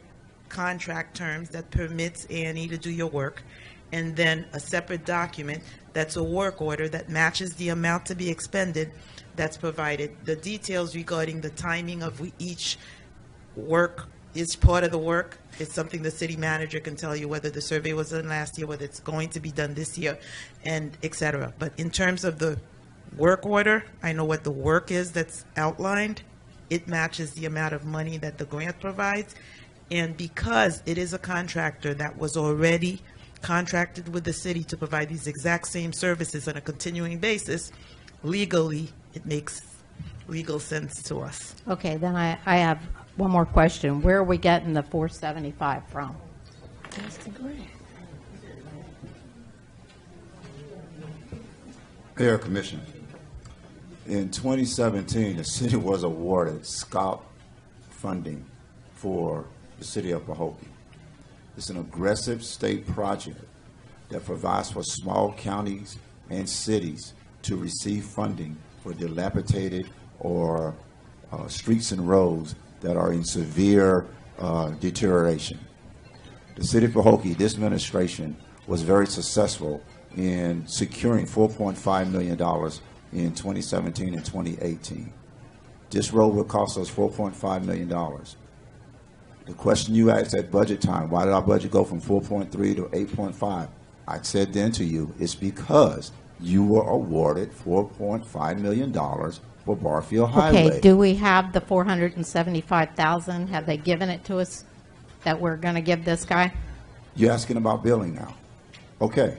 contract terms that permits A&E to do your work, and then a separate document that's a work order that matches the amount to be expended that's provided. The details regarding the timing of each work is part of the work. It's something the city manager can tell you whether the survey was done last year, whether it's going to be done this year, and et cetera. But in terms of the work order, I know what the work is that's outlined. It matches the amount of money that the grant provides. And because it is a contractor that was already contracted with the city to provide these exact same services on a continuing basis, legally, it makes legal sense to us. Okay, then I, I have one more question. Where are we getting the 475 from? Mayor Commission, in 2017, the city was awarded SCOUT funding for the city of Pahokee. It's an aggressive state project that provides for small counties and cities to receive funding for dilapidated or uh, streets and roads that are in severe uh, deterioration. The city of Pahokee, this administration was very successful in securing $4.5 million in 2017 and 2018. This road will cost us $4.5 million. The question you asked at budget time, why did our budget go from 4.3 to 8.5? I said then to you, it's because you were awarded $4.5 million for Barfield Highway. Okay, do we have the 475,000? Have they given it to us that we're going to give this guy? You're asking about billing now. Okay.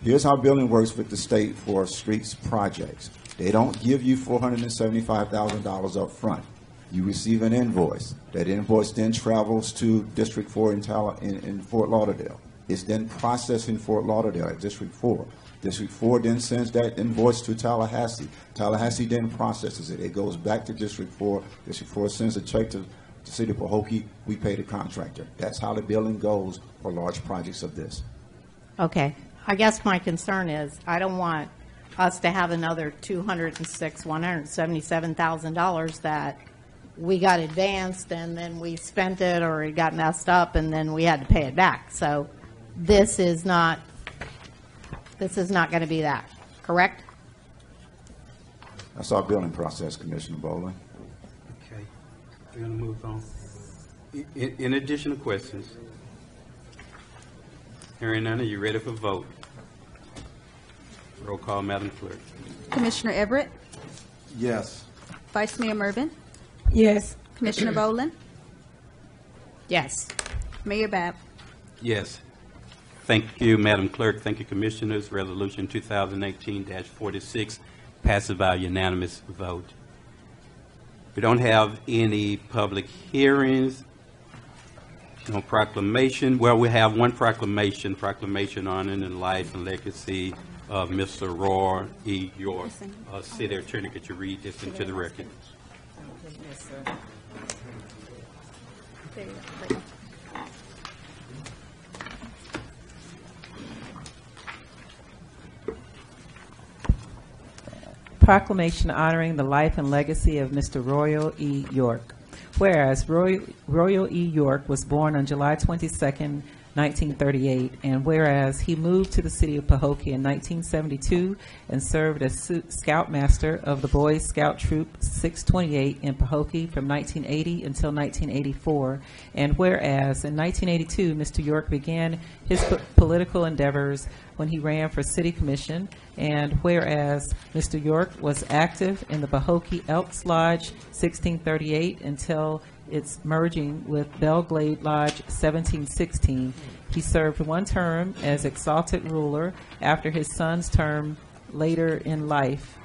Here's how billing works with the state for streets projects. They don't give you $475,000 up front. You receive an invoice. That invoice then travels to District 4 in, in, in Fort Lauderdale. It's then processed in Fort Lauderdale at District 4. District 4 then sends that invoice to Tallahassee. Tallahassee then processes it. It goes back to District 4. District 4 sends a check to the city of Pahokee. We pay the contractor. That's how the billing goes for large projects of this. Okay, I guess my concern is, I don't want us to have another 206, $177,000 that we got advanced and then we spent it or it got messed up and then we had to pay it back. So this is not, this is not going to be that, correct? That's our billing process, Commissioner Bohlen. Okay, we're going to move on. In in addition to questions, hearing none, are you ready for vote? Roll call, Madam Clerk. Commissioner Everett, Yes. Vice Mayor Murvin, Yes. Commissioner [clears throat] Bohlen, Yes. Mayor Babb? Yes. Thank you, Madam Clerk. Thank you, Commissioners. Resolution 2018-46 passes by unanimous vote. We don't have any public hearings, no proclamation. Well, we have one proclamation, proclamation honoring the life and legacy of Mr. Roy E. York. Uh, City Attorney, could you read this into the record? Proclamation honoring the life and legacy of Mr. Royal E. York. Whereas Roy- Royal E. York was born on July 22nd, 1938, and whereas he moved to the city of Pahokee in 1972 and served as Scoutmaster of the Boy Scout Troop 628 in Pahokee from 1980 until 1984, and whereas in 1982 Mr. York began his po- political endeavors when he ran for city commission, and whereas Mr. York was active in the Pahokee Elks Lodge 1638 until its merging with Belle Glade Lodge 1716. He served one term as exalted ruler after his son's term later in life.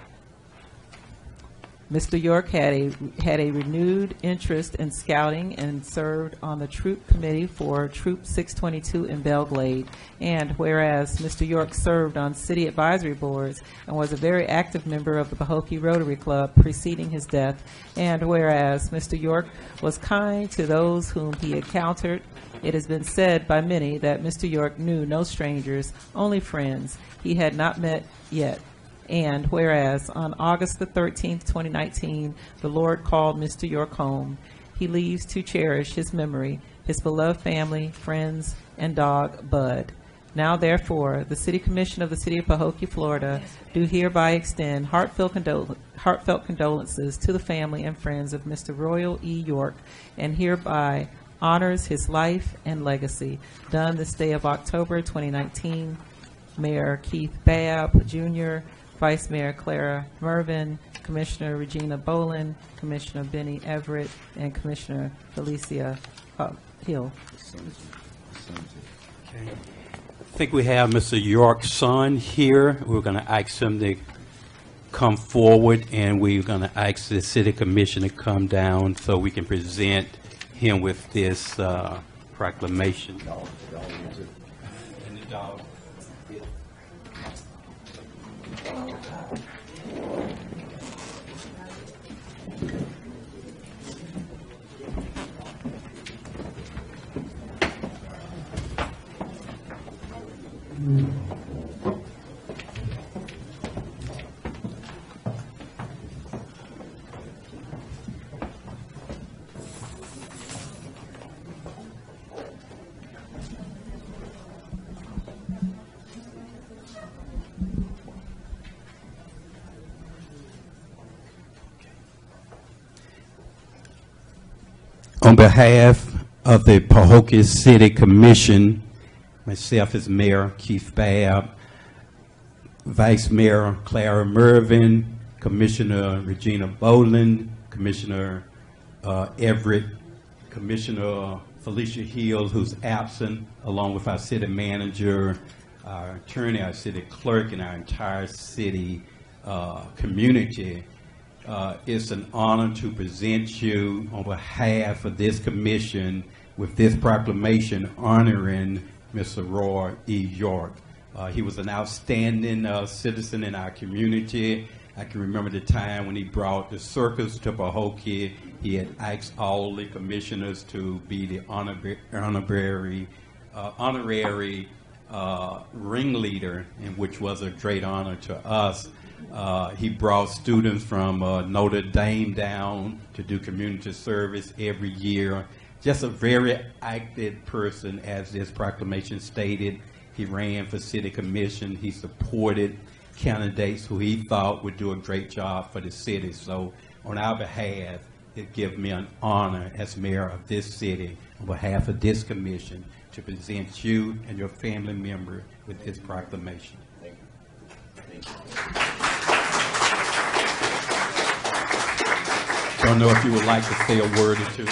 Mr. York had a, had a renewed interest in scouting and served on the troop committee for Troop 622 in Belle Glade. And whereas Mr. York served on city advisory boards and was a very active member of the Pahokee Rotary Club preceding his death, and whereas Mr. York was kind to those whom he encountered, it has been said by many that Mr. York knew no strangers, only friends he had not met yet. And whereas on August the 13th, 2019, the Lord called Mr. York home, he leaves to cherish his memory, his beloved family, friends, and dog, Bud. Now therefore, the City Commission of the City of Pahokee, Florida, do hereby extend heartfelt, condol- heartfelt condolences to the family and friends of Mr. Royal E. York, and hereby honors his life and legacy. Done this day of October 2019, Mayor Keith Babb Jr., Vice Mayor Clara Murvin, Commissioner Regina Bohlen, Commissioner Benny Everett, and Commissioner Felishia uh, Hill. I think we have Mr. York's son here. We're going to ask him to come forward, and we're going to ask the city commission to come down so we can present him with this uh, proclamation. On behalf of the Pahokee City Commission, myself as Mayor Keith Babb, Vice Mayor Clara Murvin, Commissioner Regina Bohlen, Commissioner uh, Everett, Commissioner Felishia Hill, who's absent, along with our city manager, our attorney, our city clerk, and our entire city uh, community. Uh, It's an honor to present you on behalf of this commission with this proclamation honoring Mr. Roy E. York. Uh, He was an outstanding uh, citizen in our community. I can remember the time when he brought the circus to Pahokee. He had asked all the commissioners to be the honor- honorary, uh, honorary uh, ringleader, and which was a great honor to us. Uh, he brought students from uh, Notre Dame down to do community service every year. Just a very active person, as this proclamation stated. He ran for city commission. He supported candidates who he thought would do a great job for the city. So, on our behalf, it gives me an honor as mayor of this city, on behalf of this commission, to present you and your family member with this proclamation. Thank you. Thank you. Don't know if you would like to say a word or two.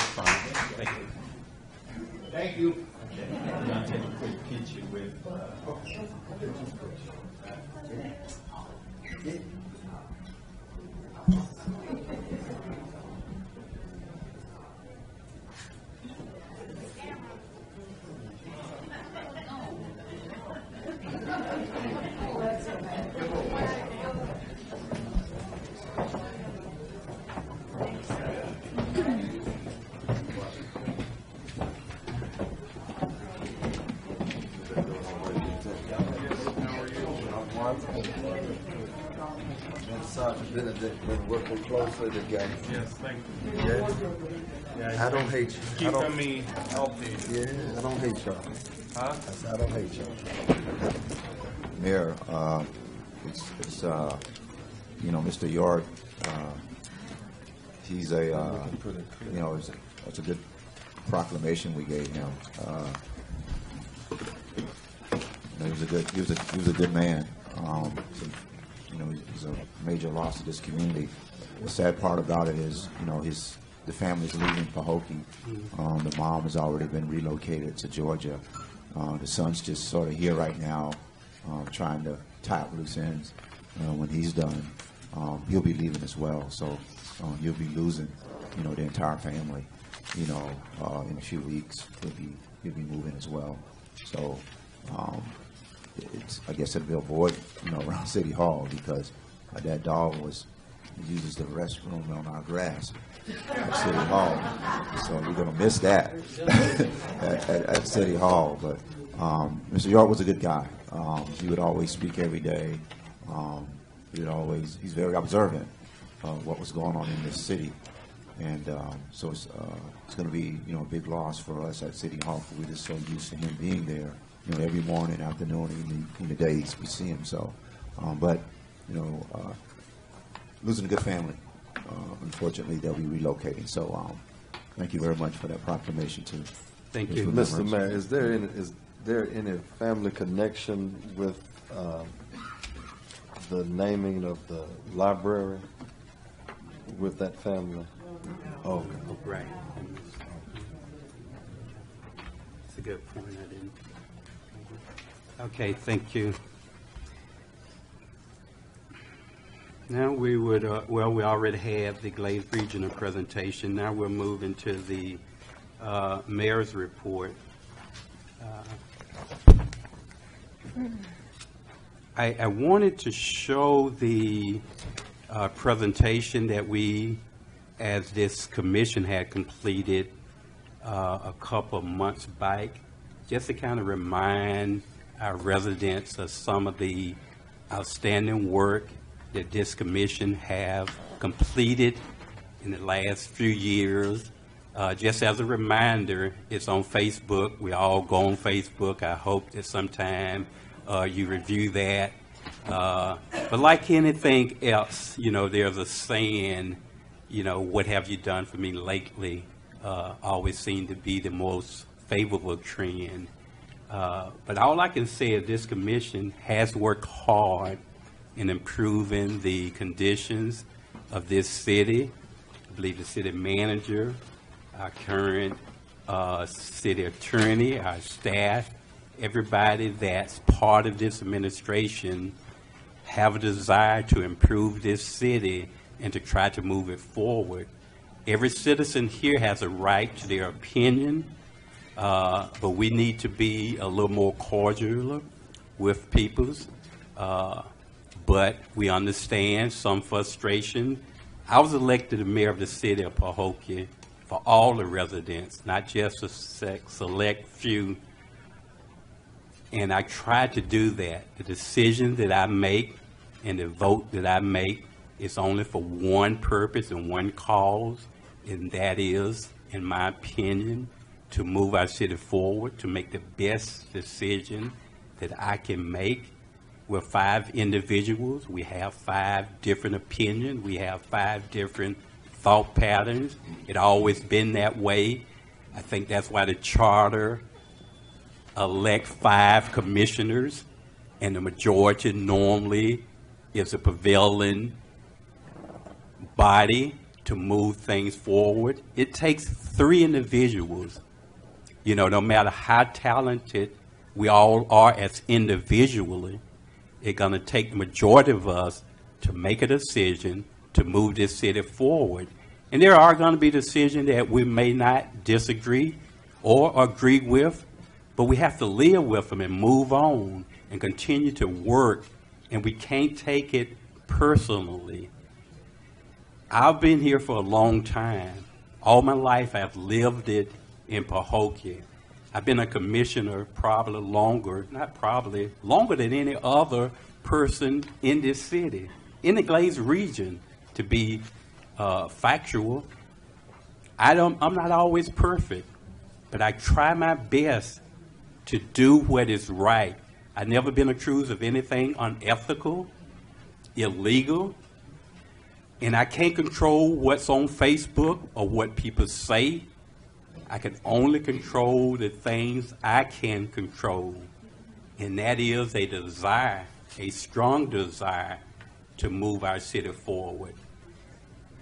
Fine. Thank you. Thank you. I'm going to take a quick picture with. uh, thank you. Yeah? Yeah, I don't hate you. I Keep don't- me healthy. Yeah, I don't hate y'all. Huh? I said, I don't hate y'all. Mayor, uh, it's, it's, uh, you know, Mr. York, uh, he's a, uh, you know, it's, it's a good proclamation we gave him. Uh, you know, He was a good, he was a, he was a good man. Um, so, You know, he's a major loss to this community. The sad part about it is, you know, his, the family's leaving Pahokee. Um, the mom has already been relocated to Georgia. Uh, the son's just sort of here right now, um, trying to tie up loose ends. Uh, when he's done, um, he'll be leaving as well. So um, you'll be losing, you know, the entire family. You know, uh, in a few weeks, he'll be he'll be moving as well. So um, it's I guess it'll be a void, you know, [laughs] around City Hall because that dog was uses the restroom on our grass at City Hall. So we're gonna miss that [laughs] at, at, at City Hall. But um, Mr. York was a good guy. Um, he would always speak every day. Um, he would always he's very observant of what was going on in this city. And um, so it's, uh, it's going to be, you know, a big loss for us at City Hall. We're just so used to him being there, you know, every morning, afternoon, evening, in the days we see him. So, um, but you know, uh, losing a good family. Uh, unfortunately, they'll be relocating. So, um, thank you very much for that proclamation too. Thank you. Mr. Mayor, is there any, is there any family connection with, um, the naming of the library with that family? Oh, Right. That's a good point, I didn't. Okay, thank you. Now we would, uh, well, we already have the Glades Regional presentation. Now we'll move into the uh, mayor's report. Uh, I, I wanted to show the uh, presentation that we, as this commission had completed uh, a couple months back, just to kind of remind our residents of some of the outstanding work that this commission have completed in the last few years. Uh, Just as a reminder, it's on Facebook. We all go on Facebook. I hope that sometime uh, you review that. Uh, But like anything else, you know, there's a saying, you know, what have you done for me lately? uh, Always seemed to be the most favorable trend. Uh, But all I can say is this commission has worked hard in improving the conditions of this city. I believe the city manager, our current uh, city attorney, our staff, everybody that's part of this administration have a desire to improve this city and to try to move it forward. Every citizen here has a right to their opinion, uh, but we need to be a little more cordial with people's. Uh, but we understand some frustration. I was elected the mayor of the city of Pahokee for all the residents, not just a select few. And I try to do that. The decision that I make and the vote that I make is only for one purpose and one cause, and that is, in my opinion, to move our city forward, to make the best decision that I can make. We're five individuals. We have five different opinions. We have five different thought patterns. It always been that way. I think that's why the charter elect five commissioners, and the majority normally is a prevailing body to move things forward. It takes three individuals, you know, no matter how talented we all are as individually, it's going to take the majority of us to make a decision to move this city forward. And there are going to be decisions that we may not disagree or agree with, but we have to live with them and move on and continue to work. And we can't take it personally. I've been here for a long time. All my life, I've lived it in Pahokee. I've been a commissioner probably longer, not probably, longer than any other person in this city, in the Glades region, to be uh, factual. I don't, I'm not always perfect, but I try my best to do what is right. I've never been accused of anything unethical, illegal, and I can't control what's on Facebook or what people say. I can only control the things I can control, and that is a desire, a strong desire to move our city forward.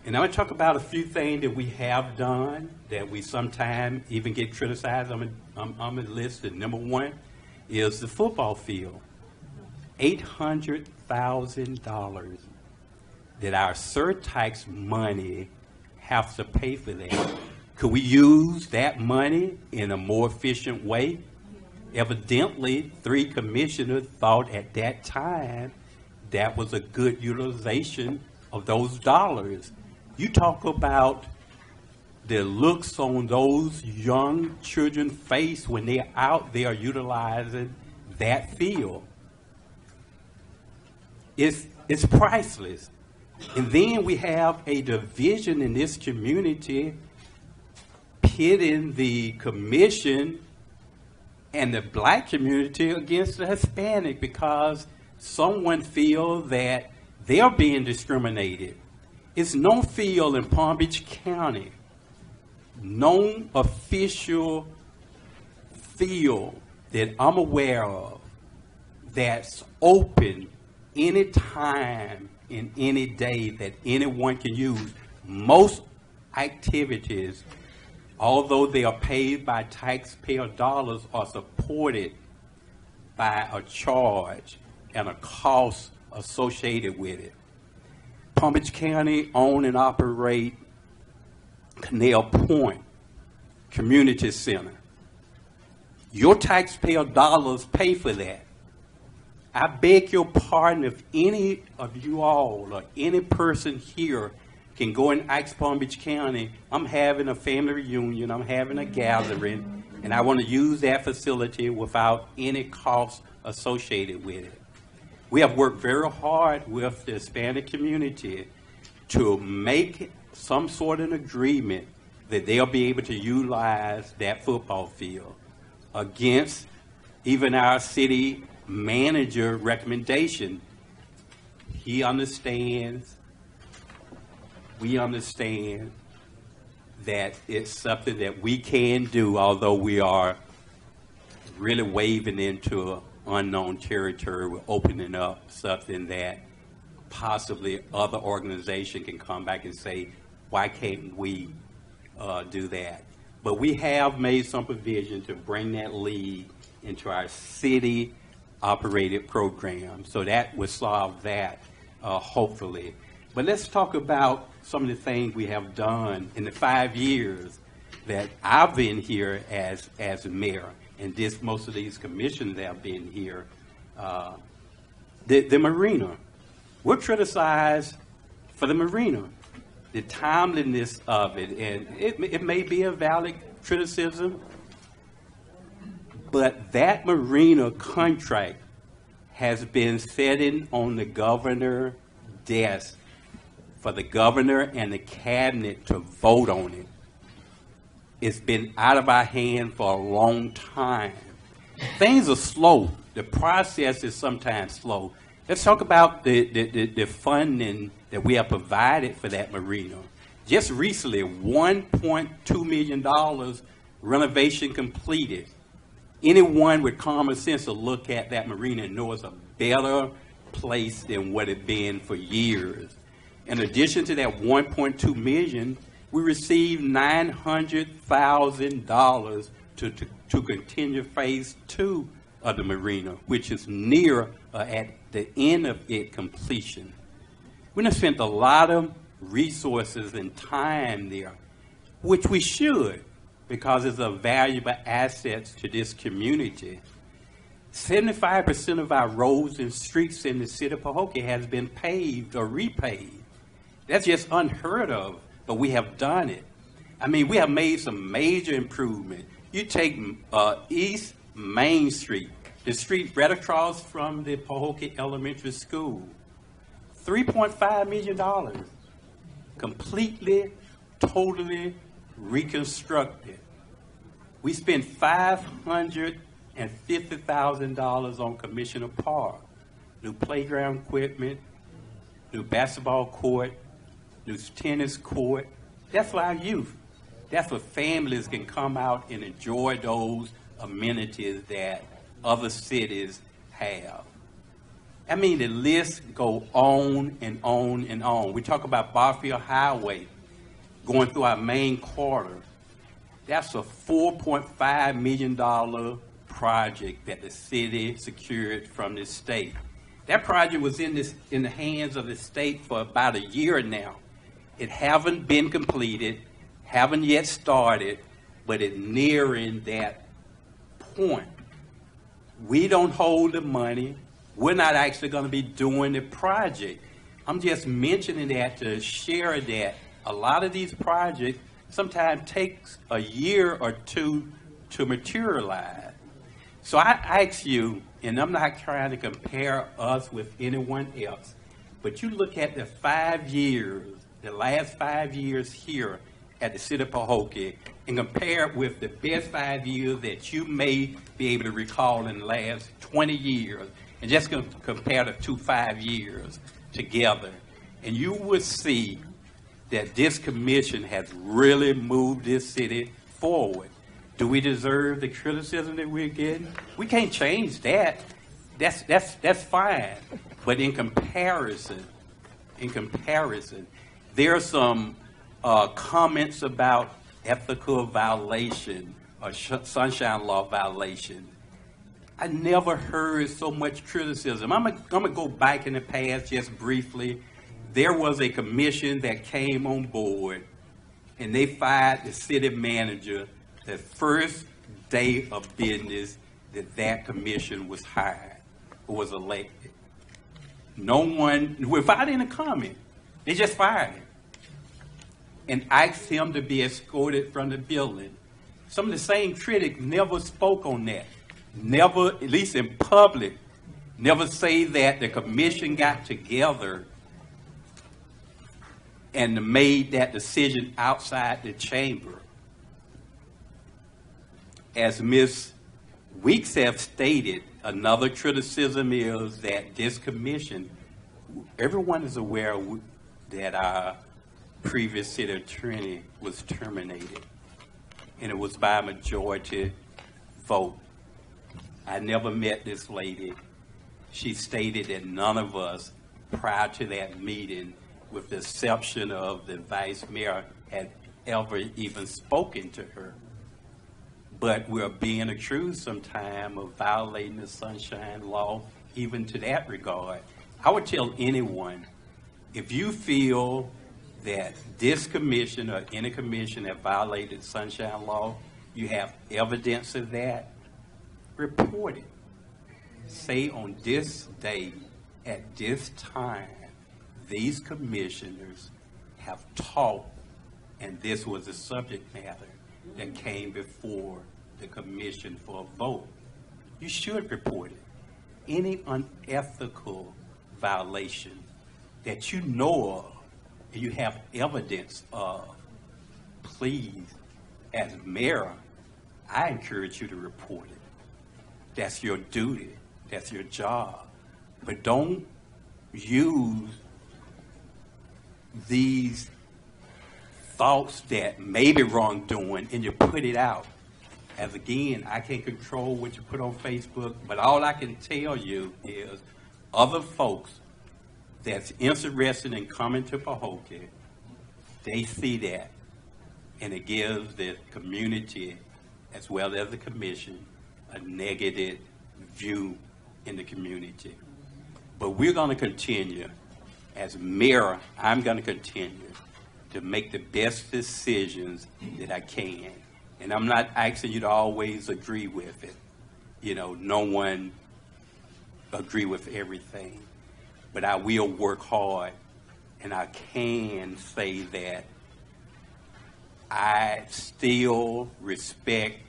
And I'm going to talk about a few things that we have done that we sometimes even get criticized. I'm, going to list it. Number one is the football field. $800,000 that our surtax money has to pay for that. Could we use that money in a more efficient way? Evidently, three commissioners thought at that time that was a good utilization of those dollars. You talk about the looks on those young children's face when they're out there utilizing that field. It's, it's priceless. And then we have a division in this community pitting the commission and the black community against the Hispanic because someone feel that they're being discriminated. It's no field in Palm Beach County, no official field that I'm aware of that's open any time in any day that anyone can use. Most activities, although they are paid by taxpayer dollars, are supported by a charge and a cost associated with it. Palm Beach County own and operate Canal Point Community Center. Your taxpayer dollars pay for that. I beg your pardon if any of you all or any person here can go and ask Palm Beach County, I'm having a family reunion, I'm having a gathering, and I want to use that facility without any cost associated with it. We have worked very hard with the Hispanic community to make some sort of an agreement that they'll be able to utilize that football field against even our city manager recommendation. He understands, we understand that it's something that we can do, although we are really waving into unknown territory. We're opening up something that possibly other organization can come back and say, why can't we uh, do that? But we have made some provision to bring that lead into our city operated program. So that would solve that, uh, hopefully. But let's talk about some of the things we have done in the five years that I've been here as, as mayor, and this, most of these commissions that have been here. Uh, the, the marina, we're criticized for the marina, the timeliness of it, and it, it may be a valid criticism, but that marina contract has been sitting on the governor desk for the governor and the cabinet to vote on it. It's been out of our hand for a long time. Things are slow. The process is sometimes slow. Let's talk about the, the, the, the funding that we have provided for that marina. Just recently, $1.2 million renovation completed. Anyone with common sense will look at that marina and know it's a better place than what it's been for years. In addition to that 1.2 million, we received $900,000 to, to, to continue phase two of the marina, which is near uh, at the end of its completion. We have spent a lot of resources and time there, which we should, because it's a valuable asset to this community. 75% of our roads and streets in the city of Pahokee has been paved or repaved. That's just unheard of, but we have done it. I mean, we have made some major improvement. You take uh, East Main Street, the street right across from the Pahokee Elementary School, $3.5 million, completely, totally reconstructed. We spent $550,000 on Commissioner Park, new playground equipment, new basketball court, new tennis court. That's for our youth. That's for families can come out and enjoy those amenities that other cities have. I mean, the list go on and on and on. We talk about Barfield Highway going through our main quarter. That's a $4.5 million project that the city secured from the state. That project was in this, in the hands of the state for about a year now. It haven't been completed, haven't yet started, but it's nearing that point. We don't hold the money. We're not actually going to be doing the project. I'm just mentioning that to share that a lot of these projects sometimes takes a year or two to materialize. So I ask you, and I'm not trying to compare us with anyone else, but you look at the five years, the last five years here at the city of Pahokee, and compare it with the best five years that you may be able to recall in the last 20 years, and just compare the two five years together, and you would see that this commission has really moved this city forward. Do we deserve the criticism that we're getting? We can't change that. That's, that's, that's fine. But in comparison, in comparison, there are some uh, comments about ethical violation or sh- sunshine law violation. I never heard so much criticism. I'm going to go back in the past just briefly. There was a commission that came on board and they fired the city manager the first day of business that that commission was hired or was elected. No one, without any comment, they just fired him and asked him to be escorted from the building. Some of the same critics never spoke on that. Never, at least in public, never say that the commission got together and made that decision outside the chamber. As Ms. Weeks have stated, another criticism is that this commission, everyone is aware that our previous city attorney was terminated, and it was by majority vote. I never met this lady. She stated that none of us, prior to that meeting, with the exception of the vice mayor, had ever even spoken to her. But we're being accused sometime of violating the sunshine law, even to that regard. I would tell anyone, if you feel that this commission or any commission have violated sunshine law, you have evidence of that, report it. Say on this day, at this time, these commissioners have talked, and this was the subject matter that came before the commission for a vote. You should report it. Any unethical violation that you know of and you have evidence of, please, as mayor, I encourage you to report it. That's your duty. That's your job. But don't use these thoughts that may be wrongdoing and you put it out. As again, I can't control what you put on Facebook, but all I can tell you is other folks that's interested in coming to Pahokee, they see that, and it gives the community, as well as the commission, a negative view in the community. But we're going to continue, as mayor, I'm going to continue to make the best decisions that I can. And I'm not asking you to always agree with it. You know, no one agree with everything. But I will work hard, and I can say that I still respect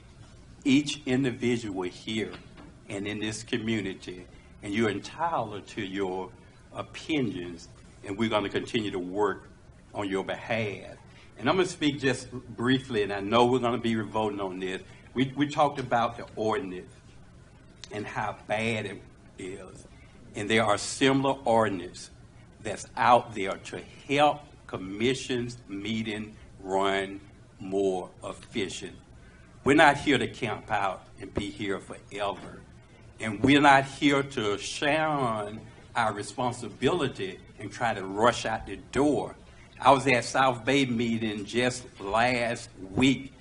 each individual here and in this community, and you're entitled to your opinions, and we're going to continue to work on your behalf. And I'm going to speak just briefly, and I know we're going to be voting on this. We, we talked about the ordinance and how bad it is. And there are similar ordinances that's out there to help commissions meeting run more efficient. We're not here to camp out and be here forever. And we're not here to shun our responsibility and try to rush out the door. I was at South Bay meeting just last week.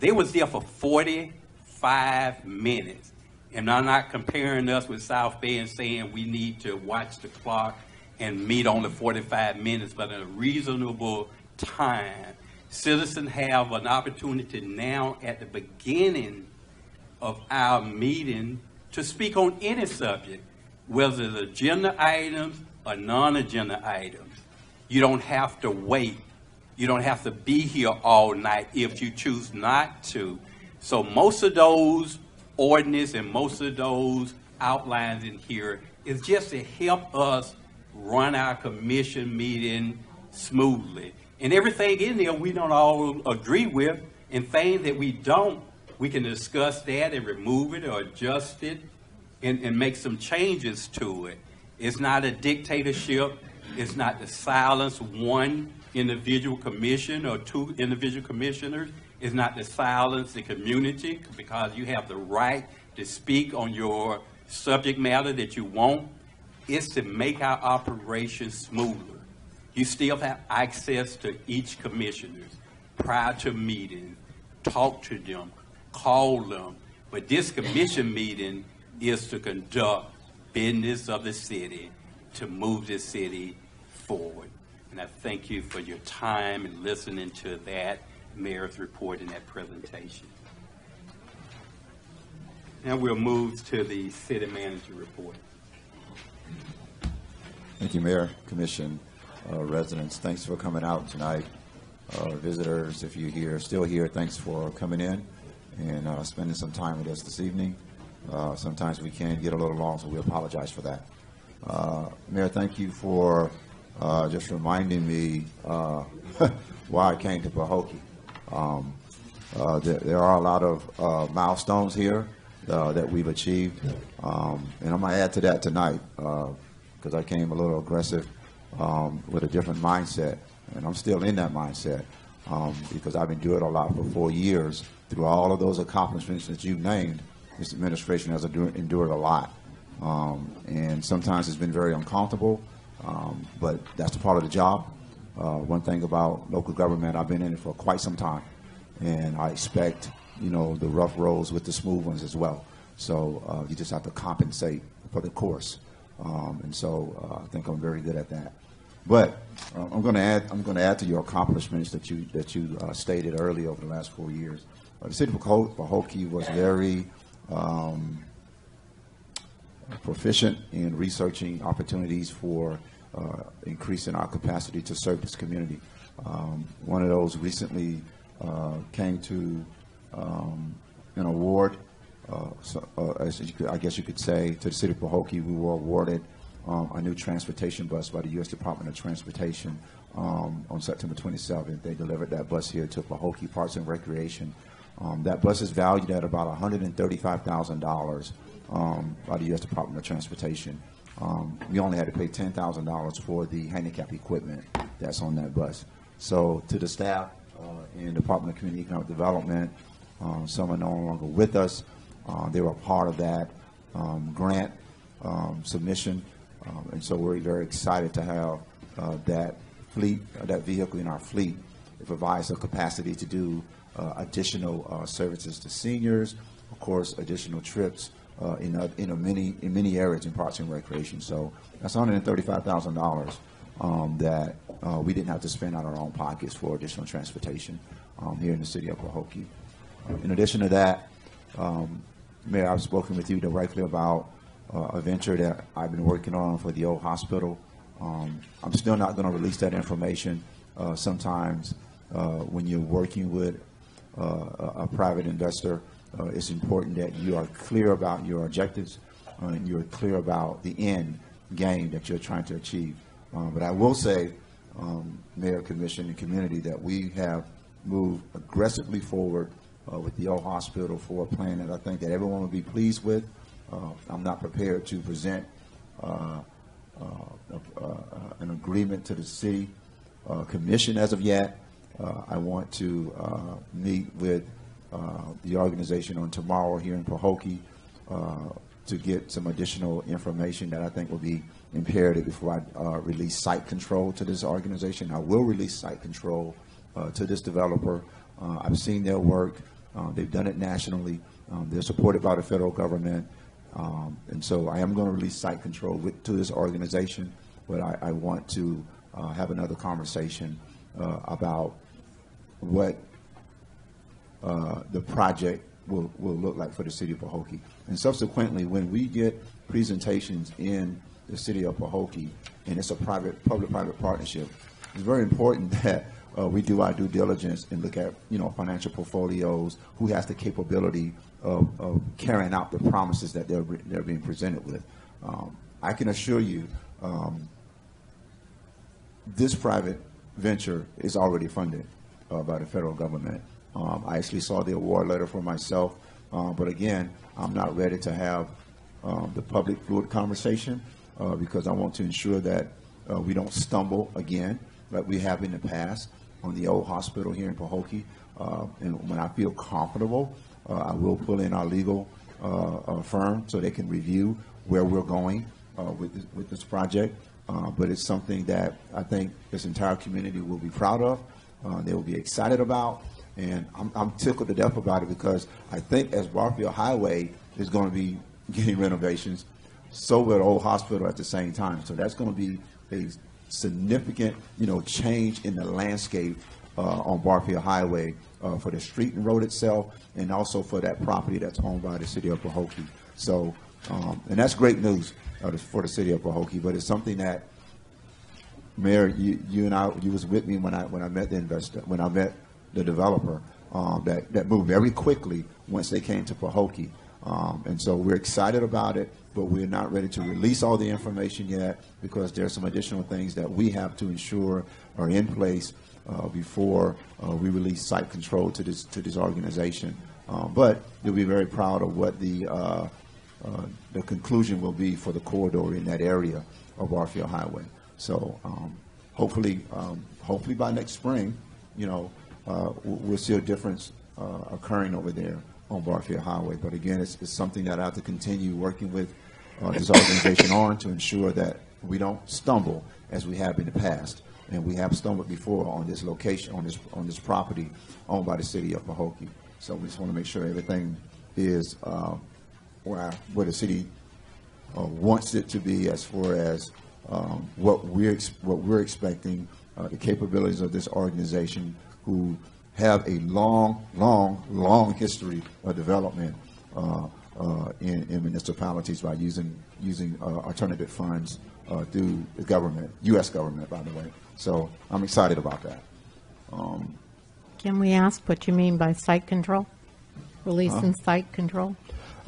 They was there for 45 minutes. And I'm not comparing us with South Bay and saying we need to watch the clock and meet only 45 minutes, but in a reasonable time. Citizens have an opportunity now at the beginning of our meeting to speak on any subject, whether it's agenda items or non-agenda items. You don't have to wait. You don't have to be here all night if you choose not to. So most of those ordinance and most of those outlines in here is just to help us run our commission meeting smoothly. And everything in there we don't all agree with, and things that we don't, we can discuss that and remove it or adjust it and, and make some changes to it. It's not a dictatorship. It's not to silence one individual commission or two individual commissioners. It's not to silence the community because you have the right to speak on your subject matter that you want. It's to make our operation smoother. You still have access to each commissioner prior to meeting. Talk to them, call them. But this commission meeting is to conduct business of the city, to move the city forward. And I thank you for your time and listening to that mayor's report and that presentation. Now we'll move to the city manager report. Thank you, Mayor, Commission, uh, residents. Thanks for coming out tonight. Uh, visitors, if you're here, still here, thanks for coming in and uh, spending some time with us this evening. Uh, sometimes we can get a little long, so we apologize for that. Uh, Mayor, thank you for uh, just reminding me [laughs] why I came to Pahokee. Um, uh, there, there are a lot of uh, milestones here uh, that we've achieved, um, and I'm going to add to that tonight because I came a little aggressive um, with a different mindset, and I'm still in that mindset um, because I've endured a lot for four years. Through all of those accomplishments that you've named, this administration has endured, a lot, um, and sometimes it's been very uncomfortable, um, but that's a part of the job. Uh, one thing about local government, I've been in it for quite some time, and I expect you know the rough roads with the smooth ones as well. So uh, you just have to compensate for the course, um, and so uh, I think I'm very good at that. But uh, I'm going to add I'm going to add to your accomplishments that you that you uh, stated earlier over the last four years. Uh, the city of Pahokee was very um, proficient in researching opportunities for uh, increasing our capacity to serve this community. Um, one of those recently uh, came to um, an award, uh, so, uh, could, I guess you could say, to the city of Pahokee. We were awarded um, a new transportation bus by the U.S. Department of Transportation um, on September 27th. They delivered that bus here to Pahokee Parks and Recreation. Um, that bus is valued at about $135,000 um, by the U.S. Department of Transportation. Um, we only had to pay $10,000 for the handicap equipment that's on that bus. So to the staff uh, in Department of Community Economic Development, um, some are no longer with us. Uh, they were part of that um, grant um, submission, um, and so we're very excited to have uh, that fleet, uh, that vehicle in our fleet. It provides a capacity to do uh, additional services to seniors, of course, additional trips uh, in, uh, in, a many, in many areas in parks and recreation. So that's $135,000 um, that uh, we didn't have to spend out of our own pockets for additional transportation um, here in the city of Pahokee. In addition to that, um, Mayor, I've spoken with you directly about uh, a venture that I've been working on for the old hospital. Um, I'm still not going to release that information. Uh, sometimes uh, when you're working with uh, a, a private investor, uh, it's important that you are clear about your objectives uh, and you're clear about the end game that you're trying to achieve. Uh, but I will say, um, Mayor, Commission, and community, that we have moved aggressively forward uh, with the old hospital for a plan that I think that everyone will be pleased with. Uh, I'm not prepared to present uh, an agreement to the city commission as of yet. I want to meet with the organization on tomorrow here in Pahokee uh, to get some additional information that I think will be imperative before I uh, release site control to this organization. I will release site control uh, to this developer. Uh, I've seen their work. Uh, They've done it nationally. Um, They're supported by the federal government. Um, And so I am going to release site control with- to this organization, but I I want to uh, have another conversation uh, about what uh, the project will, will look like for the city of Pahokee. And subsequently, when we get presentations in the city of Pahokee, and it's a private, public-private partnership, it's very important [laughs] that uh, we do our due diligence and look at, you know, financial portfolios, who has the capability of, of carrying out the promises that they're, they're being presented with. Um, I can assure you, um, this private venture is already funded uh, by the federal government. Um, I actually saw the award letter for myself, uh, but again, I'm not ready to have um, the public fluid conversation uh, because I want to ensure that uh, we don't stumble again like we have in the past on the old hospital here in Pahokee. Uh, and when I feel comfortable, uh, I will pull in our legal uh, firm so they can review where we're going with, this, with this project. But it's something that I think this entire community will be proud of. They will be excited about. And I'm, I'm tickled to death about it because I think as Barfield Highway is going to be [laughs] getting renovations, so will the old hospital at the same time. So that's going to be a significant, you know, change in the landscape uh, on Barfield Highway uh, for the street and road itself, and also for that property that's owned by the city of Pahokee. So, um, and that's great news uh, for the city of Pahokee, but it's something that Mayor, you, you and I, you was with me when I, when I met the investor, when I met the developer, um, that, that moved very quickly once they came to Pahokee. Um, and so we're excited about it, but we're not ready to release all the information yet because there's some additional things that we have to ensure are in place uh, before uh, we release site control to this, to this organization. Um, but you'll be very proud of what the, uh, uh, the conclusion will be for the corridor in that area of Barfield Highway. So um, hopefully, um, hopefully by next spring, you know, uh, we'll we'll see a difference uh, occurring over there on Barfield Highway. But again, it's, it's something that I have to continue working with uh, this organization [coughs] on to ensure that we don't stumble as we have in the past. And we have stumbled before on this location, on this, on this property owned by the city of Pahokee. So we just want to make sure everything is uh, where, where the city uh, wants it to be as far as um, what we're ex- what we're expecting, uh, the capabilities of this organization, who have a long, long, long history of development uh, uh, in, in municipalities by using using uh, alternative funds uh, through the government, U.S. government, by the way. So I'm excited about that. Um, Can we ask what you mean by site control? Releasing site control?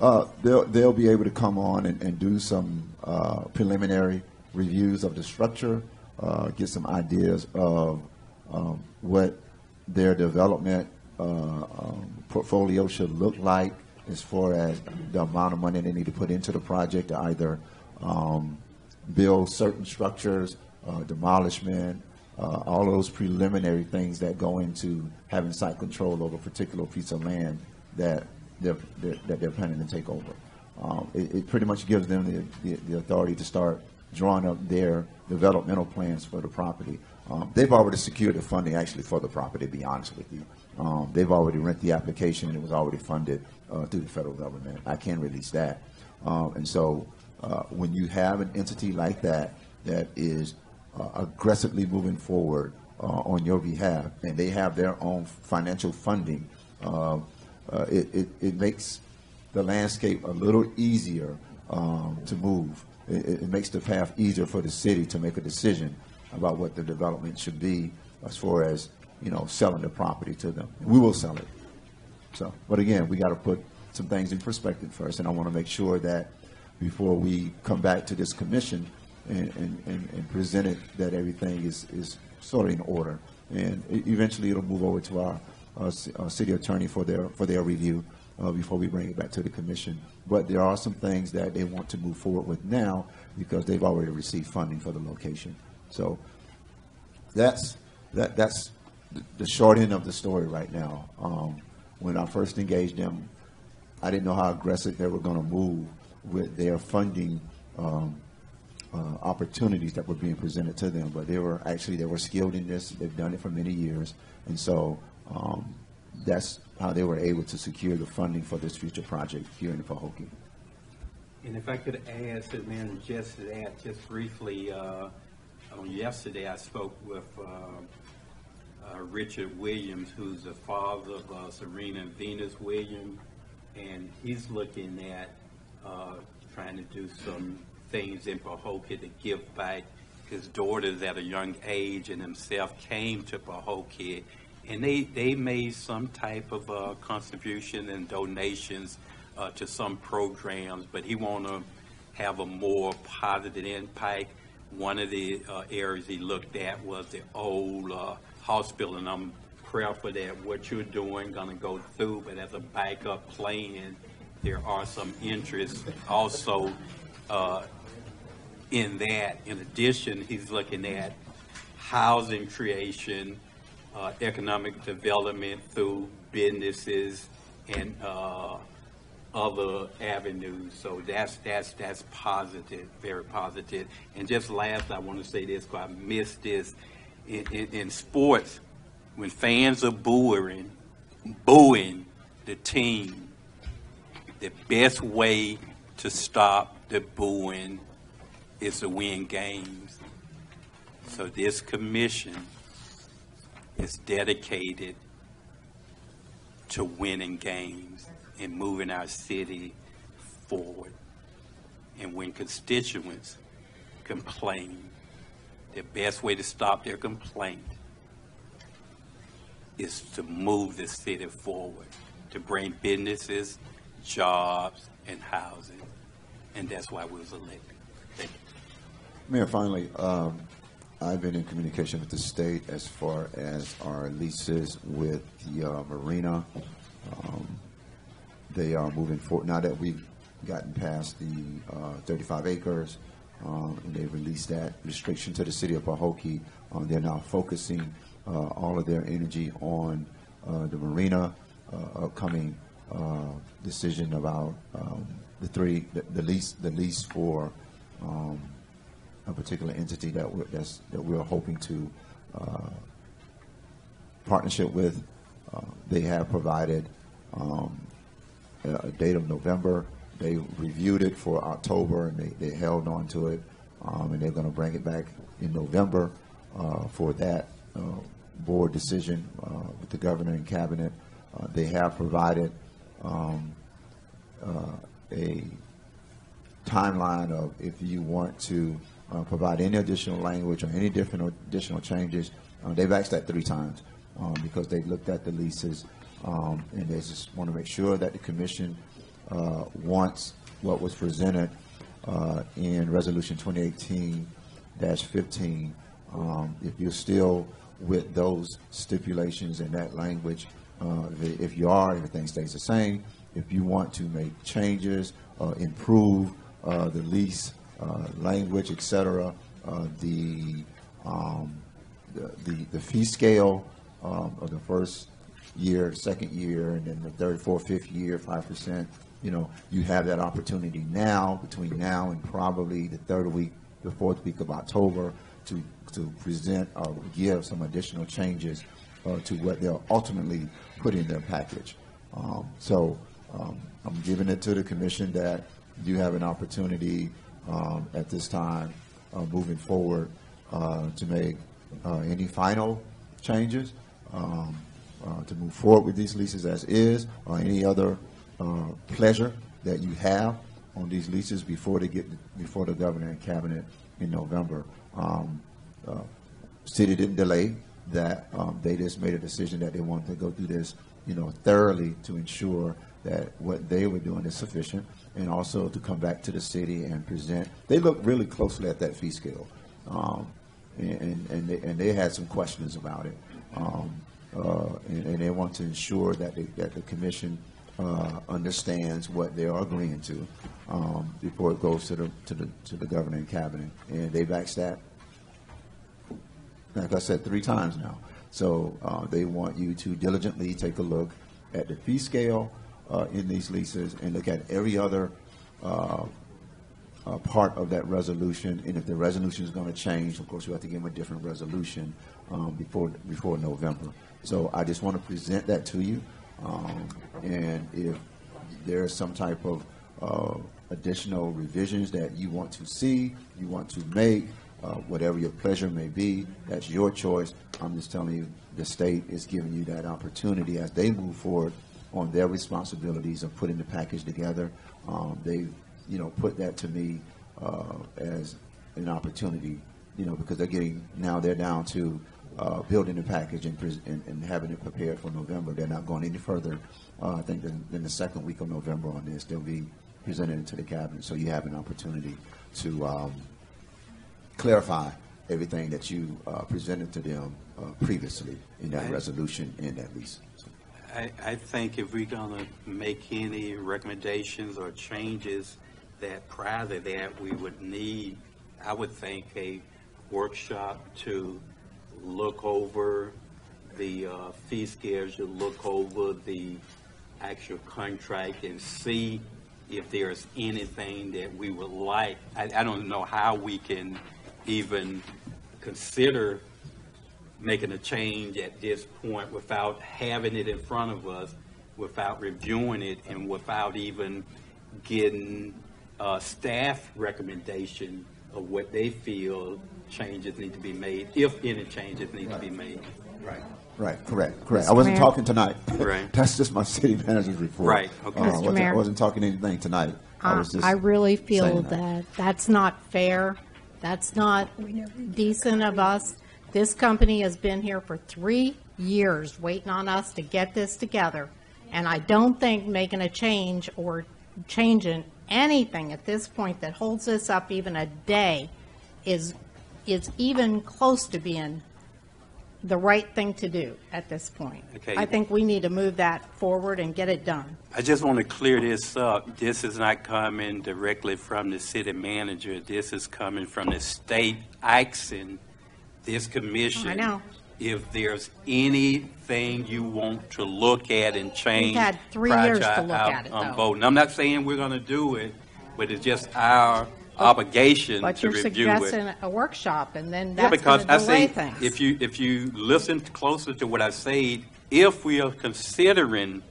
Uh, they'll, they'll be able to come on and, and do some uh, preliminary reviews of the structure, uh, get some ideas of um, what their development uh, um, portfolio should look like as far as the amount of money they need to put into the project to either um, build certain structures, uh, demolishment, uh, all those preliminary things that go into having site control over a particular piece of land that they're, they're, that they're planning to take over. Um, it, it pretty much gives them the, the, the authority to start drawing up their developmental plans for the property. Um, they've already secured the funding actually for the property, to be honest with you. Um, they've already rent the application and it was already funded uh, through the federal government. I can release that. Um, and so uh, when you have an entity like that that is uh, aggressively moving forward uh, on your behalf and they have their own financial funding, uh, uh, it, it, it makes the landscape a little easier um, to move. It, it makes the path easier for the city to make a decision about what the development should be as far as, you know, selling the property to them. We will sell it. So, but again, we got to put some things in perspective first, and I want to make sure that before we come back to this commission and, and, and, and present it, that everything is, is sort of in order. And eventually it'll move over to our, ci- uh, city attorney for their, for their review, uh, before we bring it back to the commission. But there are some things that they want to move forward with now because they've already received funding for the location. So that's, that, that's the- short end of the story right now. Um, when I first engaged them, I didn't know how aggressive they were going to move with their funding um, uh, opportunities that were being presented to them, but they were actually they were skilled in this. They've done it for many years, and so um, that's how they were able to secure the funding for this future project here in Pahokee. And if I could add, man, just to add, just briefly, uh, yesterday, I spoke with, uh, uh, Richard Williams, who's the father of uh, Serena and Venus Williams, and he's looking at, uh, trying to do some things in Pahokee to give back. His daughters at a young age and himself came to Pahokee, and they, they made some type of, uh, contribution and donations, uh, to some programs, but he want to have a more positive impact. One of the uh, areas he looked at was the old uh, hospital, and I'm prayerful that what you're doing to go through, but as a backup plan, there are some interests also uh, in that. In addition, he's looking at housing creation, uh, economic development through businesses, and uh, other avenues. So that's, that's, that's positive, very positive. And just last, I want to say this, because I missed this. In, in, in sports, when fans are booing, booing the team, the best way to stop the booing is to win games. So this commission is dedicated to winning games and moving our city forward. And when constituents complain, the best way to stop their complaint is to move the city forward, to bring businesses, jobs, and housing. And that's why we was elected. Thank you. Mayor, finally, um, I've been in communication with the state as far as our leases with the uh, marina. Um, they are moving forward now that we've gotten past the uh, 35 acres. Um, and they released that restriction to the city of Pahokee. Um, they're now focusing uh, all of their energy on uh, the marina, uh, upcoming uh, decision about um, the three, the, the lease, the lease for um, a particular entity that we're, that we're hoping to uh, partnership with. They have provided um, a, a date of November. They reviewed it for October and they, they held on to it. Um, and they're going to bring it back in November uh, for that uh, board decision uh, with the governor and cabinet. Uh, they have provided um, uh, a timeline of if you want to uh, provide any additional language or any different additional changes. Uh, they've asked that three times um, because they've looked at the leases um, and they just want to make sure that the commission uh, wants what was presented uh, in Resolution 2018-15. Um, if you're still with those stipulations and that language, uh, if- you are, everything stays the same. If you want to make changes, uh, improve uh, the lease uh, language, et cetera, uh, the, um, the, the- the fee scale um, of the first year, second year, and then the third, fourth, fifth year, five percent, you know, you have that opportunity now, between now and probably the third week, the fourth week of October, to, to present or give some additional changes uh, to what they'll ultimately put in their package. Um, So um, I'm giving it to the commission that you have an opportunity um, at this time, uh, moving forward, uh, to make uh, any final changes, um, uh, to move forward with these leases as is, or any other uh, pleasure that you have on these leases before they get before the governor and cabinet in November. Um, uh, City didn't delay that. Um, They just made a decision that they wanted to go through this, you know, thoroughly to ensure that what they were doing is sufficient, and also to come back to the city and present. They looked really closely at that fee scale, um, and, and, they, and they had some questions about it. Um, and, and they want to ensure that, they, that the commission uh, understands what they are agreeing to um, before it goes to the, to the, to the governor and cabinet. And they've asked that, like I said, three times now. So uh, they want you to diligently take a look at the fee scale uh, in these leases and look at every other uh, uh, part of that resolution, and if the resolution is going to change, of course, we have to give them a different resolution um, before, before November. So I just want to present that to you, um, and if there is some type of uh, additional revisions that you want to see, you want to make, uh, whatever your pleasure may be, that's your choice. I'm just telling you, the state is giving you that opportunity as they move forward on their responsibilities of putting the package together. Um, They, you know, put that to me uh, as an opportunity, you know, because they're getting, now they're down to uh, building the package and, pres- and and having it prepared for November. They're not going any further, uh, I think, than, than the second week of November on this. They'll be presented to the cabinet, so you have an opportunity to um, clarify everything that you uh, presented to them uh, previously in that Right. resolution and that lease. I, I think if we're gonna make any recommendations or changes, that prior to that, we would need, I would think, a workshop to look over the uh, fee schedule, look over the actual contract and see if there's anything that we would like. I, I don't know how we can even consider making a change at this point without having it in front of us, without reviewing it, and without even getting uh, staff recommendation of what they feel changes need to be made, if any changes need to be made. Right. Right, correct, correct. I wasn't Mayor? talking tonight. Right. [laughs] That's just my city manager's report. Right, okay. Uh, I Mr. wasn't- Mayor? I wasn't talking anything tonight. I Uh, was just I really feel saying that that's not fair. That's not decent of us. This company has been here for three years, waiting on us to get this together. And I don't think making a change or changing anything at this point that holds this up even a day is, is even close to being the right thing to do at this point. Okay. I think we need to move that forward and get it done. I just want to clear this up. This is not coming directly from the city manager. This is coming from the state asking this oh, commission. I know. If there's anything you want to look at and change. We've had three years to look at it, um, though. voting. I'm not saying we're going to do it, but it's just our obligation But to you're review it. suggesting a workshop, and then Yeah, that's because going I say, things. if you, if you listen closer to what I said, if we are considering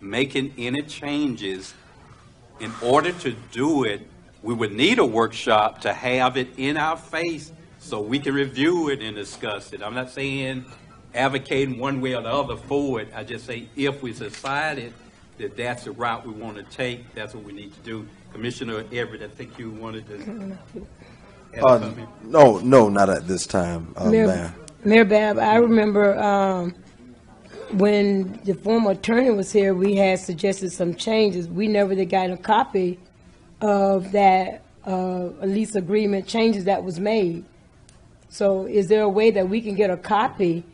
making any changes, in order to do it, we would need a workshop to have it in our face so we can review it and discuss it. I'm not saying advocating one way or the other for it. I just say if we decided that that's the route we want to take, that's what we need to do. Commissioner Everett, I think you wanted to. add Uh, no, no, not at this time, uh, Mayor, Mayor. Mayor Babb, I remember um, when the former attorney was here, we had suggested some changes. We never did got a copy of that uh, lease agreement changes that was made. So is there a way that we can get a copy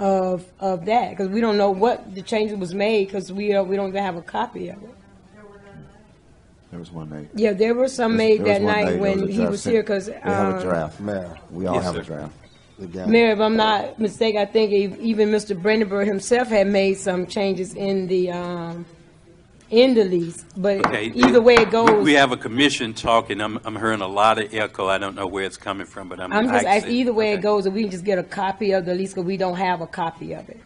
of, of that? Because we don't know what the changes was made, because we, uh, we don't even have a copy of it. There was one night. Yeah, there were some There was- made there was that one night there when a he draft was here, because. They have a draft. Mayor. We all Yes, have a sir. draft. Mayor, if I'm not mistaken, I think e- even Mr. Brandenburg himself had made some changes in the, um, in the lease. But Okay. either way it goes, We have a commission talking, I'm, I'm hearing a lot of echo, I don't know where it's coming from, but I'm I'm just asking, asking. either way it goes, if we can just get a copy of the lease, because we don't have a copy of it.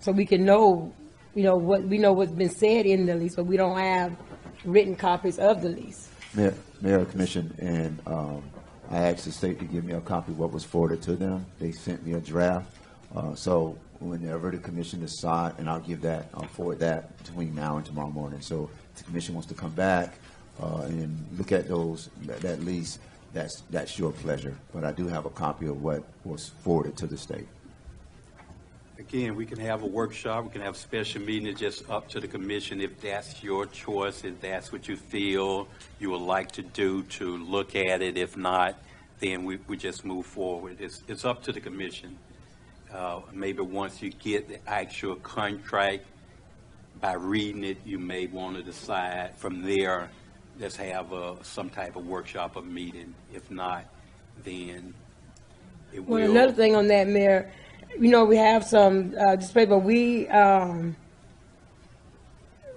So we can know, you know, what, we know what's been said in the lease, but we don't have written copies of the lease. Mayor, Mayor Commission, and um, I asked the state to give me a copy of what was forwarded to them. They sent me a draft. Uh, So whenever the commission decide, and I'll give that, I'll forward that between now and tomorrow morning. So if the commission wants to come back uh, and look at those, that- that lease, that's, that's your pleasure. But I do have a copy of what was forwarded to the state. Again, we can have a workshop, we can have a special meeting, it's just up to the commission if that's your choice, if that's what you feel you would like to do to look at it. If not, then we, we just move forward. It's, it's up to the commission. Uh, maybe once you get the actual contract, by reading it, you may want to decide from there, let's have a, some type of workshop or meeting. If not, then it will. Well, another thing on that, Mayor, you know, we have some uh, display, but we, um,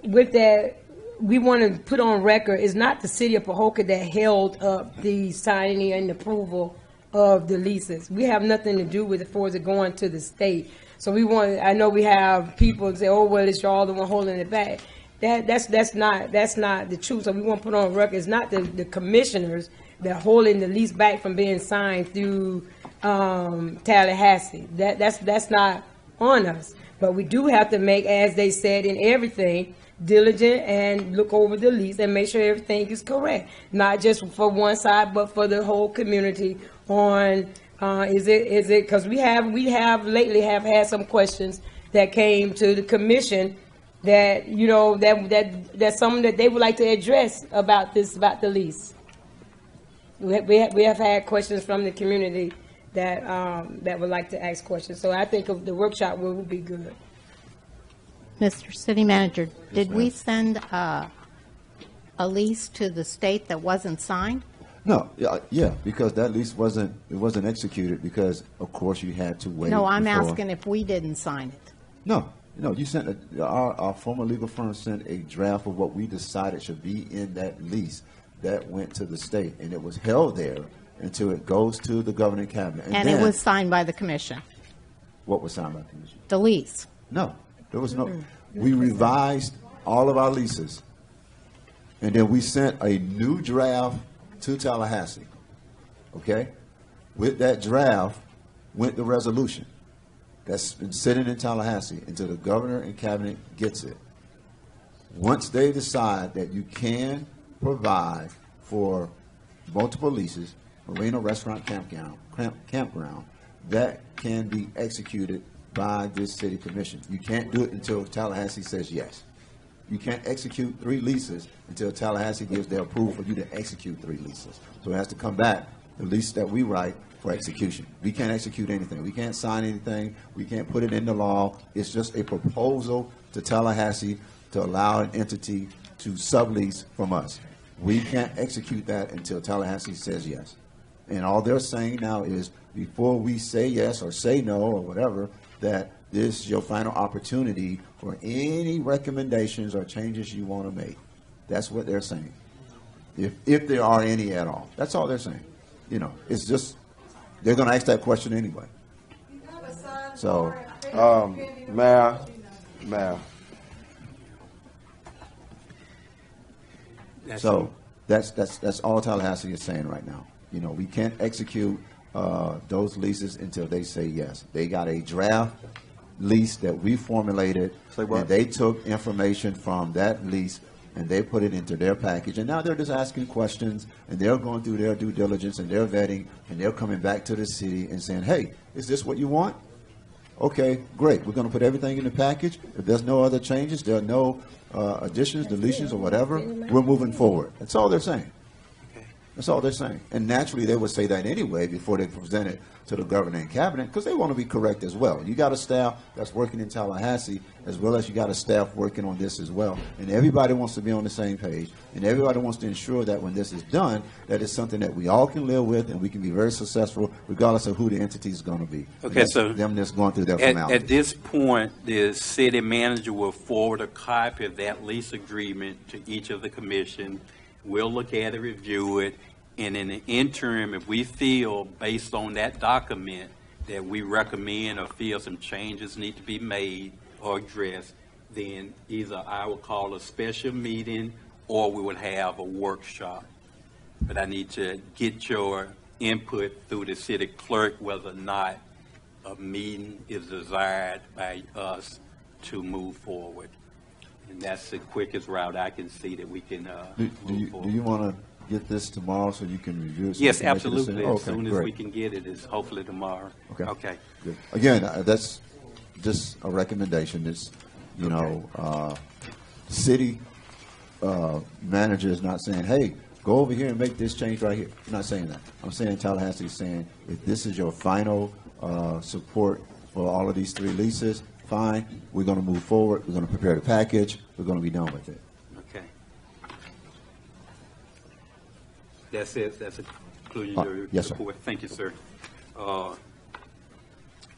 with that, we want to put on record, it's not the city of Pahokee that held up the signing and approval of the leases. We have nothing to do with it for it going to the state. So we want, I know we have people say, oh, well, it's y'all the one holding it back. That, that's, that's not, that's not the truth. So we want to put on record, it's not the, the commissioners that are holding the lease back from being signed through, um, Tallahassee. That, that's, that's not on us. But we do have to make, as they said in everything, diligent and look over the lease and make sure everything is correct. Not just for one side, but for the whole community on, uh, is it, is it, because we have, we have lately have had some questions that came to the commission that, you know, that, that, that's something that they would like to address about this, about the lease. We have, we have, we have had questions from the community that, um, that would like to ask questions. So I think of the workshop will will be good. Mr. City Manager, did we send uh, a lease to the state that wasn't signed? No, yeah, yeah, because that lease wasn't, it wasn't executed because, of course, you had to wait. No, I'm before- asking if we didn't sign it. No, no, you sent, a- our, our former legal firm sent a draft of what we decided should be in that lease. That went to the state, and it was held there until it goes to the governing cabinet. And it then- was signed by the commission, What was signed by the commission? the lease. No, there was no, Mm-mm. we revised all of our leases. And then we sent a new draft to Tallahassee, okay? With that draft went the resolution that's been sitting in Tallahassee until the governor and cabinet gets it. Once they decide that you can provide for multiple leases, marina, restaurant, campground, camp, campground, that can be executed by this city commission. You can't do it until Tallahassee says yes. You can't execute three leases until Tallahassee gives their approval for you to execute three leases. So it has to come back, the lease that we write for execution. We can't execute anything. We can't sign anything. We can't put it into law. It's just a proposal to Tallahassee to allow an entity to sublease from us. We can't execute that until Tallahassee says yes. And all they're saying now is, before we say yes or say no or whatever, that this is your final opportunity for any recommendations or changes you want to make. That's what they're saying. If, if there are any at all. That's all they're saying. You know, it's just, they're going to ask that question anyway. So, Um, Mayor, Mayor, So that's, that's, that's all Tallahassee is saying right now. You know, we can't execute uh, those leases until they say yes. They got a draft lease that we formulated, and they took information from that lease and they put it into their package. And now they're just asking questions, and they're going through their due diligence and their vetting, and they're coming back to the city and saying, hey, is this what you want? Okay, great. We're going to put everything in the package. If there's no other changes, there are no uh, additions, deletions, or whatever, we're moving forward. That's all they're saying. That's all they're saying. And naturally, they would say that anyway before they present it to the governing cabinet because they want to be correct as well. You got a staff that's working in Tallahassee as well as you got a staff working on this as well. And everybody wants to be on the same page. And everybody wants to ensure that when this is done, that it's something that we all can live with and we can be very successful regardless of who the entity is going to be. Okay, so them that's going through their At, formalities. at this point, the city manager will forward a copy of that lease agreement to each of the commission. We'll look at it, review it, and in the interim, if we feel, based on that document, that we recommend or feel some changes need to be made or addressed, then either I will call a special meeting or we will have a workshop. But I need to get your input through the city clerk whether or not a meeting is desired by us to move forward. And that's the quickest route I can see that we can, uh, Do, do move you, forward. do you want to get this tomorrow so you can review it? so Yes, can make a decision? absolutely. As Okay, soon as great. we can get it, is hopefully tomorrow. Okay. Okay. Good. Again, uh, that's just a recommendation. It's, you know, uh, city uh, manager is not saying, hey, go over here and make this change right here. I'm not saying that. I'm saying Tallahassee is saying, if this is your final uh, support for all of these three leases, fine. We're going to move forward. We're going to prepare the package. We're going to be done with it. Okay. That's it, that's a conclusion Uh, of your yes, sir. report. Thank you, sir. Uh,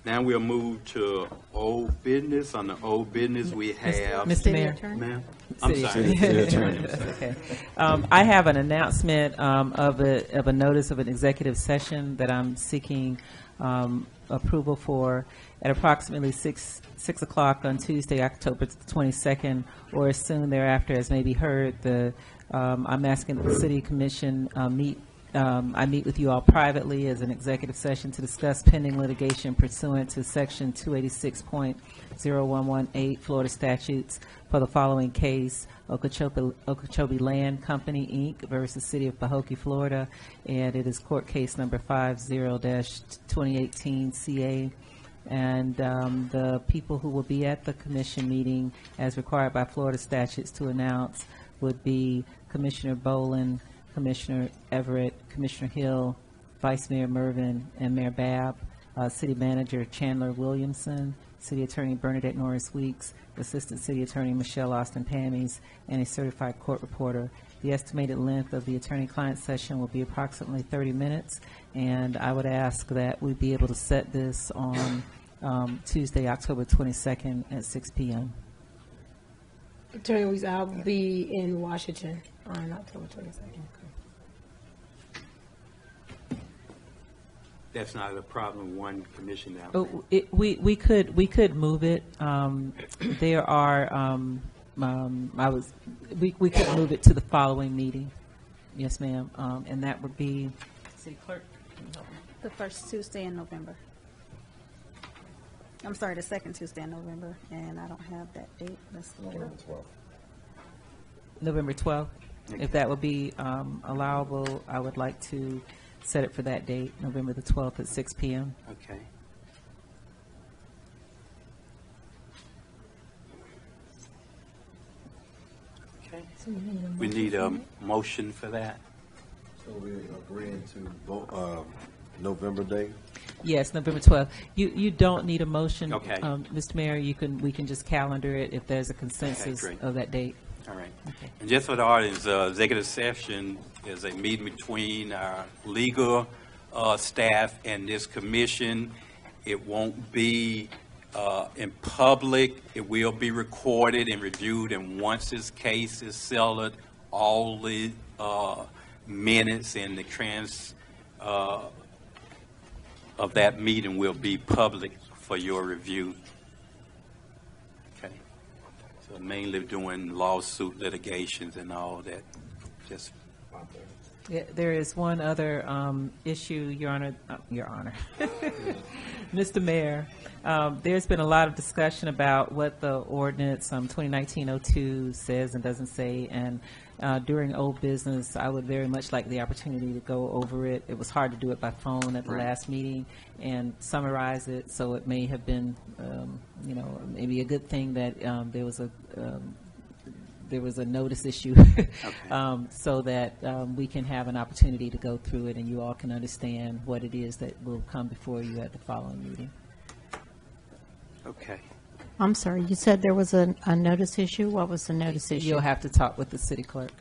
Now we'll move to old business. On the old business, we have. Mr. Mayor. Ma'am? I'm [laughs] sorry. Okay. Um, I have an announcement um, of a, of a notice of an executive session that I'm seeking um, approval for at approximately 6, 6 o'clock on Tuesday, October 22nd, or as soon thereafter as may be heard. The, um, I'm asking that the city commission uh, meet, um, I meet with you all privately as an executive session to discuss pending litigation pursuant to Section 286.0118 Florida statutes for the following case, Okeechobee Okeechobee Land Company, Inc. versus City of Pahokee, Florida, and it is court case number 50-2018 CA. And um, the people who will be at the commission meeting, as required by Florida statutes to announce, would be Commissioner Bohlen, Commissioner Everett, Commissioner Hill, Vice Mayor Murvin, and Mayor Babb, uh, City Manager Chandler Williamson, City Attorney Bernadette Norris Weeks, Assistant City Attorney Michelle Austin Pamies, and a certified court reporter. The estimated length of the attorney-client session will be approximately 30 minutes, and I would ask that we be able to set this on um, Tuesday, October 22nd at 6 p.m. Attorney Weeks, I'll be in Washington on October twenty-second. That's not a problem, one commission now. Oh, it- We, we could, we could move it. Um, There are, um, um, I was, we, we could move it to the following meeting. Yes, ma'am. Um, And that would be, City Clerk, can you help me? The first Tuesday in November. I'm sorry, the second Tuesday in November, and I don't have that date. Let's look it up. November 12th. If that would be um, allowable, I would like to set it for that date, November the 12th at 6 PM. Okay. Okay. We need a motion for that. So we're agreeing to vote, uh, November date? Yes, November 12th. You, you don't need a motion. Okay. um, Mr. Mayor, you can, we can just calendar it if there's a consensus great. of that date. All right. And just for the audience, uh, executive session is a meeting between our legal uh, staff and this commission. It won't be uh, in public. It will be recorded and reviewed, and once this case is settled, all the uh, minutes and the trans, uh, of that meeting will be public for your review. Okay. So mainly doing lawsuit litigations and all that, just, Yeah, There is one other um, issue, Your Honor, uh, Your Honor. [laughs] Mr. Mayor, um, there's been a lot of discussion about what the ordinance um, 2019-02 says and doesn't say, and uh, during old business, I would very much like the opportunity to go over it. It was hard to do it by phone at the Right. last meeting and summarize it, so it may have been, um, you know, maybe a good thing that um, there was a um, there was a notice issue, [laughs] um, so that um, we can have an opportunity to go through it and you all can understand what it is that will come before you at the following meeting. okay. I'm sorry, you said there was a, a notice issue? What was the notice issue? You'll have to talk with the city clerk.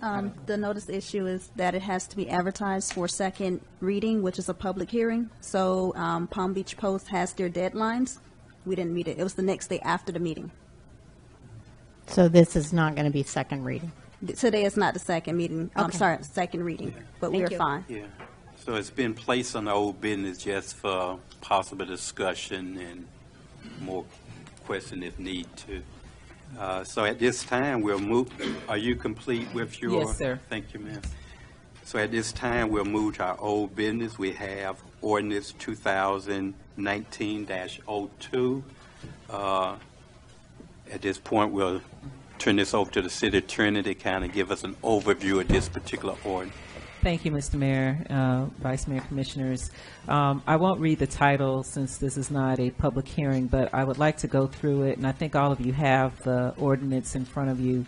Um, The notice issue is that it has to be advertised for second reading, which is a public hearing. So um, Palm Beach Post has their deadlines. We didn't meet it. It was the next day after the meeting. So this is not going to be second reading? Today is not the second meeting, I'm Okay. sorry, second reading, but we're you. fine. Yeah, so it's been placed on the old business just for possible discussion and more question if need to. Uh, So at this time, we'll move, are you complete with your? Yes, sir. Thank you, ma'am. So at this time, we'll move to our old business. We have ordinance 2019-02. Uh, At this point, we'll turn this over to the city attorney to kind of give us an overview of this particular ordinance. Thank you, Mr. Mayor, uh, Vice Mayor, Commissioners. Um, I won't read the title since this is not a public hearing, but I would like to go through it, and I think all of you have the ordinance in front of you.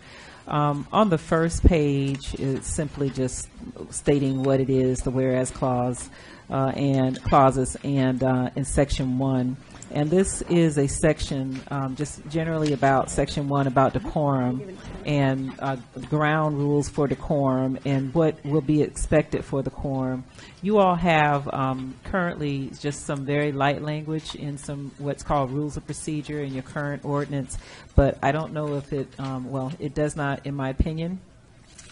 Um, On the first page, it's simply just stating what it is, the whereas clause, uh, and clauses, and uh, in section one, And this is a section, um, just generally about section one about decorum and uh, ground rules for decorum and what will be expected for decorum. You all have um, currently just some very light language in some what's called rules of procedure in your current ordinance, but I don't know if it, um, well, it does not, in my opinion,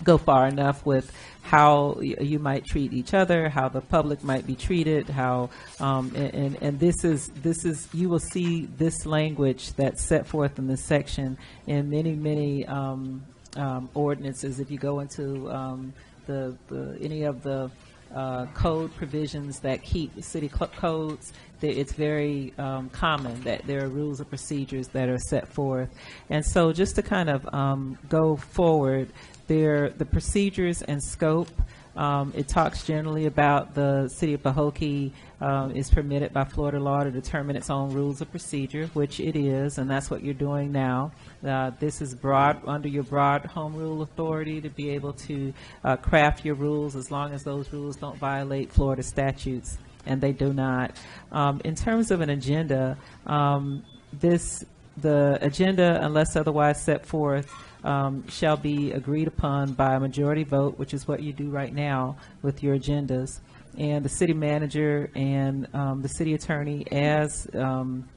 go far enough with how you might treat each other, how the public might be treated, how, um, and, and- this is, this is, you will see this language that's set forth in this section in many, many um, um, ordinances. If you go into um, the, the, any of the uh, code provisions that keep city codes, it's very um, common that there are rules and procedures that are set forth. And so just to kind of um, go forward, there, the procedures and scope, um, it talks generally about the city of Pahokee um, is permitted by Florida law to determine its own rules of procedure, which it is, and that's what you're doing now. Uh, this is broad, under your broad home rule authority to be able to uh, craft your rules as long as those rules don't violate Florida statutes, and they do not. Um, in terms of an agenda, um, this the agenda, unless otherwise set forth, um, shall be agreed upon by a majority vote, which is what you do right now with your agendas. And the city manager and um, the city attorney, as um,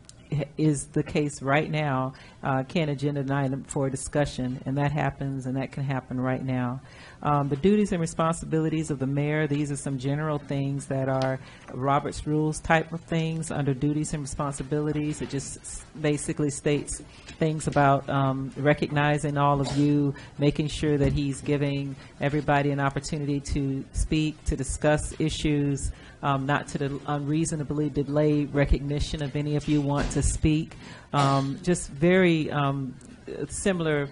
is the case right now, uh, can agenda an item for discussion, and that happens, and that can happen right now. Um, The duties and responsibilities of the mayor, these are some general things that are Robert's Rules type of things under duties and responsibilities. It just basically states things about um, recognizing all of you, making sure that he's giving everybody an opportunity to speak, to discuss issues, um, not to unreasonably delay recognition of any of you want to speak. Um, Just very um, similar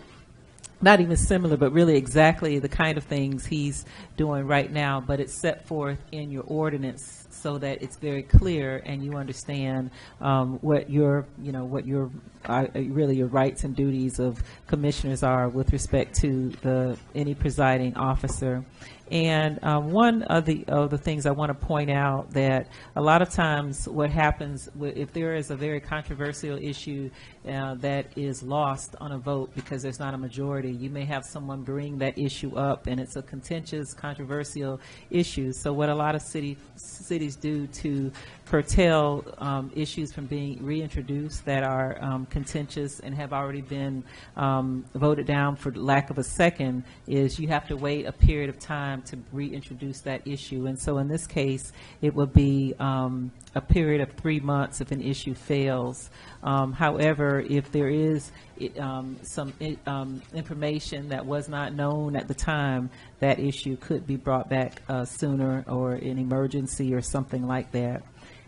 not even similar, but really exactly the kind of things he's doing right now, but it's set forth in your ordinance so that it's very clear and you understand um, what your, you know, what your, uh, really your rights and duties of commissioners are with respect to the, any presiding officer. And um, one of the, of the things I want to point out that a lot of times what happens if there is a very controversial issue uh, that is lost on a vote because there's not a majority, you may have someone bring that issue up and it's a contentious, controversial issue. So what a lot of city, cities do to curtail um, issues from being reintroduced that are um, contentious and have already been um, voted down for lack of a second is you have to wait a period of time to reintroduce that issue. And so in this case, it would be um, a period of three months if an issue fails. Um, However, if there is um, some um, information that was not known at the time, that issue could be brought back uh, sooner or an emergency or something like that.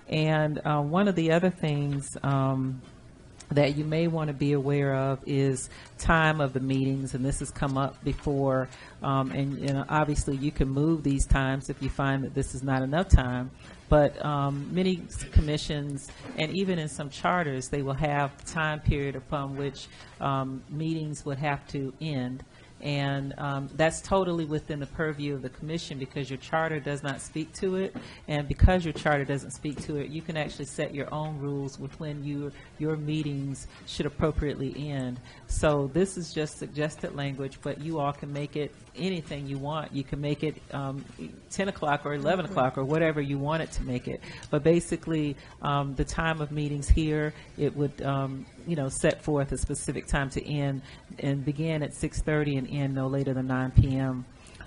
And uh, one of the other things um, that you may want to be aware of is time of the meetings, and this has come up before. Um, and, you know, obviously, you can move these times if you find that this is not enough time. But um, many commissions, and even in some charters, they will have time period upon which um, meetings would have to end. And um, that's totally within the purview of the commission because your charter does not speak to it. And because your charter doesn't speak to it, you can actually set your own rules with when you, your meetings should appropriately end. So this is just suggested language, but you all can make it anything you want. You can make it um, 10 o'clock or 11 o'clock or whatever you want it to make it. But basically, um, the time of meetings here, it would, um, you know, set forth a specific time to end and begin at 6:30 and end no later than 9 p.m.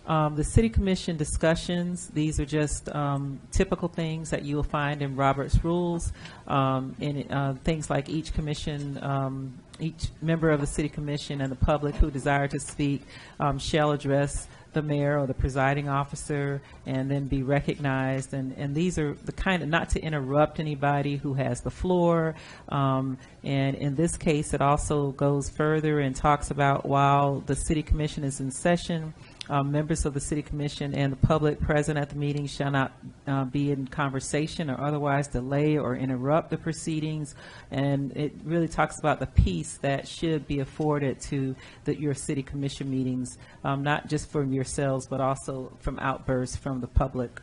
Um, The city commission discussions, these are just um, typical things that you will find in Robert's rules. Um, And uh, things like each commission, um, each member of the city commission and the public who desire to speak um, shall address the mayor or the presiding officer and then be recognized. And, and these are the kind of, not to interrupt anybody who has the floor. Um, and in this case, it also goes further and talks about while the city commission is in session, um, members of the city commission and the public present at the meeting shall not uh, be in conversation or otherwise delay or interrupt the proceedings. And it really talks about the peace that should be afforded to the, your city commission meetings, um, not just from yourselves, but also from outbursts from the public.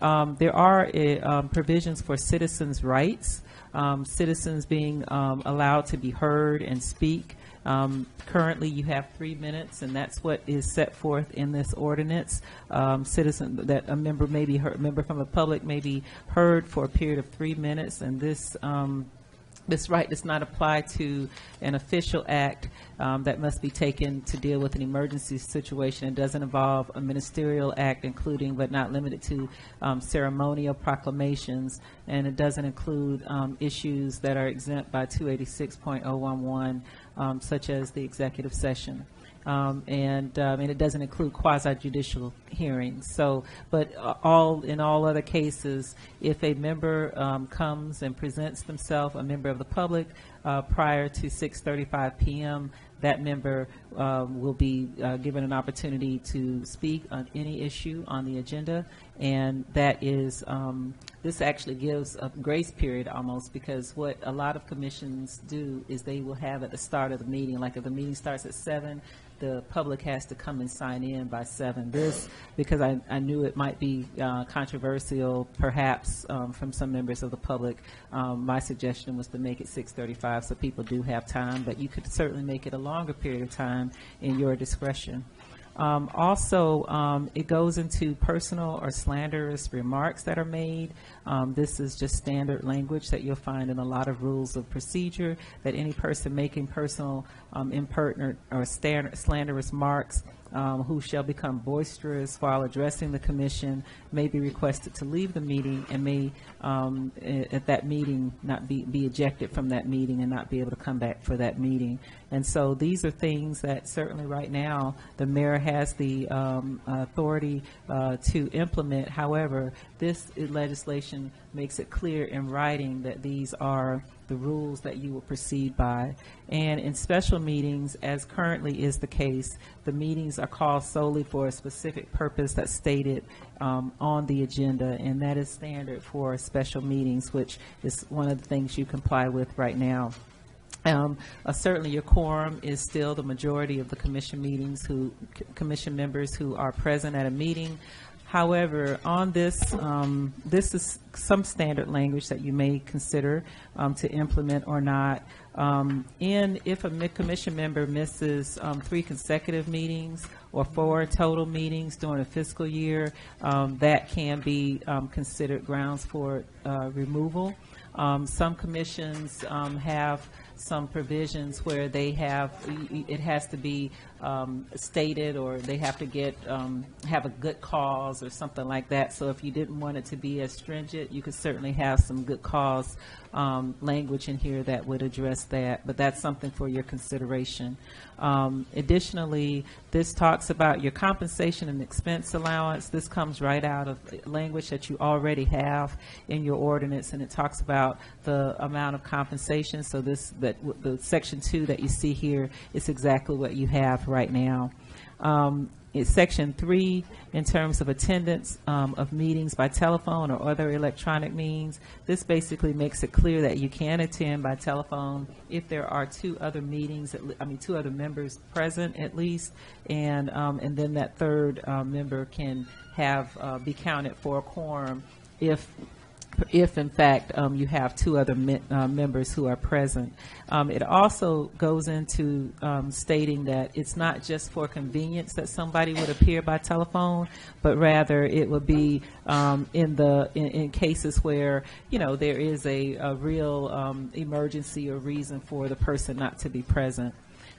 um, there are uh, provisions for citizens' rights, um, citizens being um, allowed to be heard and speak. Um, Currently, you have three minutes, and that's what is set forth in this ordinance. Um, Citizen, that a member may be heard, member from the public may be heard for a period of three minutes, and this um, this right does not apply to an official act um, that must be taken to deal with an emergency situation. It doesn't involve a ministerial act, including but not limited to um, ceremonial proclamations, and it doesn't include um, issues that are exempt by 286.011, um, such as the executive session. Um, and, um, and it doesn't include quasi-judicial hearings. So, but uh, all, in all other cases, if a member um, comes and presents themselves, a member of the public, uh, prior to 6:35 PM, that member um, will be uh, given an opportunity to speak on any issue on the agenda, and that is, um, this actually gives a grace period almost, because what a lot of commissions do is they will have at the start of the meeting, like if the meeting starts at seven, the public has to come and sign in by seven. This, because I, I knew it might be uh, controversial perhaps um, from some members of the public, um, my suggestion was to make it 6:35 so people do have time, but you could certainly make it a longer period of time in your discretion. Um, Also, um, it goes into personal or slanderous remarks that are made. Um, This is just standard language that you'll find in a lot of rules of procedure, that any person making personal, um, impertinent, or slanderous marks um, who shall become boisterous while addressing the commission may be requested to leave the meeting and may, um, at that meeting, not be, be ejected from that meeting and not be able to come back for that meeting. And so these are things that certainly right now, the mayor has the um, authority uh, to implement. However, this legislation makes it clear in writing that these are the rules that you will proceed by. And in special meetings, as currently is the case, the meetings are called solely for a specific purpose that's stated um, on the agenda, and that is standard for special meetings, which is one of the things you comply with right now. Um, uh, Certainly, your quorum is still the majority of the commission meetings who, commission members who are present at a meeting. However, on this, um, this is some standard language that you may consider um, to implement or not. Um, In, if a commission member misses um, three consecutive meetings or four total meetings during a fiscal year, um, that can be um, considered grounds for uh, removal. Some commissions have some provisions where they have, it has to be um, stated, or they have to get, um, have a good cause or something like that. So if you didn't want it to be as stringent, you could certainly have some good cause um, language in here that would address that, but that's something for your consideration. Um, Additionally, this talks about your compensation and expense allowance. This comes right out of language that you already have in your ordinance, and it talks about the amount of compensation. So this, that, the section two that you see here is exactly what you have right now. Um, in section three, in terms of attendance um, of meetings by telephone or other electronic means, this basically makes it clear that you can attend by telephone if there are two other meetings, I mean, two other members present at least, and, um, and then that third uh, member can have, uh, be counted for a quorum if if in fact um, you have two other me- uh, members who are present. Um, It also goes into um, stating that it's not just for convenience that somebody would appear by telephone, but rather it would be um, in the, in- in cases where, you know, there is a, a real um, emergency or reason for the person not to be present.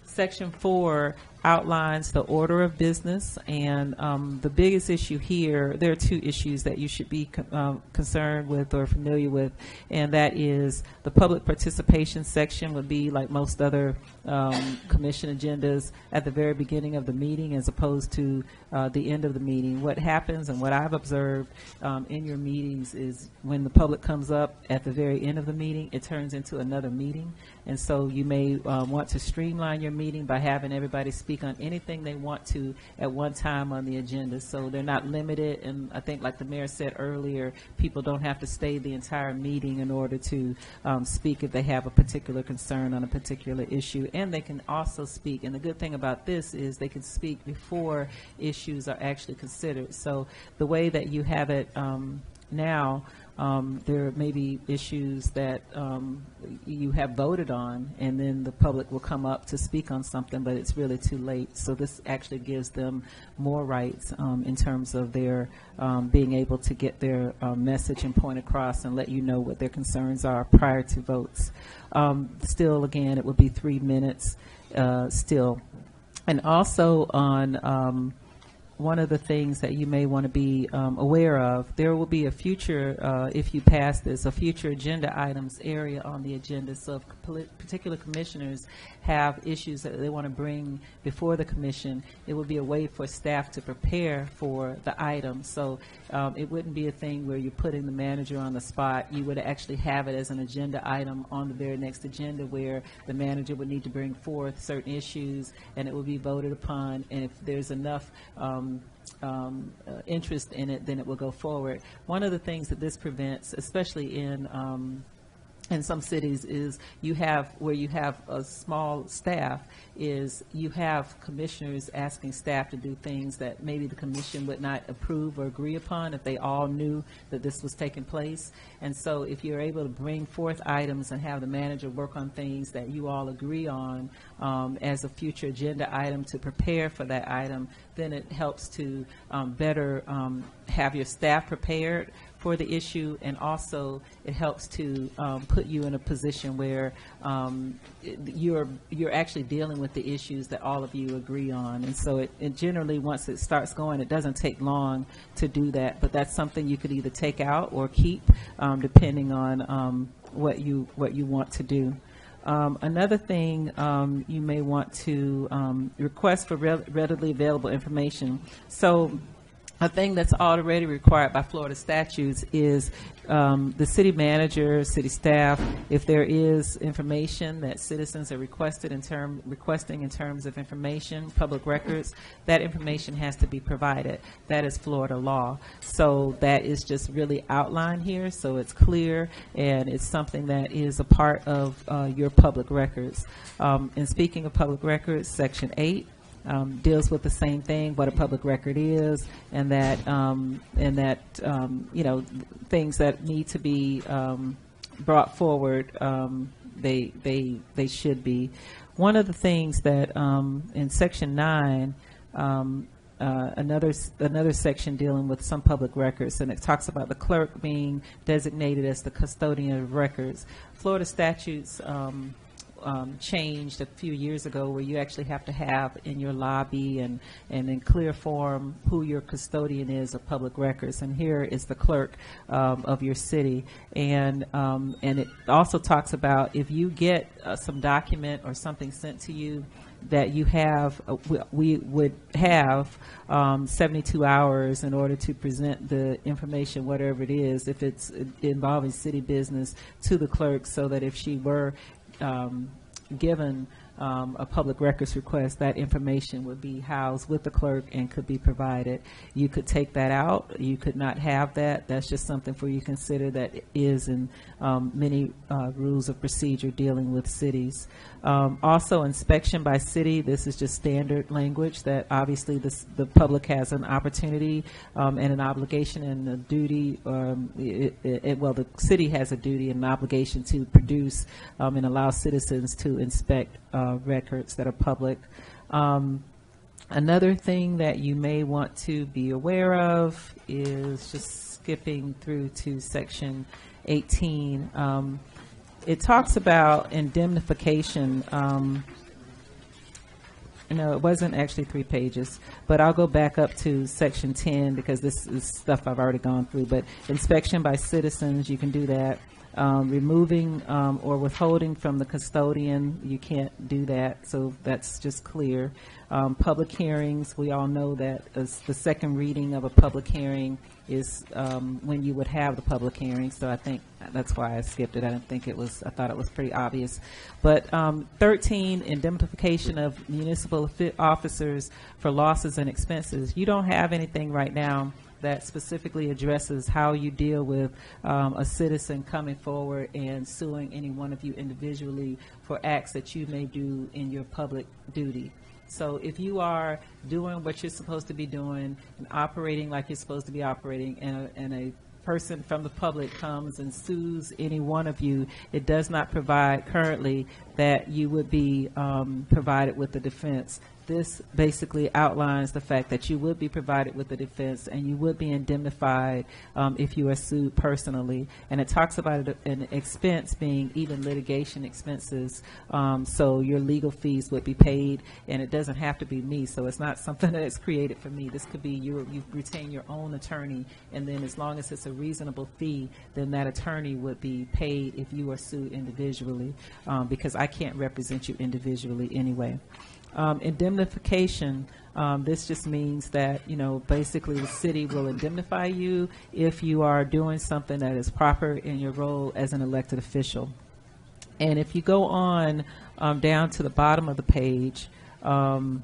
Section four outlines the order of business, and um, the biggest issue here, there are two issues that you should be um, concerned with or familiar with, and that is the public participation section would be like most other um, commission agendas at the very beginning of the meeting as opposed to uh, the end of the meeting. What happens and what I've observed um, in your meetings is when the public comes up at the very end of the meeting, it turns into another meeting. And so you may uh, want to streamline your meeting by having everybody speak on anything they want to at one time on the agenda. So they're not limited, and I think like the mayor said earlier, people don't have to stay the entire meeting in order to um, speak if they have a particular concern on a particular issue. And they can also speak, and the good thing about this is they can speak before issues are actually considered. So the way that you have it um, now, um, there may be issues that um, you have voted on, and then the public will come up to speak on something, but it's really too late. So this actually gives them more rights um, in terms of their um, being able to get their uh, message and point across and let you know what their concerns are prior to votes. Um, Still, again, it would be three minutes uh, still. And also on one of the things that you may want to be um, aware of, there will be a future, uh, if you pass this, a future agenda items area on the agenda. So if particular commissioners have issues that they want to bring before the commission, it will be a way for staff to prepare for the item. So um, it wouldn't be a thing where you're putting the manager on the spot. You would actually have it as an agenda item on the very next agenda where the manager would need to bring forth certain issues and it would be voted upon. And if there's enough um, um, uh, interest in it, then it will go forward. One of the things that this prevents, especially in um, in some cities is you have, where you have a small staff, is you have commissioners asking staff to do things that maybe the commission would not approve or agree upon if they all knew that this was taking place. And so if you're able to bring forth items and have the manager work on things that you all agree on um, as a future agenda item to prepare for that item, then it helps to um, better um, have your staff prepared for the issue, and also it helps to um, put you in a position where um, you're you're actually dealing with the issues that all of you agree on. And so it, it generally, once it starts going, it doesn't take long to do that. But that's something you could either take out or keep, um, depending on um, what you what you want to do. Um, Another thing, um, you may want to um, request for re- readily available information. So a thing that's already required by Florida statutes is um, the city manager, city staff, if there is information that citizens are requested in term, requesting in terms of information, public records, that information has to be provided. That is Florida law. So that is just really outlined here, so it's clear, and it's something that is a part of uh, your public records. Um, And speaking of public records, Section 8 um, deals with the same thing, what a public record is, and that, um, and that, um, you know, things that need to be um, brought forward, um, they, they, they should be. One of the things that, um, in section nine, um, uh, another, another section dealing with some public records, and it talks about the clerk being designated as the custodian of records. Florida statutes, um, um, changed a few years ago where you actually have to have in your lobby and, and in clear form who your custodian is of public records. And here is the clerk um, of your city. And, um, and it also talks about if you get uh, some document or something sent to you that you have, uh, we- we would have um, 72 hours in order to present the information, whatever it is, if it's involving city business, to the clerk, so that if she were um, given um, a public records request, that information would be housed with the clerk and could be provided. You could take that out. You could not have that. That's just something for you to consider that is in um, many uh, rules of procedure dealing with cities. Um, Also, inspection by city, this is just standard language that obviously this- the public has an opportunity um, and an obligation and a duty, um, it- it- well, the city has a duty and an obligation to produce um, and allow citizens to inspect uh, records that are public. Um, Another thing that you may want to be aware of is just skipping through to section 18. Um, It talks about indemnification. um, no, it wasn't actually three pages, but I'll go back up to section 10 because this is stuff I've already gone through. But inspection by citizens, you can do that. Um, Removing um, or withholding from the custodian, you can't do that, so that's just clear. Um, Public hearings, we all know that the second reading of a public hearing is um, when you would have the public hearing, so I think that's why I skipped it. I didn't think it was, I thought it was pretty obvious. But um, 13, indemnification of municipal offi- officers for losses and expenses. You don't have anything right now that specifically addresses how you deal with um, a citizen coming forward and suing any one of you individually for acts that you may do in your public duty. So if you are doing what you're supposed to be doing and operating like you're supposed to be operating and a, in a person from the public comes and sues any one of you, it does not provide currently that you would be um, provided with the defense. This basically outlines the fact that you would be provided with the defense and you would be indemnified um, if you are sued personally. And it talks about an expense being even litigation expenses. Um, So your legal fees would be paid, and it doesn't have to be me. So it's not something [laughs] that's created for me. This could be you, you retain your own attorney, and then as long as it's a reasonable fee, then that attorney would be paid if you are sued individually, um, because I can't represent you individually anyway. Um, Indemnification, um, this just means that, you know, basically the city will indemnify you if you are doing something that is proper in your role as an elected official. And if you go on um, down to the bottom of the page, um,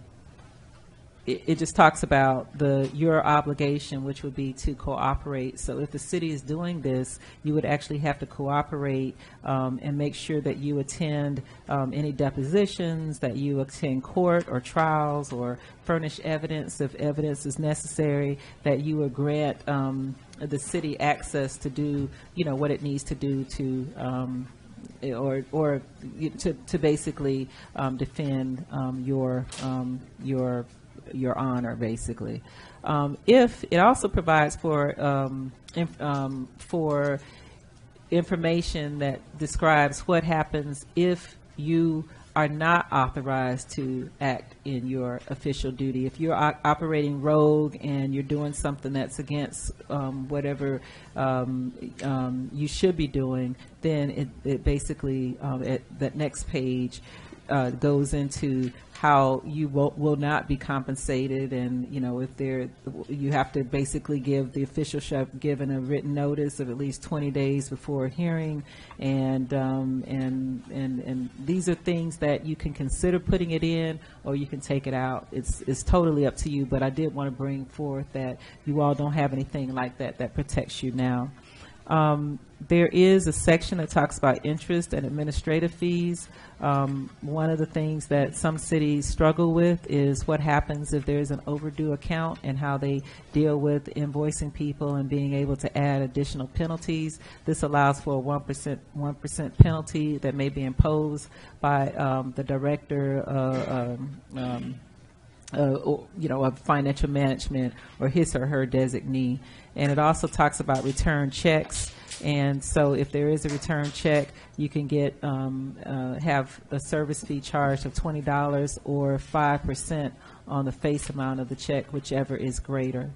it, it just talks about the your obligation, which would be to cooperate. So if the city is doing this, you would actually have to cooperate um, and make sure that you attend um, any depositions, that you attend court or trials, or furnish evidence if evidence is necessary. That you would grant um, the city access to do, you know, what it needs to do to. Um, or, or to, to basically um, defend um, your, um, your, your honor, basically. Um, if it also provides for, um, inf- um, for information that describes what happens if you are not authorized to act in your official duty. If you're o- operating rogue and you're doing something that's against um, whatever um, um, you should be doing, then it, it basically, um, at that next page, uh, goes into how you will, will not be compensated and, you know, if there, you have to basically give, the official chef given a written notice of at least 20 days before a hearing. And, um, and, and, and these are things that you can consider putting it in or you can take it out. It's, it's totally up to you, but I did want to bring forth that you all don't have anything like that that protects you now. Um, There is a section that talks about interest and administrative fees. Um, One of the things that some cities struggle with is what happens if there's an overdue account and how they deal with invoicing people and being able to add additional penalties. This allows for a one percent, one percent penalty that may be imposed by um, the director, uh, um, um, uh, or, you know, of financial management or his or her designee. And it also talks about return checks. And so if there is a return check, you can get, um, uh, have a service fee charge of twenty dollars or five percent on the face amount of the check, whichever is greater.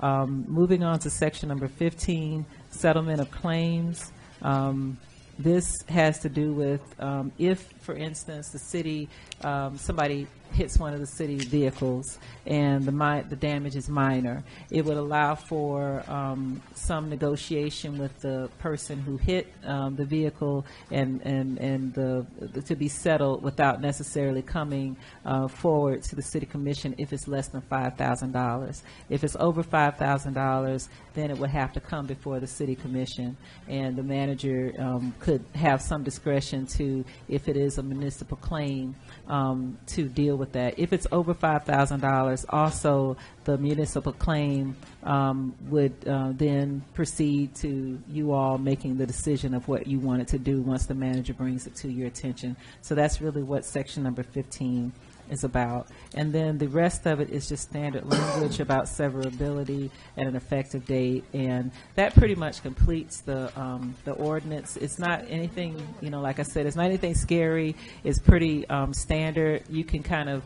Um, moving on to section number fifteen, settlement of claims. Um, this has to do with um, if, for instance, the city, um, somebody hits one of the city vehicles and the mi- the damage is minor, it would allow for um, some negotiation with the person who hit um, the vehicle and and and the, to be settled without necessarily coming uh, forward to the city commission if it's less than five thousand dollars. If it's over five thousand dollars, then it would have to come before the city commission, and the manager um, could have some discretion to, if it is a municipal claim, um, to deal with that. If it's over five thousand dollars, also the municipal claim um, would uh, then proceed to you all making the decision of what you wanted to do once the manager brings it to your attention. So that's really what section number fifteen is about. And then the rest of it is just standard language about severability and an effective date. And that pretty much completes the, um, the ordinance. It's not anything, you know, like I said, it's not anything scary. It's pretty, um, standard. You can kind of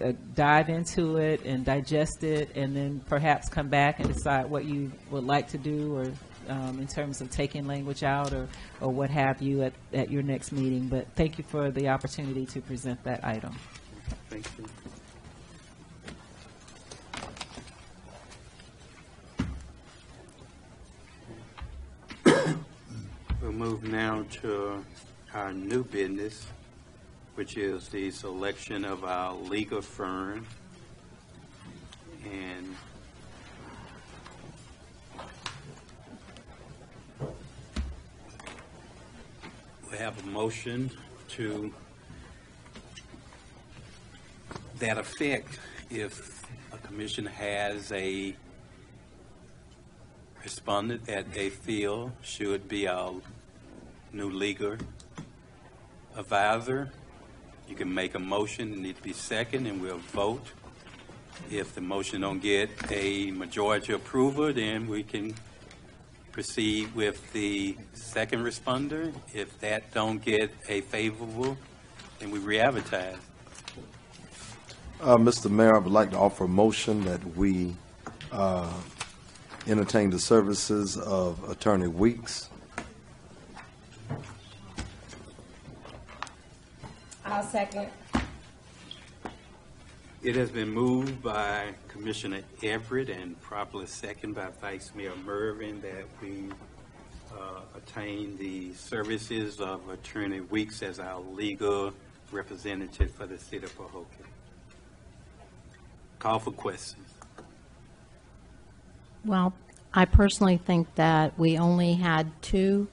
uh, dive into it and digest it and then perhaps come back and decide what you would like to do or um, in terms of taking language out or, or what have you at, at your next meeting. But thank you for the opportunity to present that item. Thank you. We'll move now to our new business, which is the selection of our legal firm. And we have a motion to that effect if a commission has a, respondent that they feel should be our new legal advisor. You can make a motion, it need to be second, and we'll vote. If the motion don't get a majority approval, then we can proceed with the second responder. If that don't get a favorable, then we re-advertise. Uh, Mr. Mayor, I would like to offer a motion that we uh, entertain the services of Attorney Weeks. I'll second. It has been moved by Commissioner Everett and properly second by Vice Mayor Murvin that we uh, attain the services of Attorney Weeks as our legal representative for the city of Pahokee. Call for questions. Well, I personally think that we only had two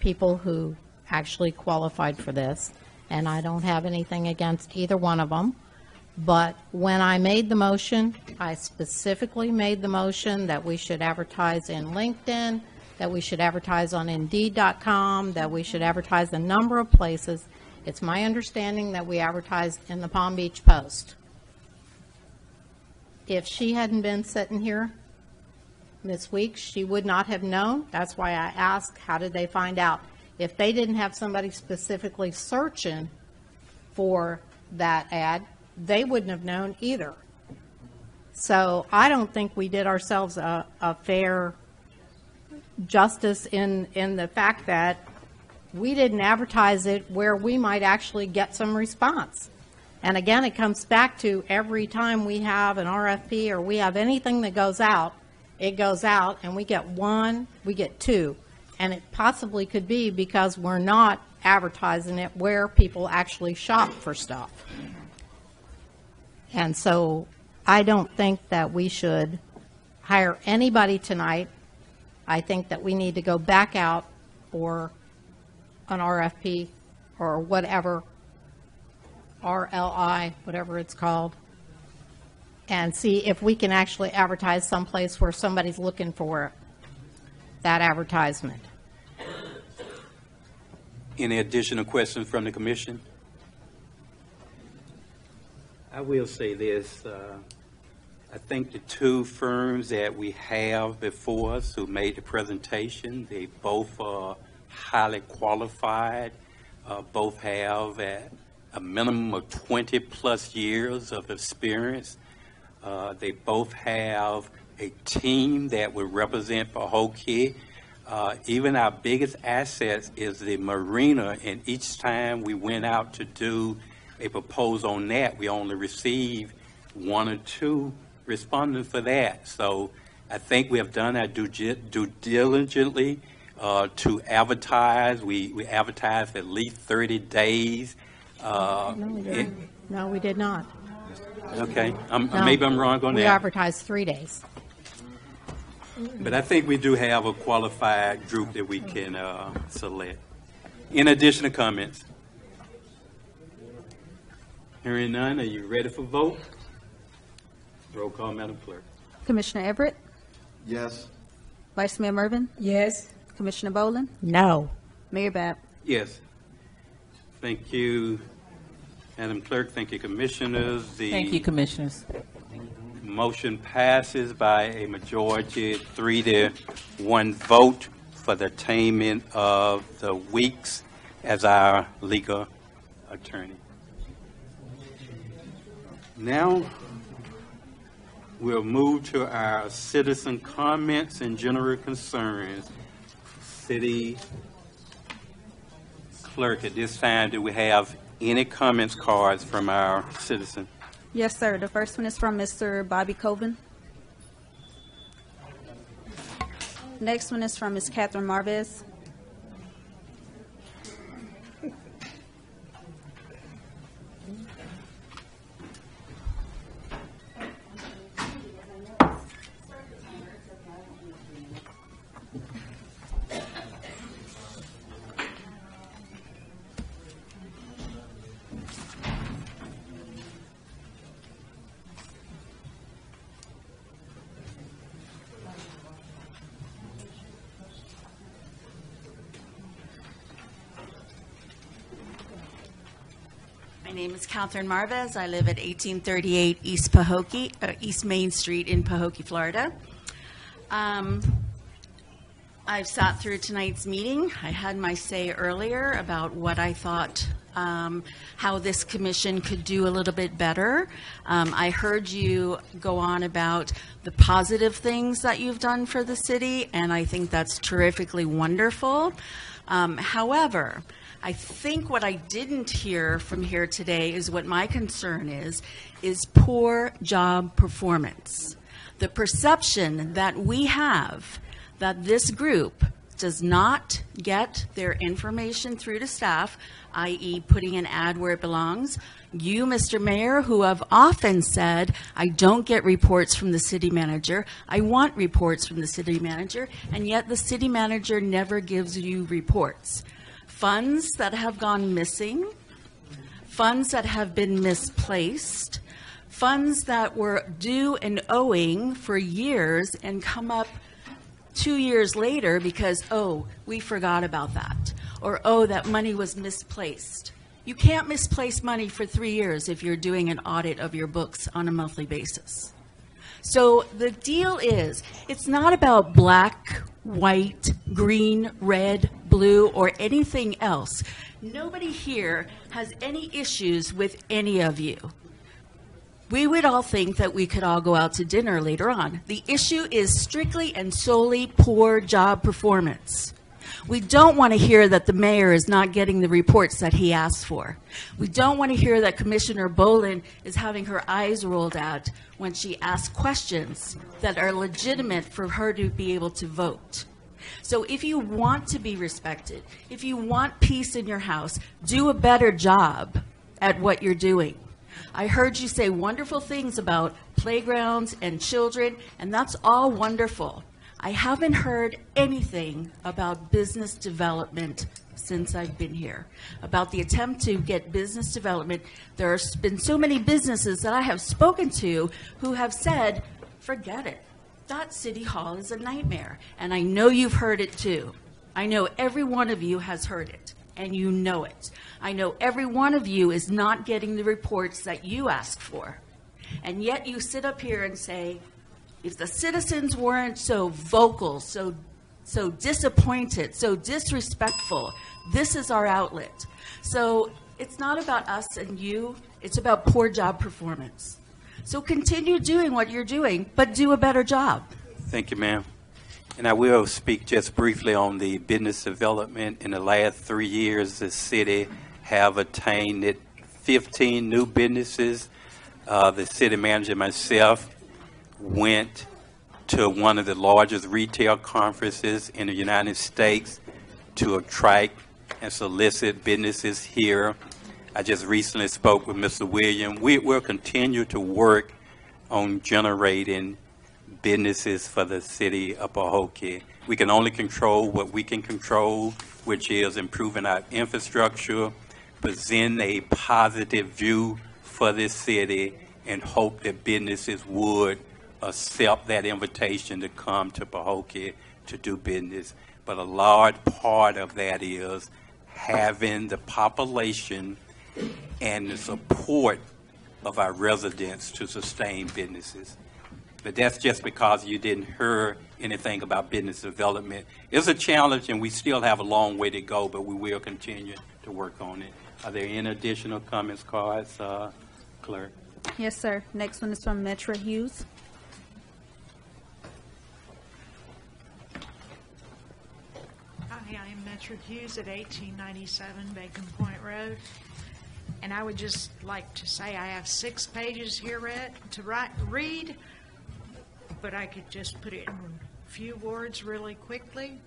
people who actually qualified for this, and I don't have anything against either one of them. But when I made the motion, I specifically made the motion that we should advertise in LinkedIn, that we should advertise on Indeed.com, that we should advertise a number of places. It's my understanding that we advertised in the Palm Beach Post. If she hadn't been sitting here, Ms. Weeks, she would not have known. That's why I asked, how did they find out? If they didn't have somebody specifically searching for that ad, they wouldn't have known either. So I don't think we did ourselves a, a fair justice in, in the fact that we didn't advertise it where we might actually get some response. And again, it comes back to every time we have an RFP or we have anything that goes out, it goes out and we get one, we get two. And it possibly could be because we're not advertising it where people actually shop for stuff. And so I don't think that we should hire anybody tonight. I think that we need to go back out for an RFP or whatever, RLI, whatever it's called, and see if we can actually advertise someplace where somebody's looking for that advertisement. Any additional questions from the commission? I will say this, uh, I think the two firms that we have before us who made the presentation, they both are highly qualified, uh, both have a, minimum of 20-plus years of experience. Uh, They both have a team that would represent Pahokee. Uh, Even our biggest assets is the marina, and each time we went out to do a proposal on that, we only received one or two respondents for that. So I think we have done our due due diligently uh, to advertise. We we advertised at least 30 days. Uh, No, we it- didn't. No, we did not. Okay, I'm- No. maybe I'm wrong on We that. advertised three days. But I think we do have a qualified group that we can uh, select. In addition to comments? Hearing none, are you ready for vote? Roll call, Madam Clerk. Commissioner Everett, Yes. Vice Mayor Murvin, Yes. Commissioner Bohlen, No. Mayor Babb. Yes. Thank you, Madam Clerk. Thank you, Commissioners. The Thank you, Commissioners. Motion passes by a majority, three to one vote for the attainment of the weeks as our legal attorney. Now, we'll move to our citizen comments and general concerns. City clerk, at this time, do we have any comments cards from our citizen? Yes, sir. The first one is from Mr. Bobby Colvin. Next one is from Ms. Catherine Marvez. Catherine Marvez. I live at 1838 East Pahokee, uh, East Main Street in Pahokee, Florida. Um, I've sat through tonight's meeting. I had my say earlier about what I thought, um, how this commission could do a little bit better. Um, I heard you go on about the positive things that you've done for the city, and I think that's terrifically wonderful. Um, however, I think what I didn't hear from here today is what my concern is, is poor job performance. The perception that we have that this group does not get their information through to staff, i.e. putting an ad where it belongs. You, Mr. Mayor, who have often said, I don't get reports from the city manager, I want reports from the city manager, and yet the city manager never gives you reports. Funds that have gone missing, funds that have been misplaced, funds that were due and owing for years and come up two years later because, oh, we forgot about that, or oh, that money was misplaced. You can't misplace money for three years if you're doing an audit of your books on a monthly basis. So the deal is, it's not about black, white, green, red, blue, or anything else. Nobody here has any issues with any of you. We would all think that we could all go out to dinner later on. The issue is strictly and solely poor job performance. We don't want to hear that the mayor is not getting the reports that he asked for. We don't want to hear that Commissioner Bohlen is having her eyes rolled out when she asks questions that are legitimate for her to be able to vote. So if you want to be respected, if you want peace in your house, do a better job at what you're doing. I heard you say wonderful things about playgrounds and children, and that's all wonderful. I haven't heard anything about business development since I've been here, about the attempt to get business development. There have been so many businesses that I have spoken to who have said, forget it. That city hall is a nightmare. And I know you've heard it too. I know every one of you has heard it, and you know it. I know every one of you is not getting the reports that you ask for. And yet you sit up here and say, if the citizens weren't so vocal, so so disappointed, so disrespectful, this is our outlet. So it's not about us and you, it's about poor job performance. So continue doing what you're doing, but do a better job. Thank you, ma'am. And I will speak just briefly on the business development. In the last three years, the city have attained it 15 new businesses. Uh, the city manager myself went to one of the largest retail conferences in the United States to attract and solicit businesses here. I just recently spoke with Mr. William. We will continue to work on generating businesses for the city of Pahokee. We can only control what we can control, which is improving our infrastructure, present a positive view for this city, and hope that businesses would accept that invitation to come to Pahokee to do business. But a large part of that is having the population and the support of our residents to sustain businesses. But that's just because you didn't hear anything about business development. It's a challenge, and we still have a long way to go, but we will continue to work on it. Are there any additional comments, cards, uh, clerk? Yes, sir. Next one is from Metra Hughes. Metra Hughes at 1897 Bacom Point Road. And I would just like to say I have six pages here read, to write, read, but I could just put it in a few words really quickly.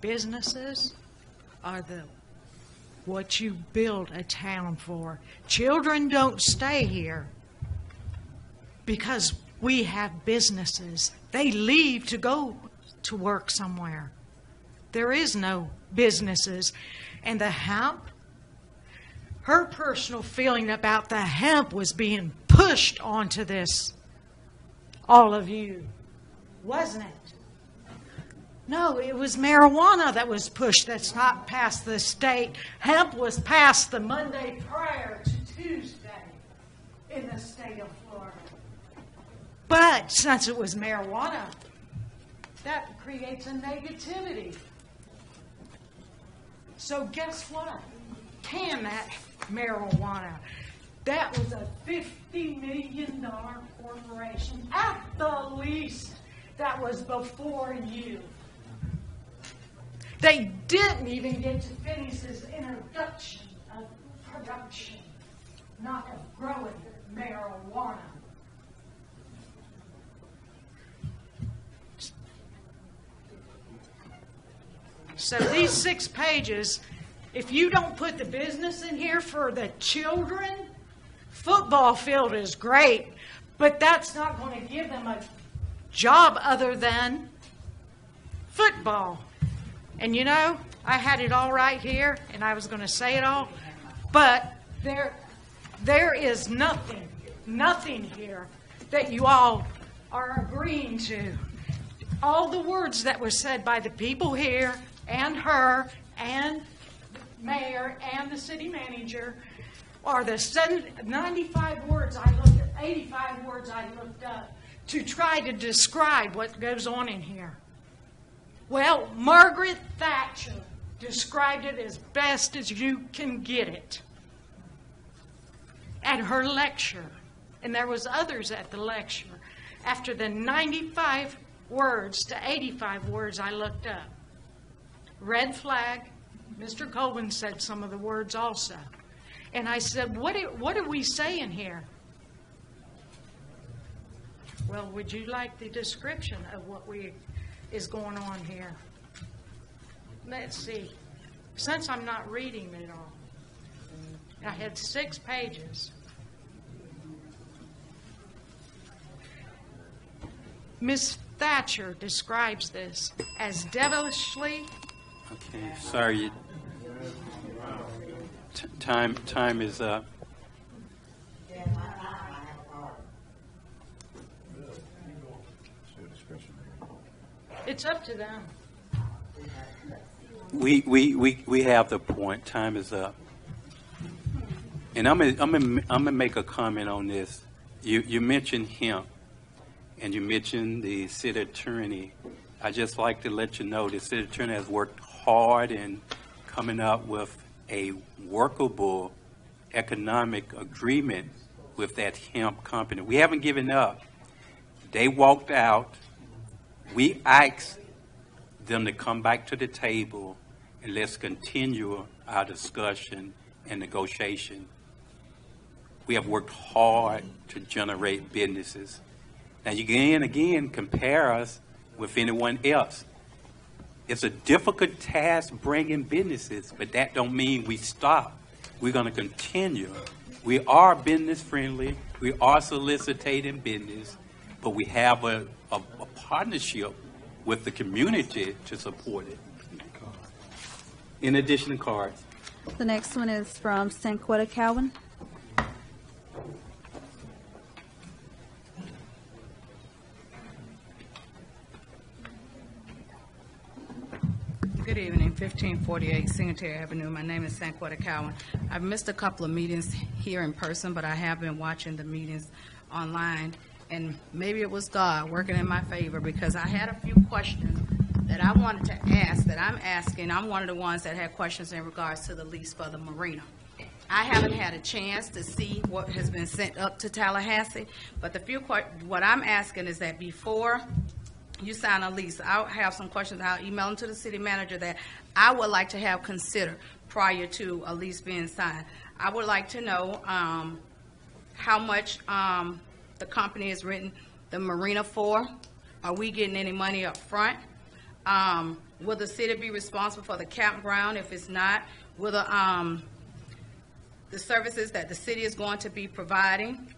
Businesses are the what you build a town for. Children don't stay here because we have businesses. They leave to go to work somewhere. There is no businesses. And the hemp, her personal feeling about the hemp was being pushed onto this, all of you, wasn't it? No, it was marijuana that was pushed that's not past the state. Hemp was passed the Monday prior to Tuesday in the state of Florida. But since it was marijuana, that creates a negativity. So guess what? Can that marijuana, that was a fifty million dollar corporation at the least that was before you. They didn't even get to finish his introduction of production, not of growing marijuana. So these six pages, if you don't put the business in here for the children, football field is great, but that's not going to give them a job other than football. And you know, I had it all right here, and I was going to say it all, but there, there is nothing, nothing here that you all are agreeing to. All the words that were said by the people here and her and mayor and the city manager are the 95 words I looked at, 85 words I looked up to try to describe what goes on in here. Well, Margaret Thatcher described it as best as you can get it at her lecture. And there was others at the lecture. After the 95 words to 85 words I looked up. Red flag, Mr. Colvin said some of the words also. And I said, what are, what are we saying here? Well, would you like the description of what we, is going on here? Let's see. Since I'm not reading it all, I had six pages. Miss Thatcher describes this as devilishly Okay, sorry. t- Time, time is up. It's up to them. We, we, we, we have the point. Time is up. And I'm gonna, I'm gonna, I'm gonna make a comment on this. You, you mentioned him, and you mentioned the city attorney. I just like to let you know the city attorney has worked hard in coming up with a workable economic agreement with that hemp company. We haven't given up. They walked out. We asked them to come back to the table and let's continue our discussion and negotiation. We have worked hard to generate businesses. Now, you can again compare us with anyone else. It's a difficult task bringing businesses, but that don't mean we stop. We're going to continue. We are business friendly. We are soliciting business, but we have a, a, a partnership with the community to support it. In addition to cards. The next one is from Sanquetta Cowan. Good evening, 1548 Cemetery Avenue. My name is Sanquetta Cowan. I've missed a couple of meetings here in person, but I have been watching the meetings online, and maybe it was God working in my favor, because I had a few questions that I wanted to ask, that I'm asking. I'm one of the ones that had questions in regards to the lease for the marina. I haven't had a chance to see what has been sent up to Tallahassee, but the few, what I'm asking is that before you sign a lease, I'll have some questions, I'll email them to the city manager that I would like to have considered prior to a lease being signed. I would like to know, um, how much, um, the company is renting the marina for. Are we getting any money up front? Um, will the city be responsible for the campground? If it's not, will the, um, the services that the city is going to be providing?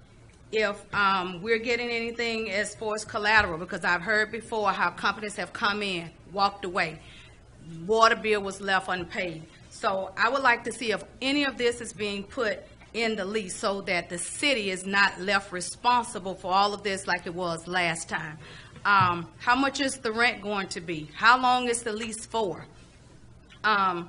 If um, we're getting anything as far as collateral, because I've heard before how companies have come in, walked away, water bill was left unpaid. So I would like to see if any of this is being put in the lease so that the city is not left responsible for all of this like it was last time. Um, how much is the rent going to be? How long is the lease for? Um,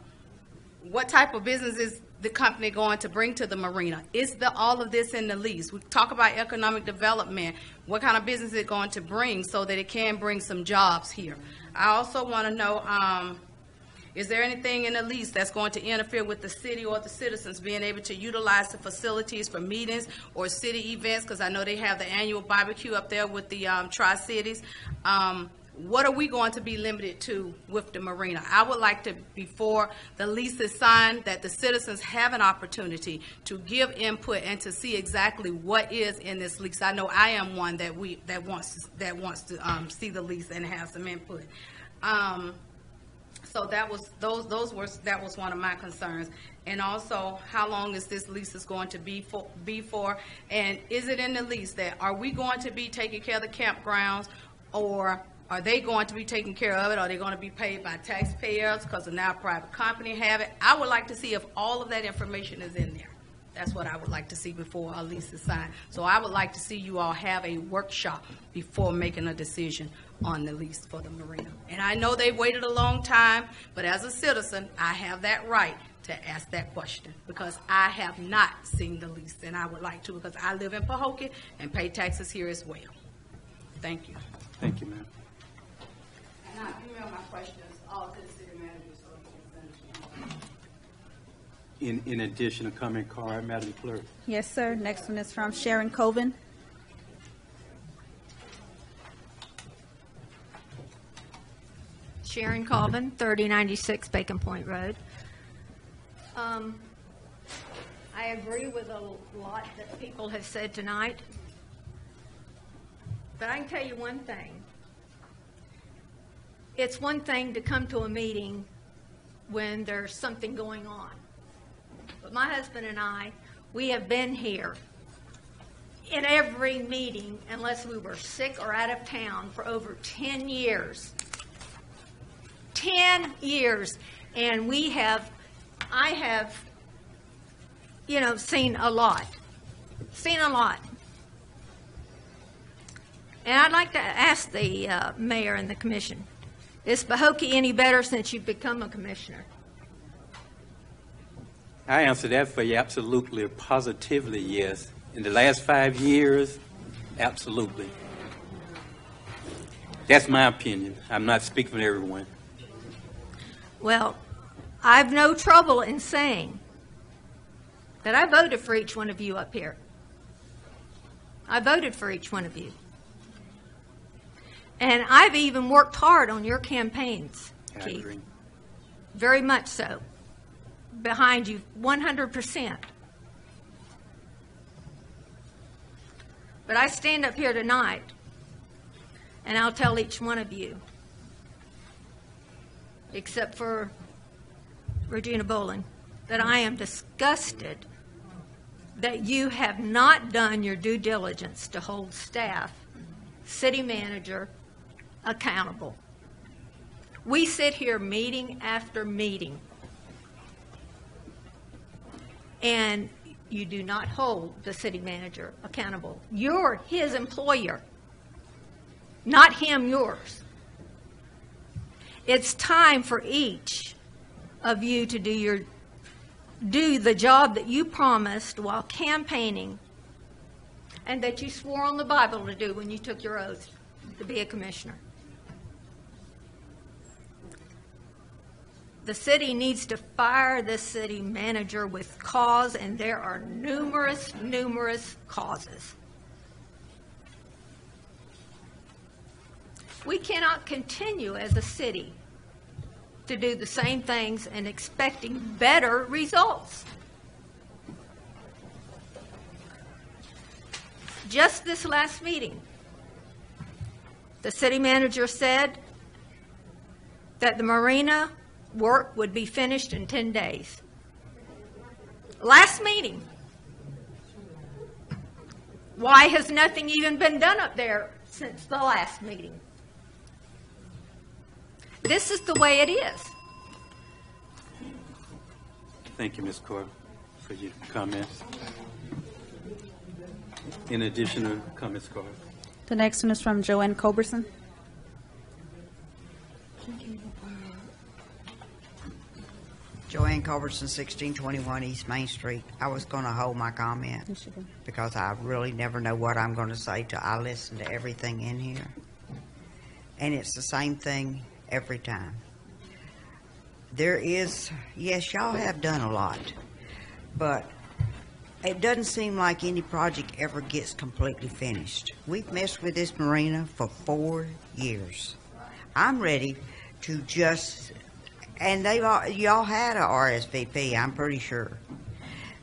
what type of business is the company going to bring to the marina? Is the, all of this in the lease? We talk about economic development. What kind of business is it going to bring so that it can bring some jobs here? I also want to know, um, is there anything in the lease that's going to interfere with the city or the citizens being able to utilize the facilities for meetings or city events? Because I know they have the annual barbecue up there with the um, Tri-Cities. Um, What are we going to be limited to with the marina? I would like to, before the lease is signed, that the citizens have an opportunity to give input and to see exactly what is in this lease. I know I am one that we, that wants, that wants to um, see the lease and have some input. Um, so that was, those, those were, that was one of my concerns. And also, how long is this lease is going to be for, be for? And is it in the lease that, are we going to be taking care of the campgrounds? Or are they going to be taking care of it? Are they going to be paid by taxpayers because of now private company have it? I would like to see if all of that information is in there. That's what I would like to see before a lease is signed. So I would like to see you all have a workshop before making a decision on the lease for the marina. And I know they waited a long time, but as a citizen, I have that right to ask that question because I have not seen the lease and I would like to because I live in Pahokee and pay taxes here as well. Thank you. Thank you, ma'am. And I email my questions all to the city manager so he can send to you. In, in addition, a comment card, Madam Clerk. Yes, sir. Next one is from Sharon Colvin. Sharon Colvin, 3096 Bacom Point Road. Um, I agree with a lot that people have said tonight. But I can tell you one thing. It's one thing to come to a meeting when there's something going on. But my husband and I, we have been here in every meeting unless we were sick or out of town for over 10 years. 10 years. And we have, I have, you know, seen a lot. Seen a lot. And I'd like to ask the uh, mayor and the commission, is Pahokee any better since you've become a commissioner? I answer that for you absolutely, positively, yes. In the last five years, absolutely. That's my opinion. I'm not speaking for everyone. Well, I've no trouble in saying that I voted for each one of you up here. I voted for each one of you. And I've even worked hard on your campaigns, I Keith. agree. Very much so. Behind you, 100%. But I stand up here tonight, and I'll tell each one of you, except for Regina Bohlen, that I am disgusted that you have not done your due diligence to hold staff, city manager, accountable. We sit here meeting after meeting, and you do not hold the city manager accountable. You're his employer, not him yours. It's time for each of you to do your do the job that you promised while campaigning and that you swore on the Bible to do when you took your oath to be a commissioner. The city needs to fire the city manager with cause, and there are numerous, numerous causes. We cannot continue as a city to do the same things and expecting better results. Just this last meeting, the city manager said that the marina work would be finished in 10 days. Last meeting. Why has nothing even been done up there since the last meeting? This is the way it is. Thank you, Ms. Corbin, for your comments. In addition to comments, Corbin. The next one is from Joanne Culberson. Joanne Culbertson, sixteen twenty-one East Main Street. I was gonna hold my comment because I really never know what I'm gonna say till I listen to everything in here. And it's the same thing every time. There is, yes, y'all have done a lot, but it doesn't seem like any project ever gets completely finished. We've messed with this marina for four years. I'm ready to just, and they've all, y'all had a RSVP, I'm pretty sure.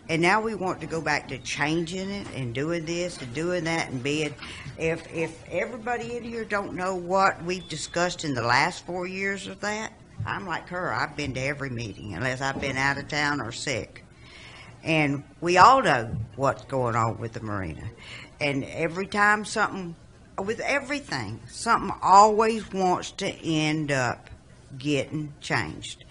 And now we want to go back to changing it and doing this and doing that and being, if, if everybody in here don't know what we've discussed in the last four years of that, I'm like her, I've been to every meeting unless I've been out of town or sick. And we all know what's going on with the marina. And every time something, with everything, something always wants to end up getting changed.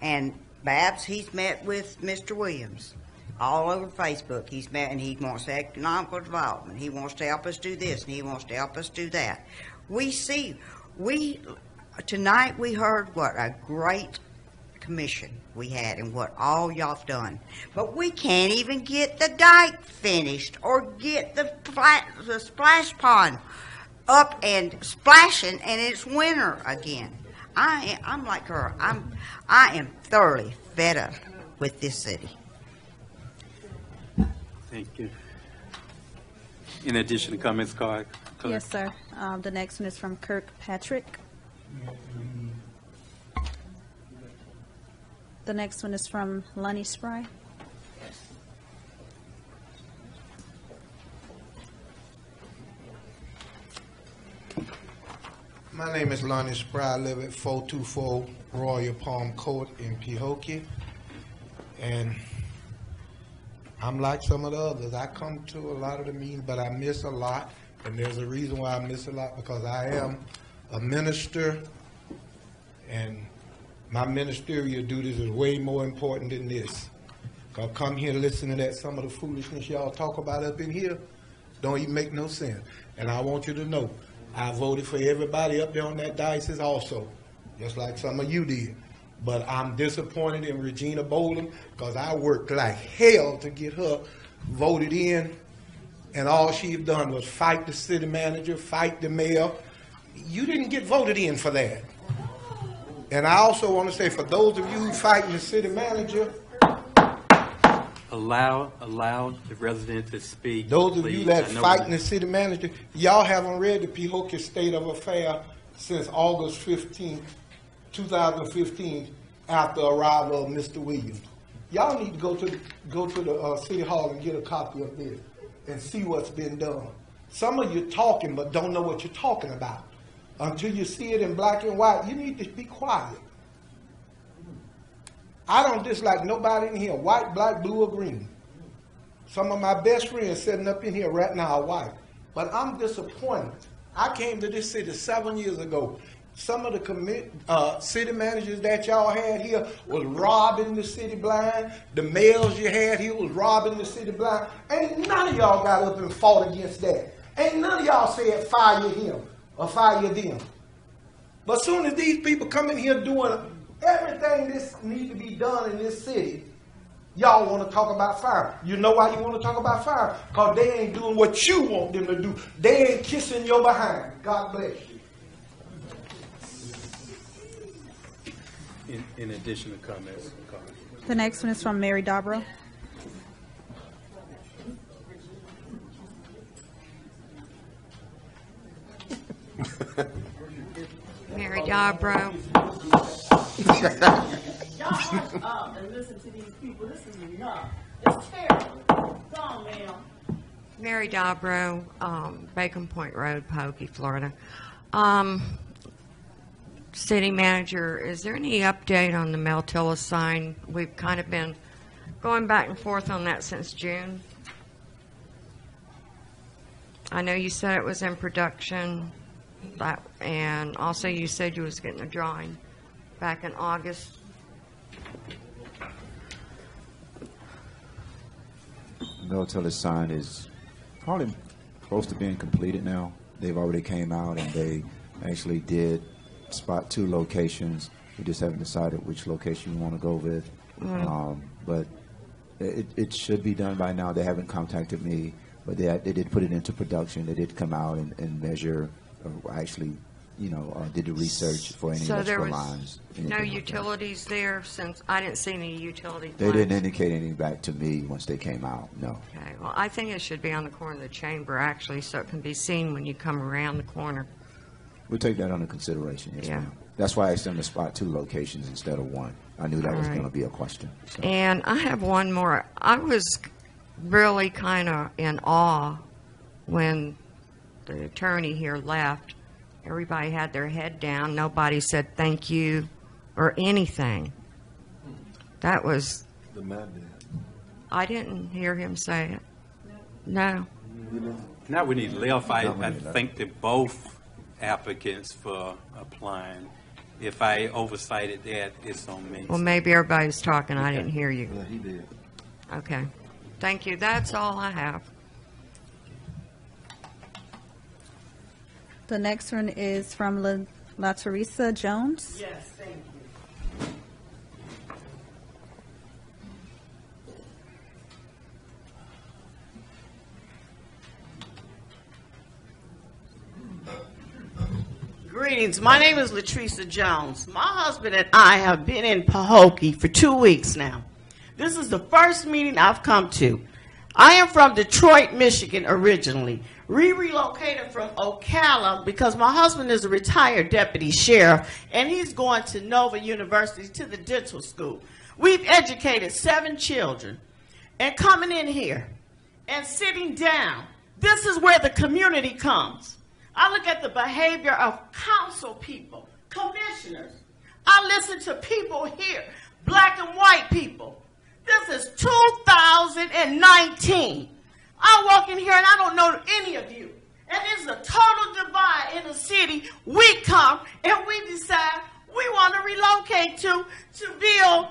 And Babs, he's met with Mr. Williams all over Facebook. He's met and he wants economical development. He wants to help us do this and he wants to help us do that. We see, we, tonight we heard what a great commission we had and what all y'all have done. But we can't even get the dike finished or get the, flat, the splash pond up and splashing and it's winter again. I, I'm like her. I'm, I am thoroughly fed up with this city. Thank you. In addition to comments, Clerk? Clerk? Yes, sir. Um, the next one is from Kirkpatrick. The next one is from Lonnie Spry. My name is Lonnie Spry. I live at 424 Royal Palm Court in Pahokee. And I'm like some of the others. I come to a lot of the meetings, but I miss a lot. And there's a reason why I miss a lot because I am a minister, and my ministerial duties is way more important than this. Cause come here and listen to that, some of the foolishness y'all talk about up in here, don't even make no sense. And I want you to know, I voted for everybody up there on that diocese also, just like some of you did. But I'm disappointed in Regina Bohlen because I worked like hell to get her voted in, and all she's done was fight the city manager, fight the mayor. You didn't get voted in for that. And I also want to say, for those of you who fighting the city manager, Allow, allow the resident to speak. those of you that fighting the city manager, y'all haven't read the Pahokee State of Affair since August fifteenth, two thousand fifteen, after arrival of Mr. Williams. Y'all need to go to, the- go to the, uh, city hall and get a copy of this and see what's been done. Some of you talking but don't know what you're talking about. Until you see it in black and white, you need to be quiet. I don't dislike nobody in here, white, black, blue, or green. Some of my best friends sitting up in here right now are white. But I'm disappointed. I came to this city seven years ago. Some of the commit, uh, city managers that y'all had here was robbing the city blind. The mayors you had here was robbing the city blind. Ain't none of y'all got up and fought against that. Ain't none of y'all said fire him or fire them. But soon as these people come in here doing everything this need to be done in this city, y'all want to talk about fire. You know why you want to talk about fire? Because they ain't doing what you want them to do. They ain't kissing your behind. God bless you. In, in addition to comments, The next one is from Mary Dobro. [laughs] Mary And listen to these people. This is. It's terrible. Mary Dobro, um, Bacom Point Road, Pokey, Florida. Um, City manager, is there any update on the Meltilla sign? We've kind of been going back and forth on that since June. I know you said it was in production, that, and also you said you was getting a drawing back in August. The military sign is probably close to being completed now. They've already came out and they actually did spot two locations. We just haven't decided which location we want to go with. Um, But it, it should be done by now. They haven't contacted me, but they, they did put it into production. They did come out and, and measure, or actually, you know, uh, did the research for any So there electrical was lines. anything no like that. utilities there since, I didn't see any utility They didn't indicate anything back to me once they came out, no. Okay, well, I think it should be on the corner of the chamber, actually, so it can be seen when you come around the corner. We'll take that under consideration, yes, Yeah. ma'am. That's why I asked them to spot two locations instead of one. I knew that was All right. going to be a question. so. And I have one more. I was really kind of in awe when the attorney here left. Everybody had their head down. Nobody said thank you or anything. That was, The man did. I didn't hear him say it. No. Now we need left, I, I think that both applicants for applying, if I oversighted that, it's on me. Well, maybe everybody's talking. I didn't hear you. Yeah, he did. Okay. Thank you. That's all I have. The next one is from La, La Teresa Jones. Yes, thank you. Greetings. My name is Latrice Jones. My husband and I have been in Pahokee for two weeks now. This is the first meeting I've come to. I am from Detroit, Michigan originally. We relocated from Ocala because my husband is a retired deputy sheriff and he's going to Nova University to the dental school. We've educated seven children and coming in here and sitting down, this is where the community comes. I look at the behavior of council people, commissioners. I listen to people here, black and white people. This is 2019. I walk in here and I don't know any of you. And it's a total divide in the city. We come and we decide we want to relocate to to build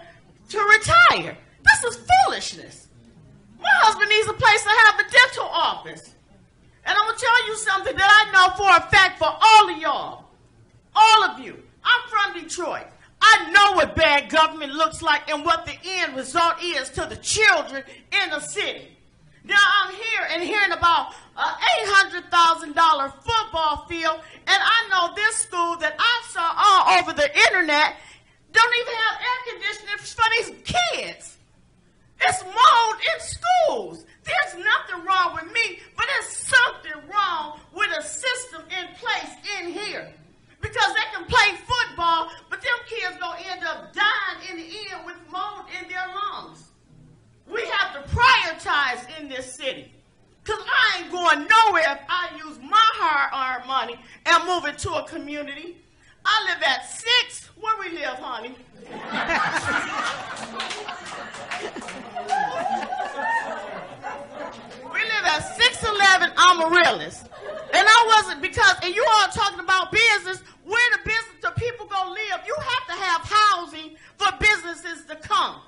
to retire. This is foolishness. My husband needs a place to have a dental office. And I'm gonna tell you something that I know for a fact for all of y'all. All of you. I'm from Detroit. I know what bad government looks like and what the end result is to the children in the city. Now I'm here and hearing about a $800,000 football field, and I know this school that I saw all over the internet don't even have air conditioning for these kids. It's mold in schools. There's nothing wrong with me, but there's something wrong with a system in place in here. Because they can play football, but them kids gonna end up dying in the end with mold in their lungs. We have to prioritize in this city. Because I ain't going nowhere if I use my hard-earned it to a community. I live at six. Where we live, honey? We live at 611 Amaryllis. And I wasn't because, and you all talking about business, where the business, the people gonna live. You have to have housing for businesses to come.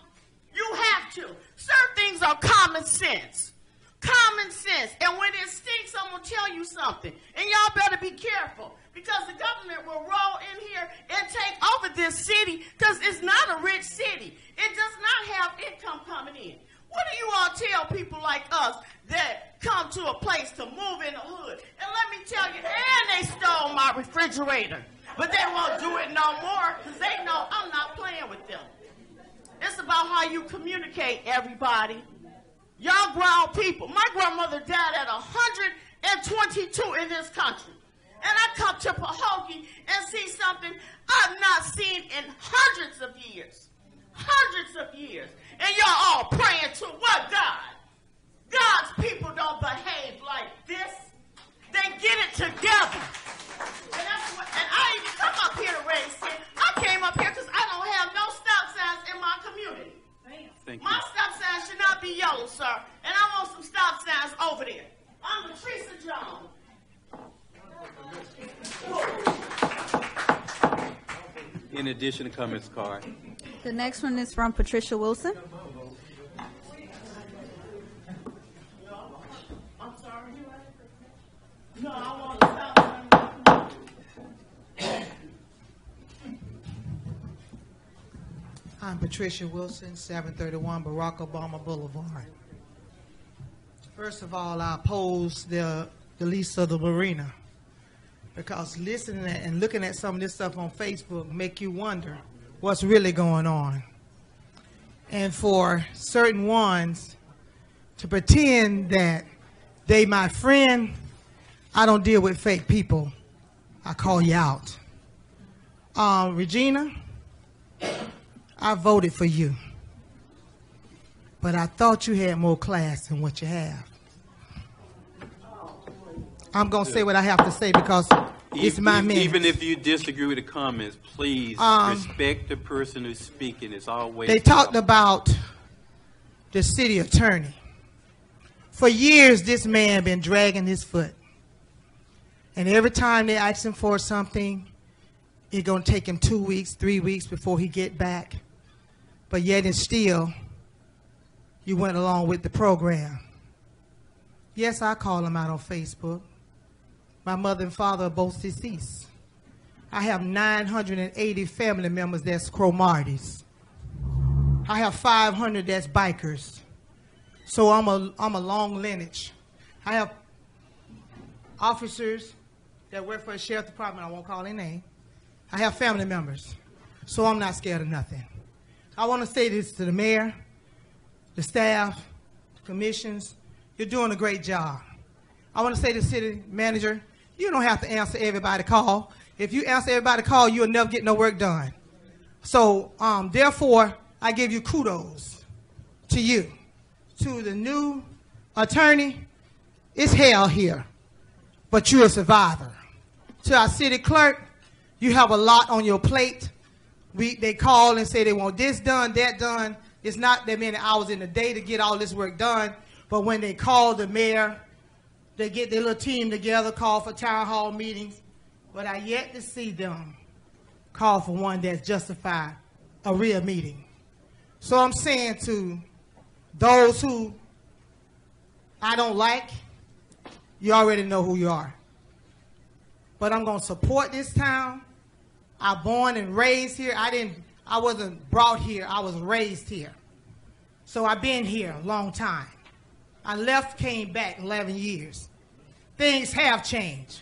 You have to. Certain things are common sense. Common sense. And when it stinks, I'm gonna tell you something. And y'all better be careful. Because the government will roll in here and take over this city because it's not a rich city. It does not have income coming in. What do you all tell people like us that come to a place to move in the hood? And let me tell you, and they stole my refrigerator. But they won't do it no more because they know I'm not playing with them. It's about how you communicate, everybody. Y'all grown people. My grandmother died at 122 in this country. And I come to Pahokee and see something I've not seen in hundreds of years. Hundreds of years. And y'all all praying to what God? God's people don't behave like this. They get it together. And, what, and I didn't come up here to raise sin. I came up here because I don't have no stop signs in my community. Thank My stop sign should not be yellow, sir. And I want some stop signs over there. I'm Teresa Jones. In addition to comments, card. The next one is from Patricia Wilson. I'm sorry. No, I want to stop. I'm Patricia Wilson, 731 Barack Obama Boulevard. First of all, I oppose the, the lease of the marina because listening and looking at some of this stuff on Facebook make you wonder what's really going on. And for certain ones to pretend that they my friend, I don't deal with fake people. I call you out. Um, Regina, I voted for you. But I thought you had more class than what you have. I'm going to say what I have to say because it's my ev- minute. Even if you disagree with the comments, please Um, respect the person who's speaking. It's always. They talked about the city attorney. For years, this man been dragging his foot. And every time they ask him for something, it's gonna take him two weeks, three weeks before he get back. But yet and still, you went along with the program. Yes, I call them out on Facebook. My mother and father are both deceased. I have 980 family members that's Cromarties. I have 500 that's bikers. So I'm a, I'm a long lineage. I have officers that work for the sheriff department. I won't call their name. I have family members. So I'm not scared of nothing. I want to say this to the mayor, the staff, the commissions. You're doing a great job. I want to say to the city manager, you don't have to answer everybody call. If you answer everybody call, you'll never get no work done. So um, therefore, I give you kudos to you, to the new attorney. It's hell here, but you're a survivor. To our city clerk, you have a lot on your plate. We, they call and say they want this done, that done. It's not that many hours in the day to get all this work done, but when they call the mayor, they get their little team together, call for town hall meetings, but I yet to see them call for one that's justified a real meeting. So I'm saying to those who I don't like, you already know who you are. But I'm going to support this town. I born and raised here. I didn't. I wasn't brought here. I was raised here. So I've been here a long time. I left, came back 11 years. Things have changed.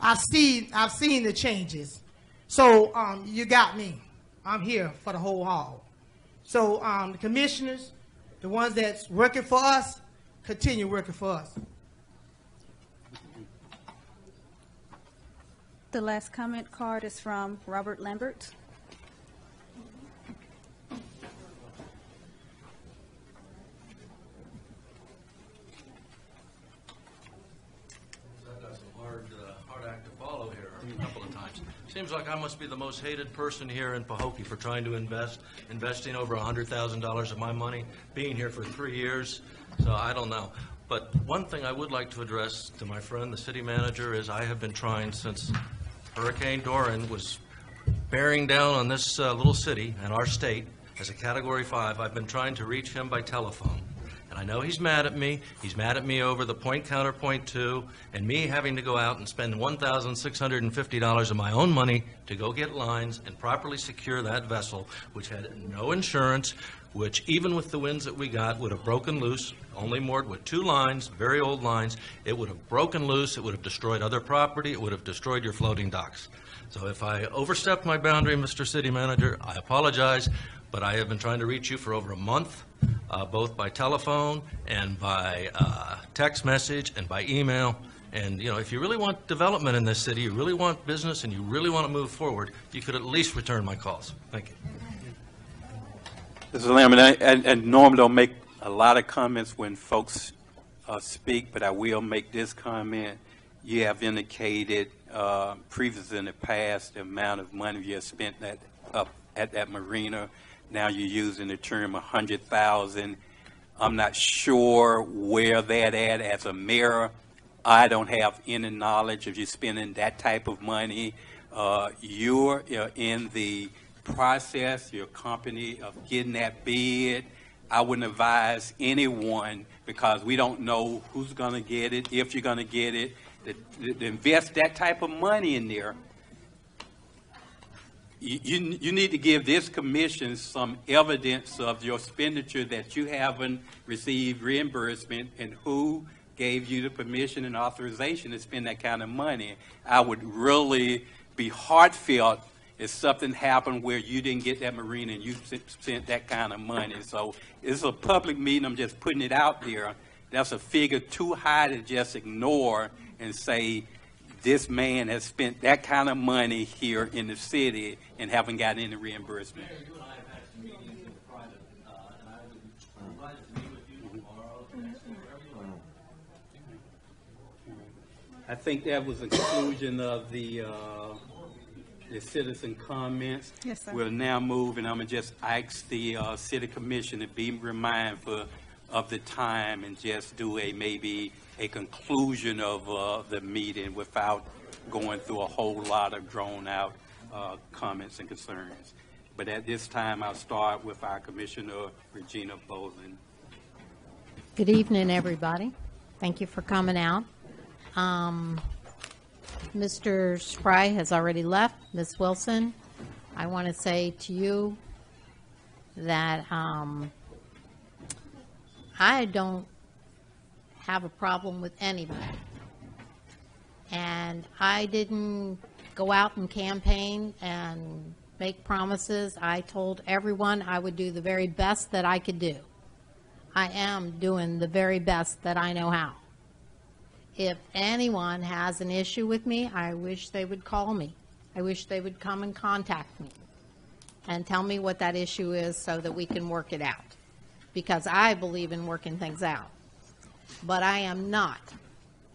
I've seen. I've seen the changes. So um, you got me. I'm here for the whole haul. So um, the commissioners, the ones that's working for us, continue working for us. The last comment card is from Robert Lambert. Got some hard, uh, hard act to follow here a couple of times. Seems like I must be the most hated person here in Pahokee for trying to invest, investing over $100,000 of my money, being here for three years, so I don't know. But one thing I would like to address to my friend, the city manager, is I have been trying since Hurricane Dorian was bearing down on this uh, little city and our state as a Category 5. I've been trying to reach him by telephone. And I know he's mad at me. He's mad at me over the point counterpoint two, and me having to go out and spend $1,650 of my own money to go get lines and properly secure that vessel, which had no insurance, which even with the winds that we got would have broken loose, only moored with two lines, very old lines. It would have broken loose. It would have destroyed other property. It would have destroyed your floating docks. So if I overstepped my boundary, Mr. City Manager, I apologize, but I have been trying to reach you for over a month, uh, both by telephone and by uh, text message and by email. And, you know, if you really want development in this city, you really want business, and you really want to move forward, you could at least return my calls. Thank you. Mr. Lamb, and I, and, and normally don't make a lot of comments when folks uh, speak, but I will make this comment. You have indicated uh, previously in the past the amount of money you have spent at, up at that marina. Now you're using the term a hundred thousand. I'm not sure where that at as a mayor. I don't have any knowledge of you spending that type of money. Uh, you're uh, in the process, your company, of getting that bid. I wouldn't advise anyone because we don't know who's going to get it, if you're going to get it, to, to invest that type of money in there you, you you need to give this commission some evidence of your expenditure that you haven't received reimbursement and who gave you the permission and authorization to spend that kind of money. I would really be heartfelt if something happened where you didn't get that marina and you s- spent that kind of money. So it's a public meeting, I'm just putting it out there. That's a figure too high to just ignore and say, this man has spent that kind of money here in the city and haven't gotten any reimbursement. I think that was the conclusion of the, uh, the citizen comments. Yes, sir. We'll now move, and I'm gonna just ask the, uh, city commission to be remindful of the time and just do a, maybe a conclusion of, uh, the meeting without going through a whole lot of drawn-out, uh, comments and concerns. But at this time, I'll start with our Commissioner Regina Bohlen. Good evening, everybody. Thank you for coming out. Um, Mr. Spry has already left. Ms. Wilson, I want to say to you that um, I don't have a problem with anybody. And I didn't go out and campaign and make promises. I told everyone I would do the very best that I could do. I am doing the very best that I know how. If anyone has an issue with me, I wish they would call me. I wish they would come and contact me and tell me what that issue is so that we can work it out. Because I believe in working things out. But I am not,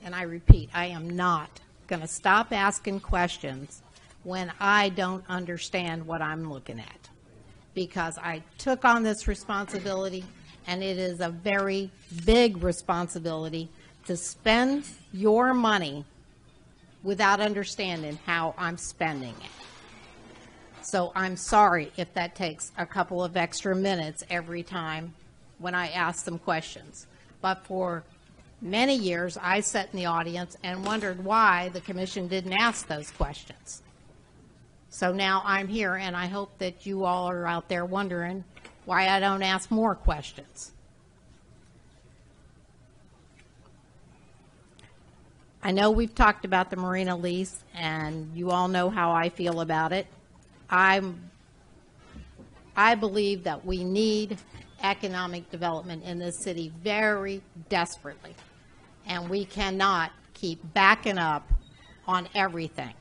and I repeat, I am not going to stop asking questions when I don't understand what I'm looking at because I took on this responsibility, and it is a very big responsibility to spend your money without understanding how I'm spending it. So I'm sorry if that takes a couple of extra minutes every time when I ask them questions. But for many years, I sat in the audience and wondered why the commission didn't ask those questions. So now I'm here, and I hope that you all are out there wondering why I don't ask more questions. I know we've talked about the marina lease, and you all know how I feel about it. I'm, I believe that we need economic development in this city very desperately, and we cannot keep backing up on everything.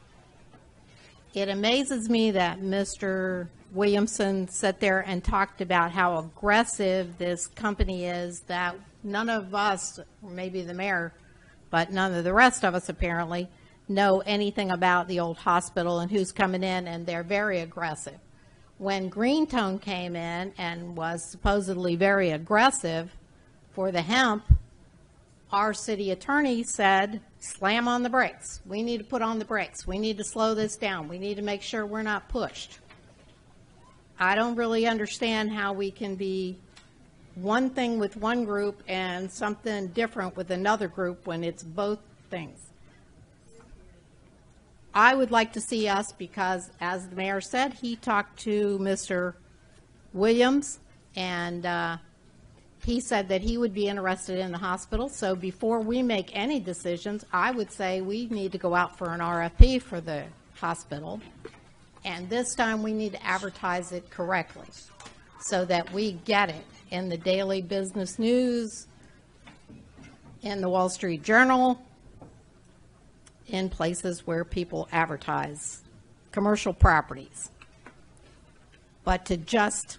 It amazes me that Mr. Williamson sat there and talked about how aggressive this company is that none of us, or maybe the mayor, but none of the rest of us apparently, know anything about the old hospital and who's coming in, and they're very aggressive. When Greentone came in and was supposedly very aggressive for the hemp, our city attorney said, slam on the brakes. We need to put on the brakes. We need to slow this down. We need to make sure we're not pushed. I don't really understand how we can be one thing with one group and something different with another group when it's both things. I would like to see us, because as the mayor said, he talked to Mr. Williams, and uh, he said that he would be interested in the hospital. So before we make any decisions, I would say we need to go out for an RFP for the hospital. And this time, we need to advertise it correctly so that we get it in the daily business news, in the Wall Street Journal, in places where people advertise commercial properties. But to just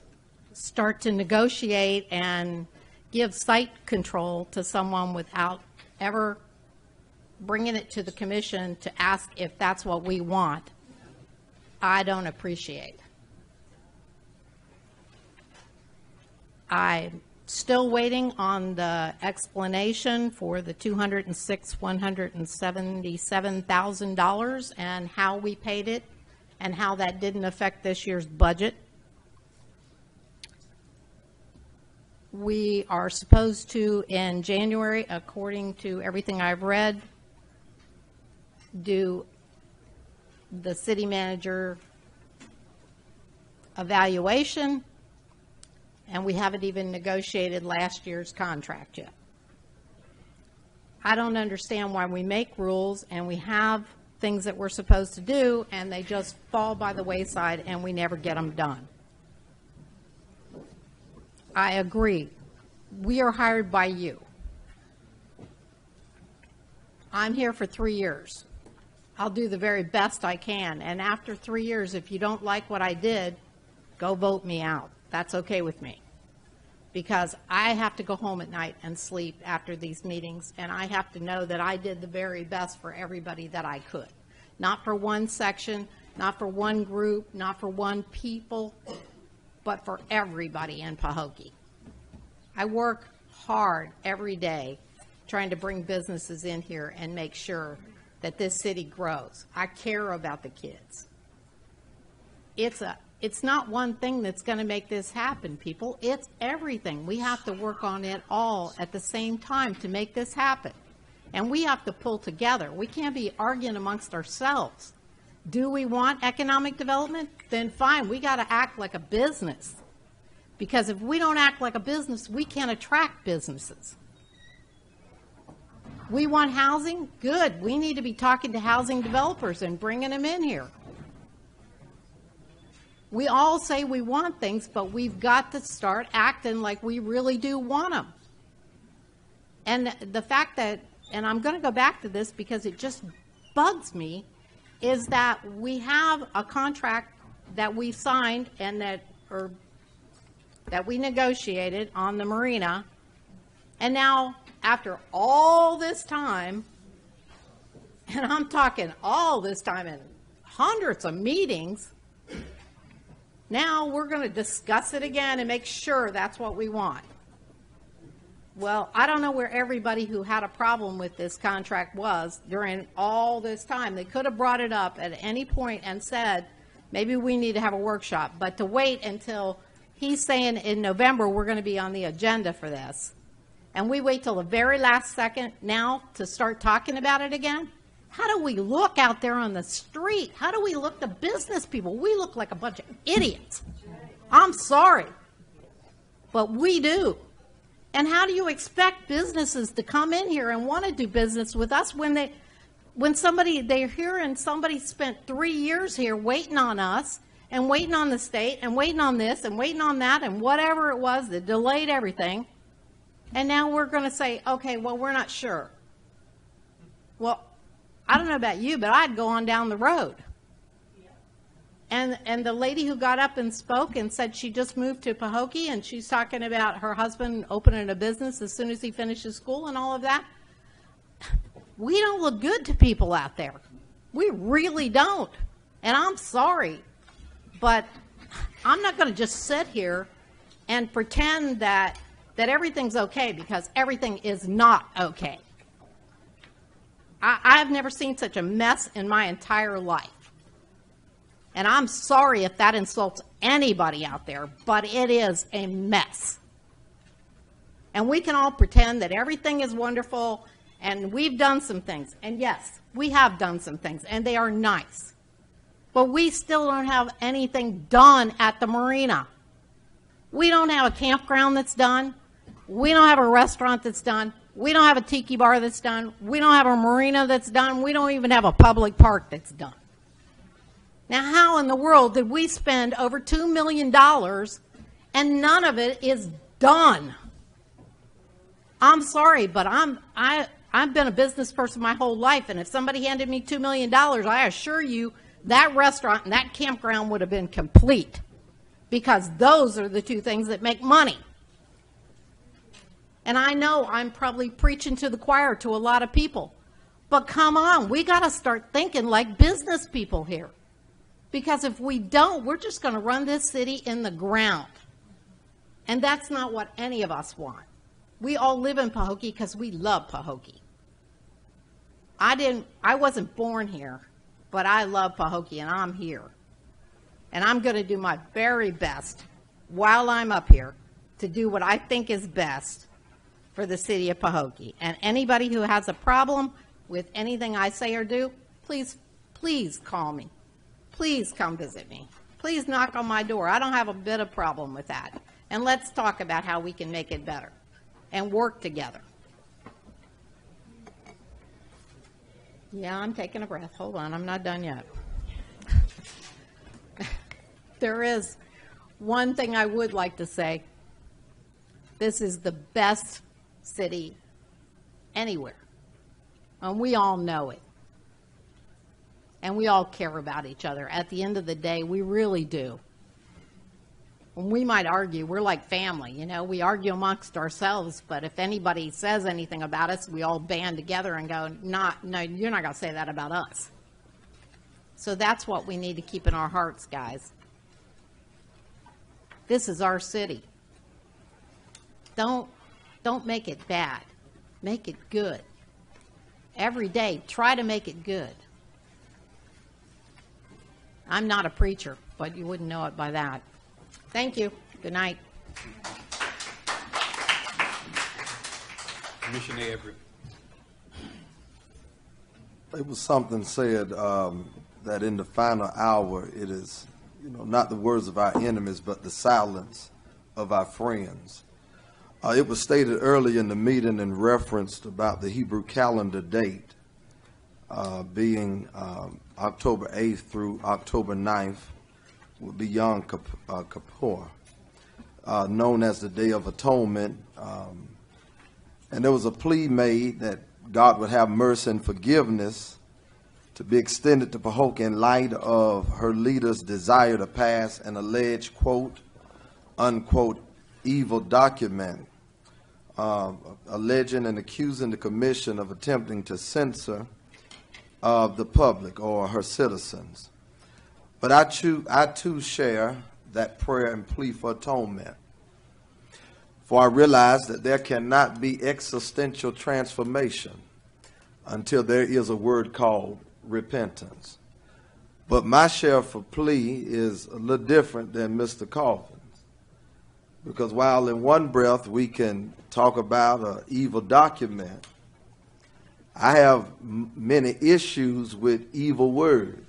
start to negotiate and give site control to someone without ever bringing it to the commission to ask if that's what we want, I don't appreciate. I'm still waiting on the explanation for the 206, $177,000 and how we paid it and how that didn't affect this year's budget. We are supposed to, in January, according to everything I've read, do the city manager evaluation, and we haven't even negotiated last year's contract yet. I don't understand why we make rules and we have things that we're supposed to do, and they just fall by the wayside and we never get them done. I agree. We are hired by you. I'm here for three years. I'll do the very best I can, and after three years, if you don't like what I did, go vote me out. That's okay with me. Because I have to go home at night and sleep after these meetings, and I have to know that I did the very best for everybody that I could. Not for one section, not for one group, not for one people, but for everybody in Pahokee. I work hard every day trying to bring businesses in here and make sure that this city grows. I care about the kids. It's a it's not one thing that's going to make this happen, people. It's everything. We have to work on it all at the same time to make this happen. And we have to pull together. We can't be arguing amongst ourselves. Do we want economic development? Then fine, we got to act like a business. Because if we don't act like a business, we can't attract businesses. We want housing? Good. We need to be talking to housing developers and bringing them in here. We all say we want things, but we've got to start acting like we really do want them. And the fact that, and I'm going to go back to this because it just bugs me, is that we have a contract that we signed and that, or that we negotiated on the marina, and now, after all this time, [laughs] and I'm talking all this time and hundreds of meetings, now we're going to discuss it again and make sure that's what we want. Well, I don't know where everybody who had a problem with this contract was during all this time. They could have brought it up at any point and said, maybe we need to have a workshop. But to wait until he's saying in November we're going to be on the agenda for this, and we wait till the very last second now to start talking about it again, how do we look out there on the street? How do we look to business people? We look like a bunch of idiots. I'm sorry, but we do. And how do you expect businesses to come in here and want to do business with us when they, when somebody they're here and somebody spent three years here waiting on us and waiting on the state and waiting on this and waiting on that and whatever it was that delayed everything, and now we're going to say, okay, well we're not sure. Well, I don't know about you, but I'd go on down the road. And, and the lady who got up and spoke and said she just moved to Pahokee and she's talking about her husband opening a business as soon as he finishes school and all of that. We don't look good to people out there. We really don't. And I'm sorry, but I'm not going to just sit here and pretend that, that everything's okay because everything is not okay. I, I've never seen such a mess in my entire life. And I'm sorry if that insults anybody out there, but it is a mess. And we can all pretend that everything is wonderful and we've done some things. And yes, we have done some things and they are nice. But we still don't have anything done at the marina. We don't have a campground that's done. We don't have a restaurant that's done. We don't have a tiki bar that's done. We don't have a marina that's done. We don't even have a public park that's done. Now, how in the world did we spend over $2 million and none of it is done? I'm sorry, but I'm, I, I've been a business person my whole life, and if somebody handed me $2 million, I assure you that restaurant and that campground would have been complete because those are the two things that make money. And I know I'm probably preaching to the choir to a lot of people, but come on, we got to start thinking like business people here. Because if we don't, we're just going to run this city in the ground. And that's not what any of us want. We all live in Pahokee because we love Pahokee. I didn't I wasn't born here, but I love Pahokee and I'm here. And I'm going to do my very best while I'm up here to do what I think is best for the city of Pahokee. And anybody who has a problem with anything I say or do, please please call me please come visit me. please knock on my door. I don't have a bit of problem with that. And let's talk about how we can make it better and work together. Yeah, I'm taking a breath. Hold on, I'm not done yet. [laughs] there is one thing I would like to say. This is the best city anywhere. And we all know it. And we all care about each other. At the end of the day, we really do. And we might argue, we're like family, you know, we argue amongst ourselves, but if anybody says anything about us, we all band together and go, not, no, you're not going to say that about us. So that's what we need to keep in our hearts, guys. This is our city. Don't, don't make it bad. Make it good. Every day, try to make it good. I'm not a preacher, but you wouldn't know it by that. Thank you. Good night. Commissioner Everett. It was something said um, that in the final hour, it is, you know, not the words of our enemies, but the silence of our friends. Uh, it was stated early in the meeting and referenced about the Hebrew calendar date uh, being um, October 8th through October 9th, would be Yom uh, Kippur, uh, known as the Day of Atonement. Um, and there was a plea made that God would have mercy and forgiveness to be extended to Pahok in light of her leader's desire to pass an alleged quote, unquote, evil document uh, alleging and accusing the commission of attempting to censor uh, the public or her citizens. But I, choo- I too share that prayer and plea for atonement. For I realize that there cannot be existential transformation until there is a word called repentance. But my share for plea is a little different than Mr. Colvin's. Because while in one breath we can talk about an evil document, I have many issues with evil words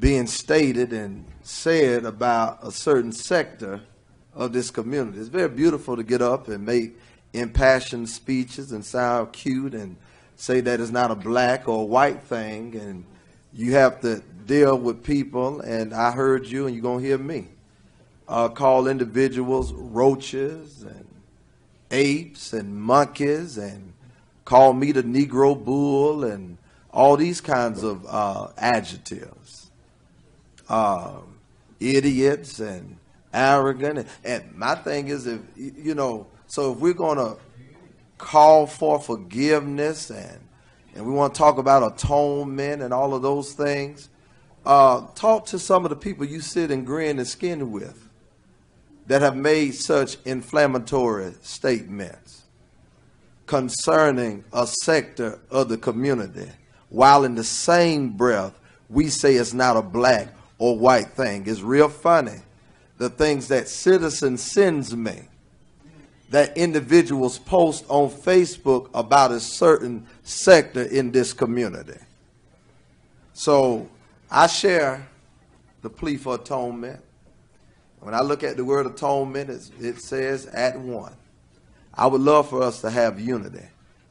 being stated and said about a certain sector of this community. It's very beautiful to get up and make impassioned speeches and sound cute and say that it's not a black or white thing and you have to deal with people and I heard you and you're going to hear me uh, call individuals roaches and apes and monkeys and call me the Negro bull and all these kinds of uh, adjectives. Um, idiots and arrogant. And, and my thing is, if you know, so if we're going to call for forgiveness and and we want to talk about atonement and all of those things, uh, talk to some of the people you sit and grin and skin with that have made such inflammatory statements concerning a sector of the community, while in the same breath we say it's not a black or white thing. It's real funny. The things that citizens sends me, that individuals post on Facebook about a certain sector in this community. So I share the plea for atonement. When I look at the word atonement, it says at one. I would love for us to have unity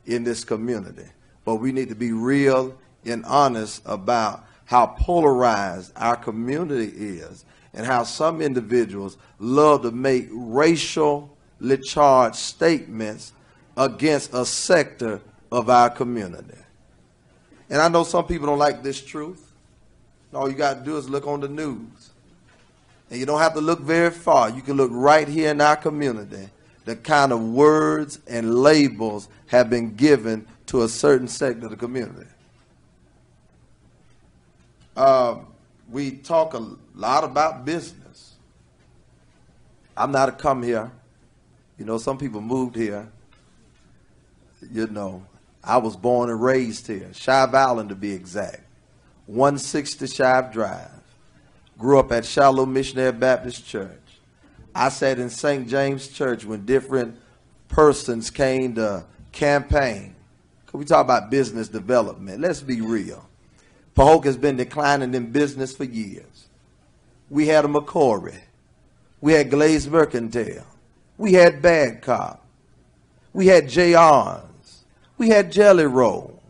in this community, but we need to be real and honest about how polarized our community is and how some individuals love to make racially charged statements against a sector of our community. And I know some people don't like this truth. All you got to do is look on the news. And you don't have to look very far. You can look right here in our community. The kind of words and labels have been given to a certain sector of the community. Um, we talk a lot about business. I'm not a come here. You know, some people moved here. You know, I was born and raised here, Shive Island to be exact. 160 Shive Drive. Grew up at Shallow Missionary Baptist Church. I sat in St. James Church when different persons came to campaign. Can we talk about business development? Let's be real. Pahok has been declining in business for years. We had a McCrory. We had Glades Mercantile. We had Badcock. We had J. Arns. We had Jelly Roll.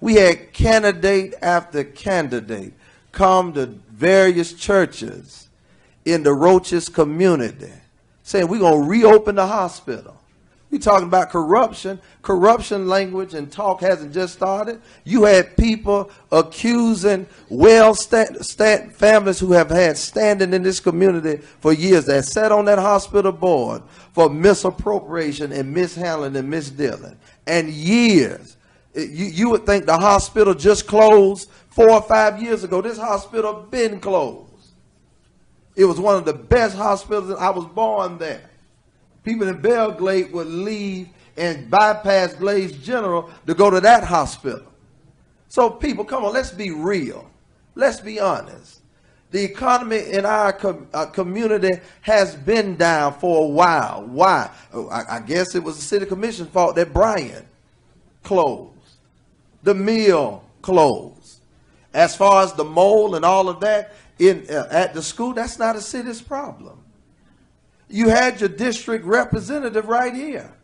We had candidate after candidate come to various churches in the Roaches community saying we're going to reopen the hospital. We're talking about corruption. Corruption language and talk hasn't just started. You had people accusing well stand, stand, families who have had standing in this community for years that sat on that hospital board for misappropriation and mishandling and misdealing. And years. It- you, you would think the hospital just closed four or five years ago. This hospital been closed. It was one of the best hospitals. I was born there. People in Belle Glade would leave and bypass Glades General to go to that hospital. So, people, come on, let's be real. Let's be honest. The economy in our com- uh, community has been down for a while. Why? Oh, I, I guess it was the city commission's fault that Bryant closed. The mill closed. As far as the mole and all of that in uh, at the school, that's not a city's problem. You had your district representative right here.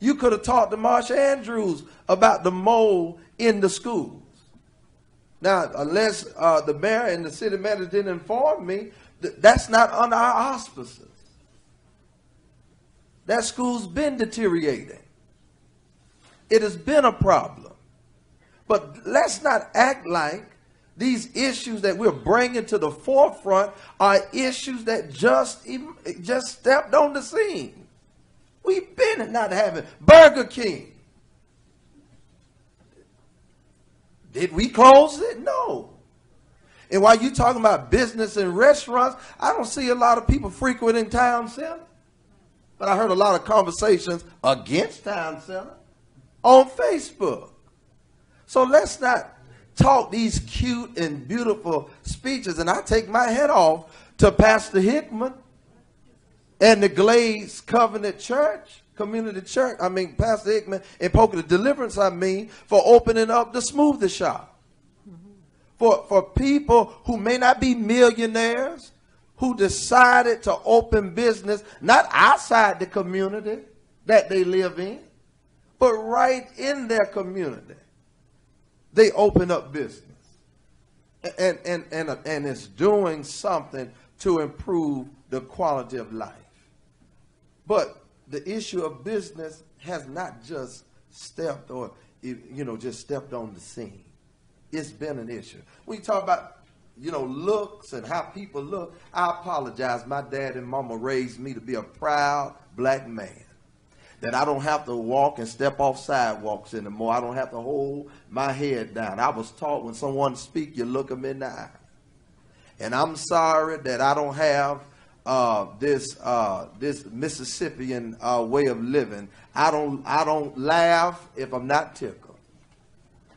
You could have talked to Marcia Andrews about the mole in the schools. Now, unless uh, the mayor and the city manager didn't inform me, th- that's not under our auspices. That school's been deteriorating. It has been a problem. But let's not act like these issues that we're bringing to the forefront are issues that just even, just stepped on the scene. We've been not having Burger King. Did we close it? No. And while you're talking about business and restaurants, I don't see a lot of people frequenting town center. But I heard a lot of conversations against town center on Facebook. So let's not talk these cute and beautiful speeches. And I take my head off to Pastor Hickman and the Glades Covenant Church, Community Church. I mean, Pastor Hickman and Poker the Deliverance, I mean, for opening up the smoothie shop. For, for people who may not be millionaires, who decided to open business, not outside the community that they live in, but right in their community they open up business. And, and, and, and it's doing something to improve the quality of life. But the issue of business has not just stepped or, you know, just stepped on the scene. It's been an issue. When you talk about, you know, looks and how people look, I apologize. My dad and mama raised me to be a proud black man that I don't have to walk and step off sidewalks anymore. I don't have to hold my head down. I was taught when someone speak, you look them in the eye. And I'm sorry that I don't have uh, this uh, this Mississippian uh, way of living. I don't I don't laugh if I'm not tickled.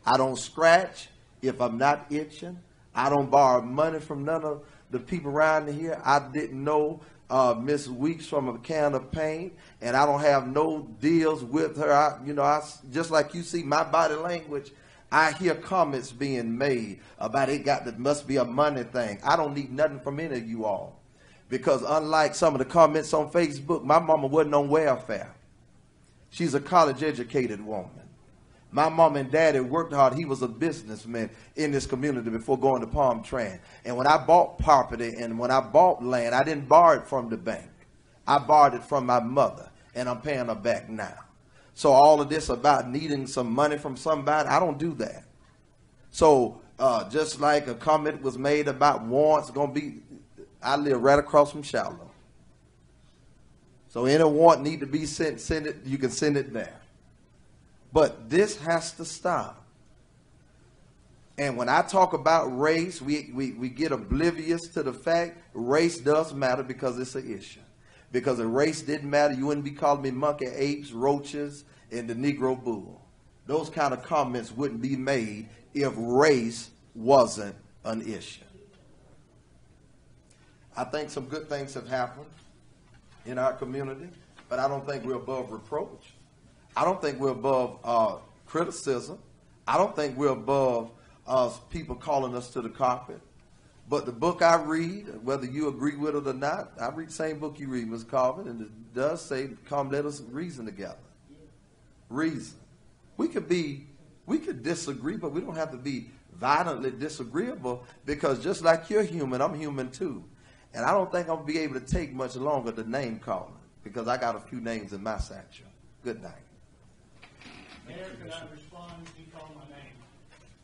I don't scratch if I'm not itching. I don't borrow money from none of the people around here. I didn't know uh, Miss Weeks from a can of paint, and I don't have no deals with her. I, you know, I just like you see my body language. I hear comments being made about it got that must be a money thing. I don't need nothing from any of you all, because unlike some of the comments on Facebook, my mama wasn't on welfare. She's a college educated woman. My mom and daddy worked hard. He was a businessman in this community before going to Palm Tran. And when I bought property and when I bought land, I didn't borrow it from the bank. I borrowed it from my mother, and I'm paying her back now. So all of this about needing some money from somebody, I don't do that. So uh, just like a comment was made about warrants, going to be, I live right across from Shallow. So any warrant need to be sent, send it. You can send it there. But this has to stop. And when I talk about race, we, we, we get oblivious to the fact race does matter because it's an issue. Because if race didn't matter, you wouldn't be calling me monkey, apes, roaches, and the Negro bull. Those kind of comments wouldn't be made if race wasn't an issue. I think some good things have happened in our community, but I don't think we're above reproach. I don't think we're above uh, criticism. I don't think we're above uh, people calling us to the carpet. But the book I read, whether you agree with it or not, I read the same book you read, Ms. Carvin, and it does say, come, let us reason together. Reason. We could be, we could disagree, but we don't have to be violently disagreeable because just like you're human, I'm human too. And I don't think I'll be able to take much longer the name calling because I got a few names in my satchel. Good night. Mayor, can I respond? He called my name.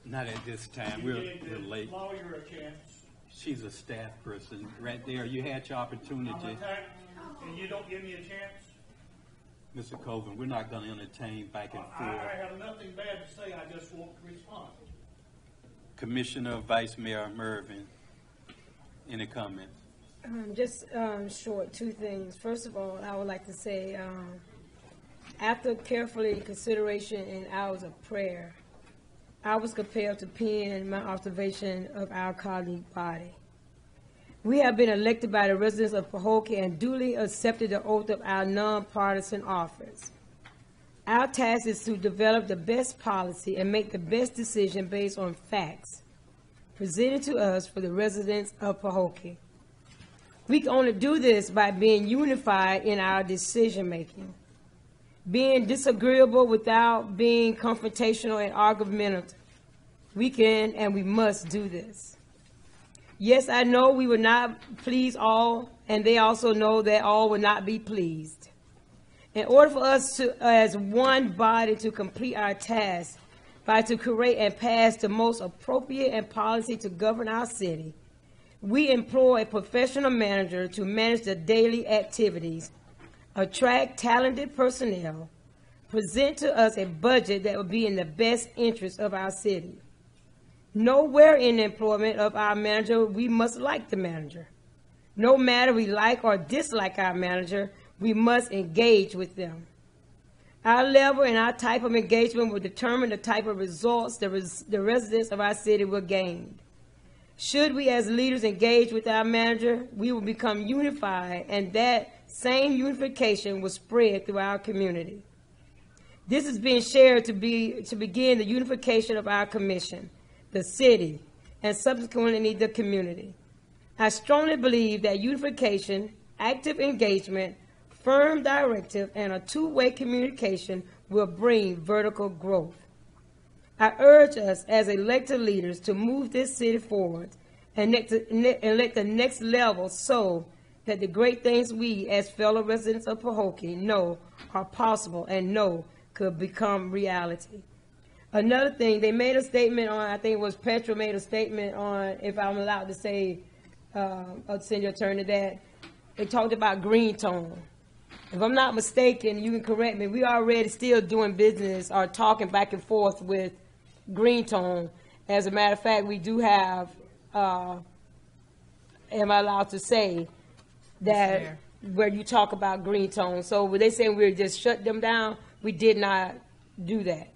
Not at this time. You We're, gave we're late. Lawyer a chance. She's a staff person right there. You had your I'm opportunity. attacked, and you don't give me a chance? Mr. Colvin, we're not going to entertain back and I, I forth. have nothing bad to say, I just want to respond. Commissioner Vice Mayor Murvin, any comments? Um, just um, short, two things. First of all, I would like to say, um, after carefully consideration and hours of prayer, I was compelled to pen my observation of our colleague body. We have been elected by the residents of Pahokee and duly accepted the oath of our nonpartisan office. Our task is to develop the best policy and make the best decision based on facts presented to us for the residents of Pahokee. We can only do this by being unified in our decision-making, being disagreeable without being confrontational and argumentative. We can and we must do this. Yes, I know we will not please all, and they also know that all will not be pleased. In order for us to, as one body, to complete our task by to create and pass the most appropriate and policy to govern our city, we employ a professional manager to manage the daily activities, attract talented personnel, present to us a budget that will be in the best interest of our city. Nowhere in the employment of our manager we must like the manager. No matter we like or dislike our manager, we must engage with them. Our level and our type of engagement will determine the type of results the, res- the residents of our city will gain. Should we as leaders engage with our manager, we will become unified, and that same unification will spread through our community. This is being shared to be to begin the unification of our commission, the city, and subsequently the community. I strongly believe that unification, active engagement, firm directive, and a two-way communication will bring vertical growth. I urge us as elected leaders to move this city forward and, and let the next level so that the great things we as fellow residents of Pahokee know are possible and know could become reality. Another thing, they made a statement on, I think it was Petra made a statement on, if I'm allowed to say, uh, uh, senior attorney, that they talked about green tone. If I'm not mistaken, you can correct me, we already still doing business or talking back and forth with green tone. As a matter of fact, we do have, uh, am I allowed to say, that Mayor. where you talk about green tone. So were they saying we just shut them down? We did not do that.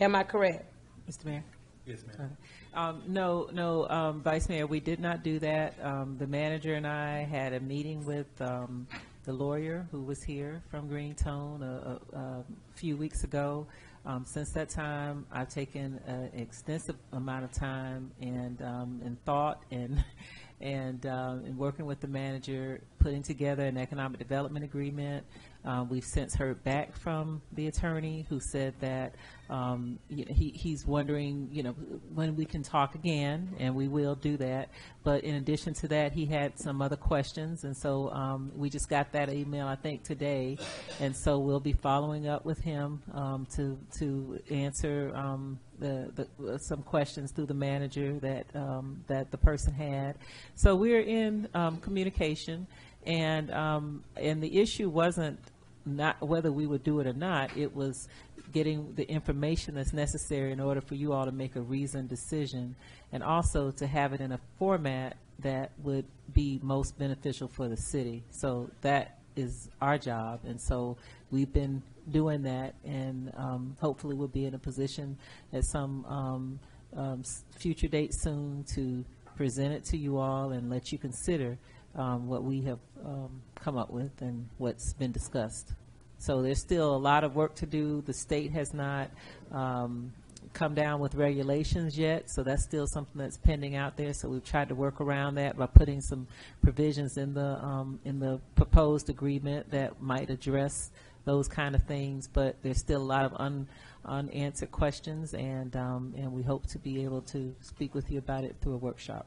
Am I correct? Mr. Mayor? Yes, ma'am. Um, No, no, um, Vice Mayor, we did not do that. Um, The manager and I had a meeting with um, the lawyer who was here from Green Tone a- a a few weeks ago. Um, Since that time, I've taken an extensive amount of time and, um, and thought and, [laughs] and, um, and working with the manager, putting together an economic development agreement. Uh, We've since heard back from the attorney who said that um, he, he's wondering, you know, when we can talk again, and we will do that. But in addition to that, he had some other questions, and so um, we just got that email, I think, today. And so we'll be following up with him um, to, to answer um, the, the, some questions through the manager that, um, that the person had. So we're in um, communication, and, um, and the issue wasn't not whether we would do it or not, it was getting the information that's necessary in order for you all to make a reasoned decision, and also to have it in a format that would be most beneficial for the city. So that is our job, and so we've been doing that, and um, hopefully we'll be in a position at some um, um, future date soon to present it to you all and let you consider um, what we have um, come up with and what's been discussed. So there's still a lot of work to do. The state has not um, come down with regulations yet, so that's still something that's pending out there. So we've tried to work around that by putting some provisions in the, um, in the proposed agreement that might address those kind of things, but there's still a lot of un, unanswered questions, and, um, and we hope to be able to speak with you about it through a workshop.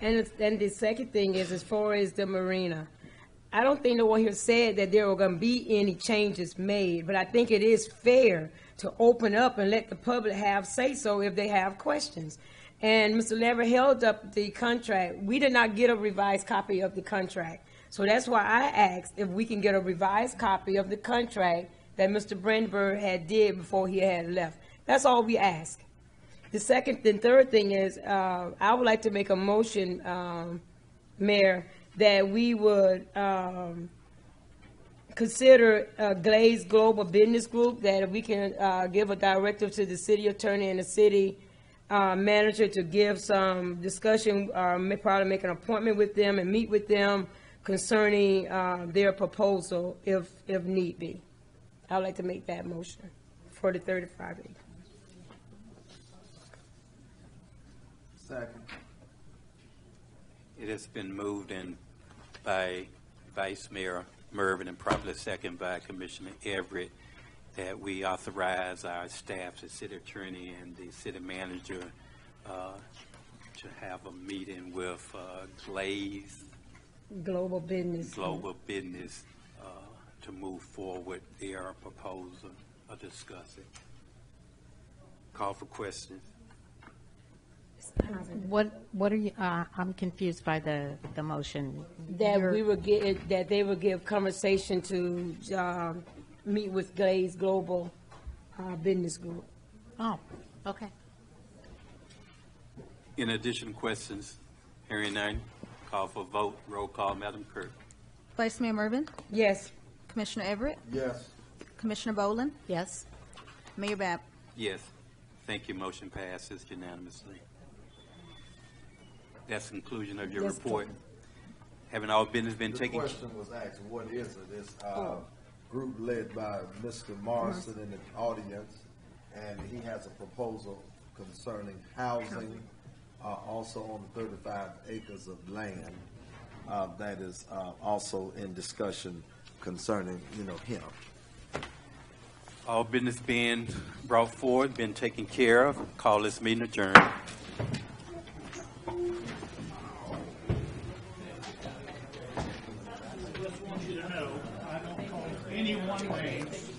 And, and the second thing is, as far as the marina, I don't think no one here said that there were gonna be any changes made, but I think it is fair to open up and let the public have say-so if they have questions. And Mr. Lever held up the contract. We did not get a revised copy of the contract. So that's why I asked if we can get a revised copy of the contract that Mr. Brandenburg had did before he had left. That's all we ask. The second and third thing is, uh, I would like to make a motion, um, Mayor, that we would, um, consider, uh, Glades Global Business Group, that we can, uh, give a directive to the city attorney and the city, uh, manager to give some discussion, uh, probably make an appointment with them and meet with them concerning, uh, their proposal if, if need be. I would like to make that motion for the thirty-five acre. Second. It has been moved in by Vice Mayor Murvin and probably second by Commissioner Everett that we authorize our staff, the city attorney and the city manager, uh, to have a meeting with uh, Glades Global Business. Global Business uh, to move forward their proposal or discuss it. Call for questions. What, what are you, uh, I'm confused by the, the motion. That You're- we would get, that they would give conversation to, um, meet with Glades Global, uh, Business Group. Oh, okay. In addition, questions? Hearing none, call for vote. Roll call, Madam Clerk. Vice Mayor Murvin? Yes. Commissioner Everett? Yes. Commissioner Bohlen? Yes. Mayor Babb? Yes. Thank you. Motion passes unanimously. That's the conclusion of your Yes, report. Having all business been The taken? question was asked, what is it? It's a group led by Mr. Morrison in the audience, and he has a proposal concerning housing, uh, also on the thirty-five acres of land, uh, that is, uh, also in discussion concerning, you know, him. All business being brought forward, been taken care of. Call this meeting adjourned. I just want you to know, I don't call any one names.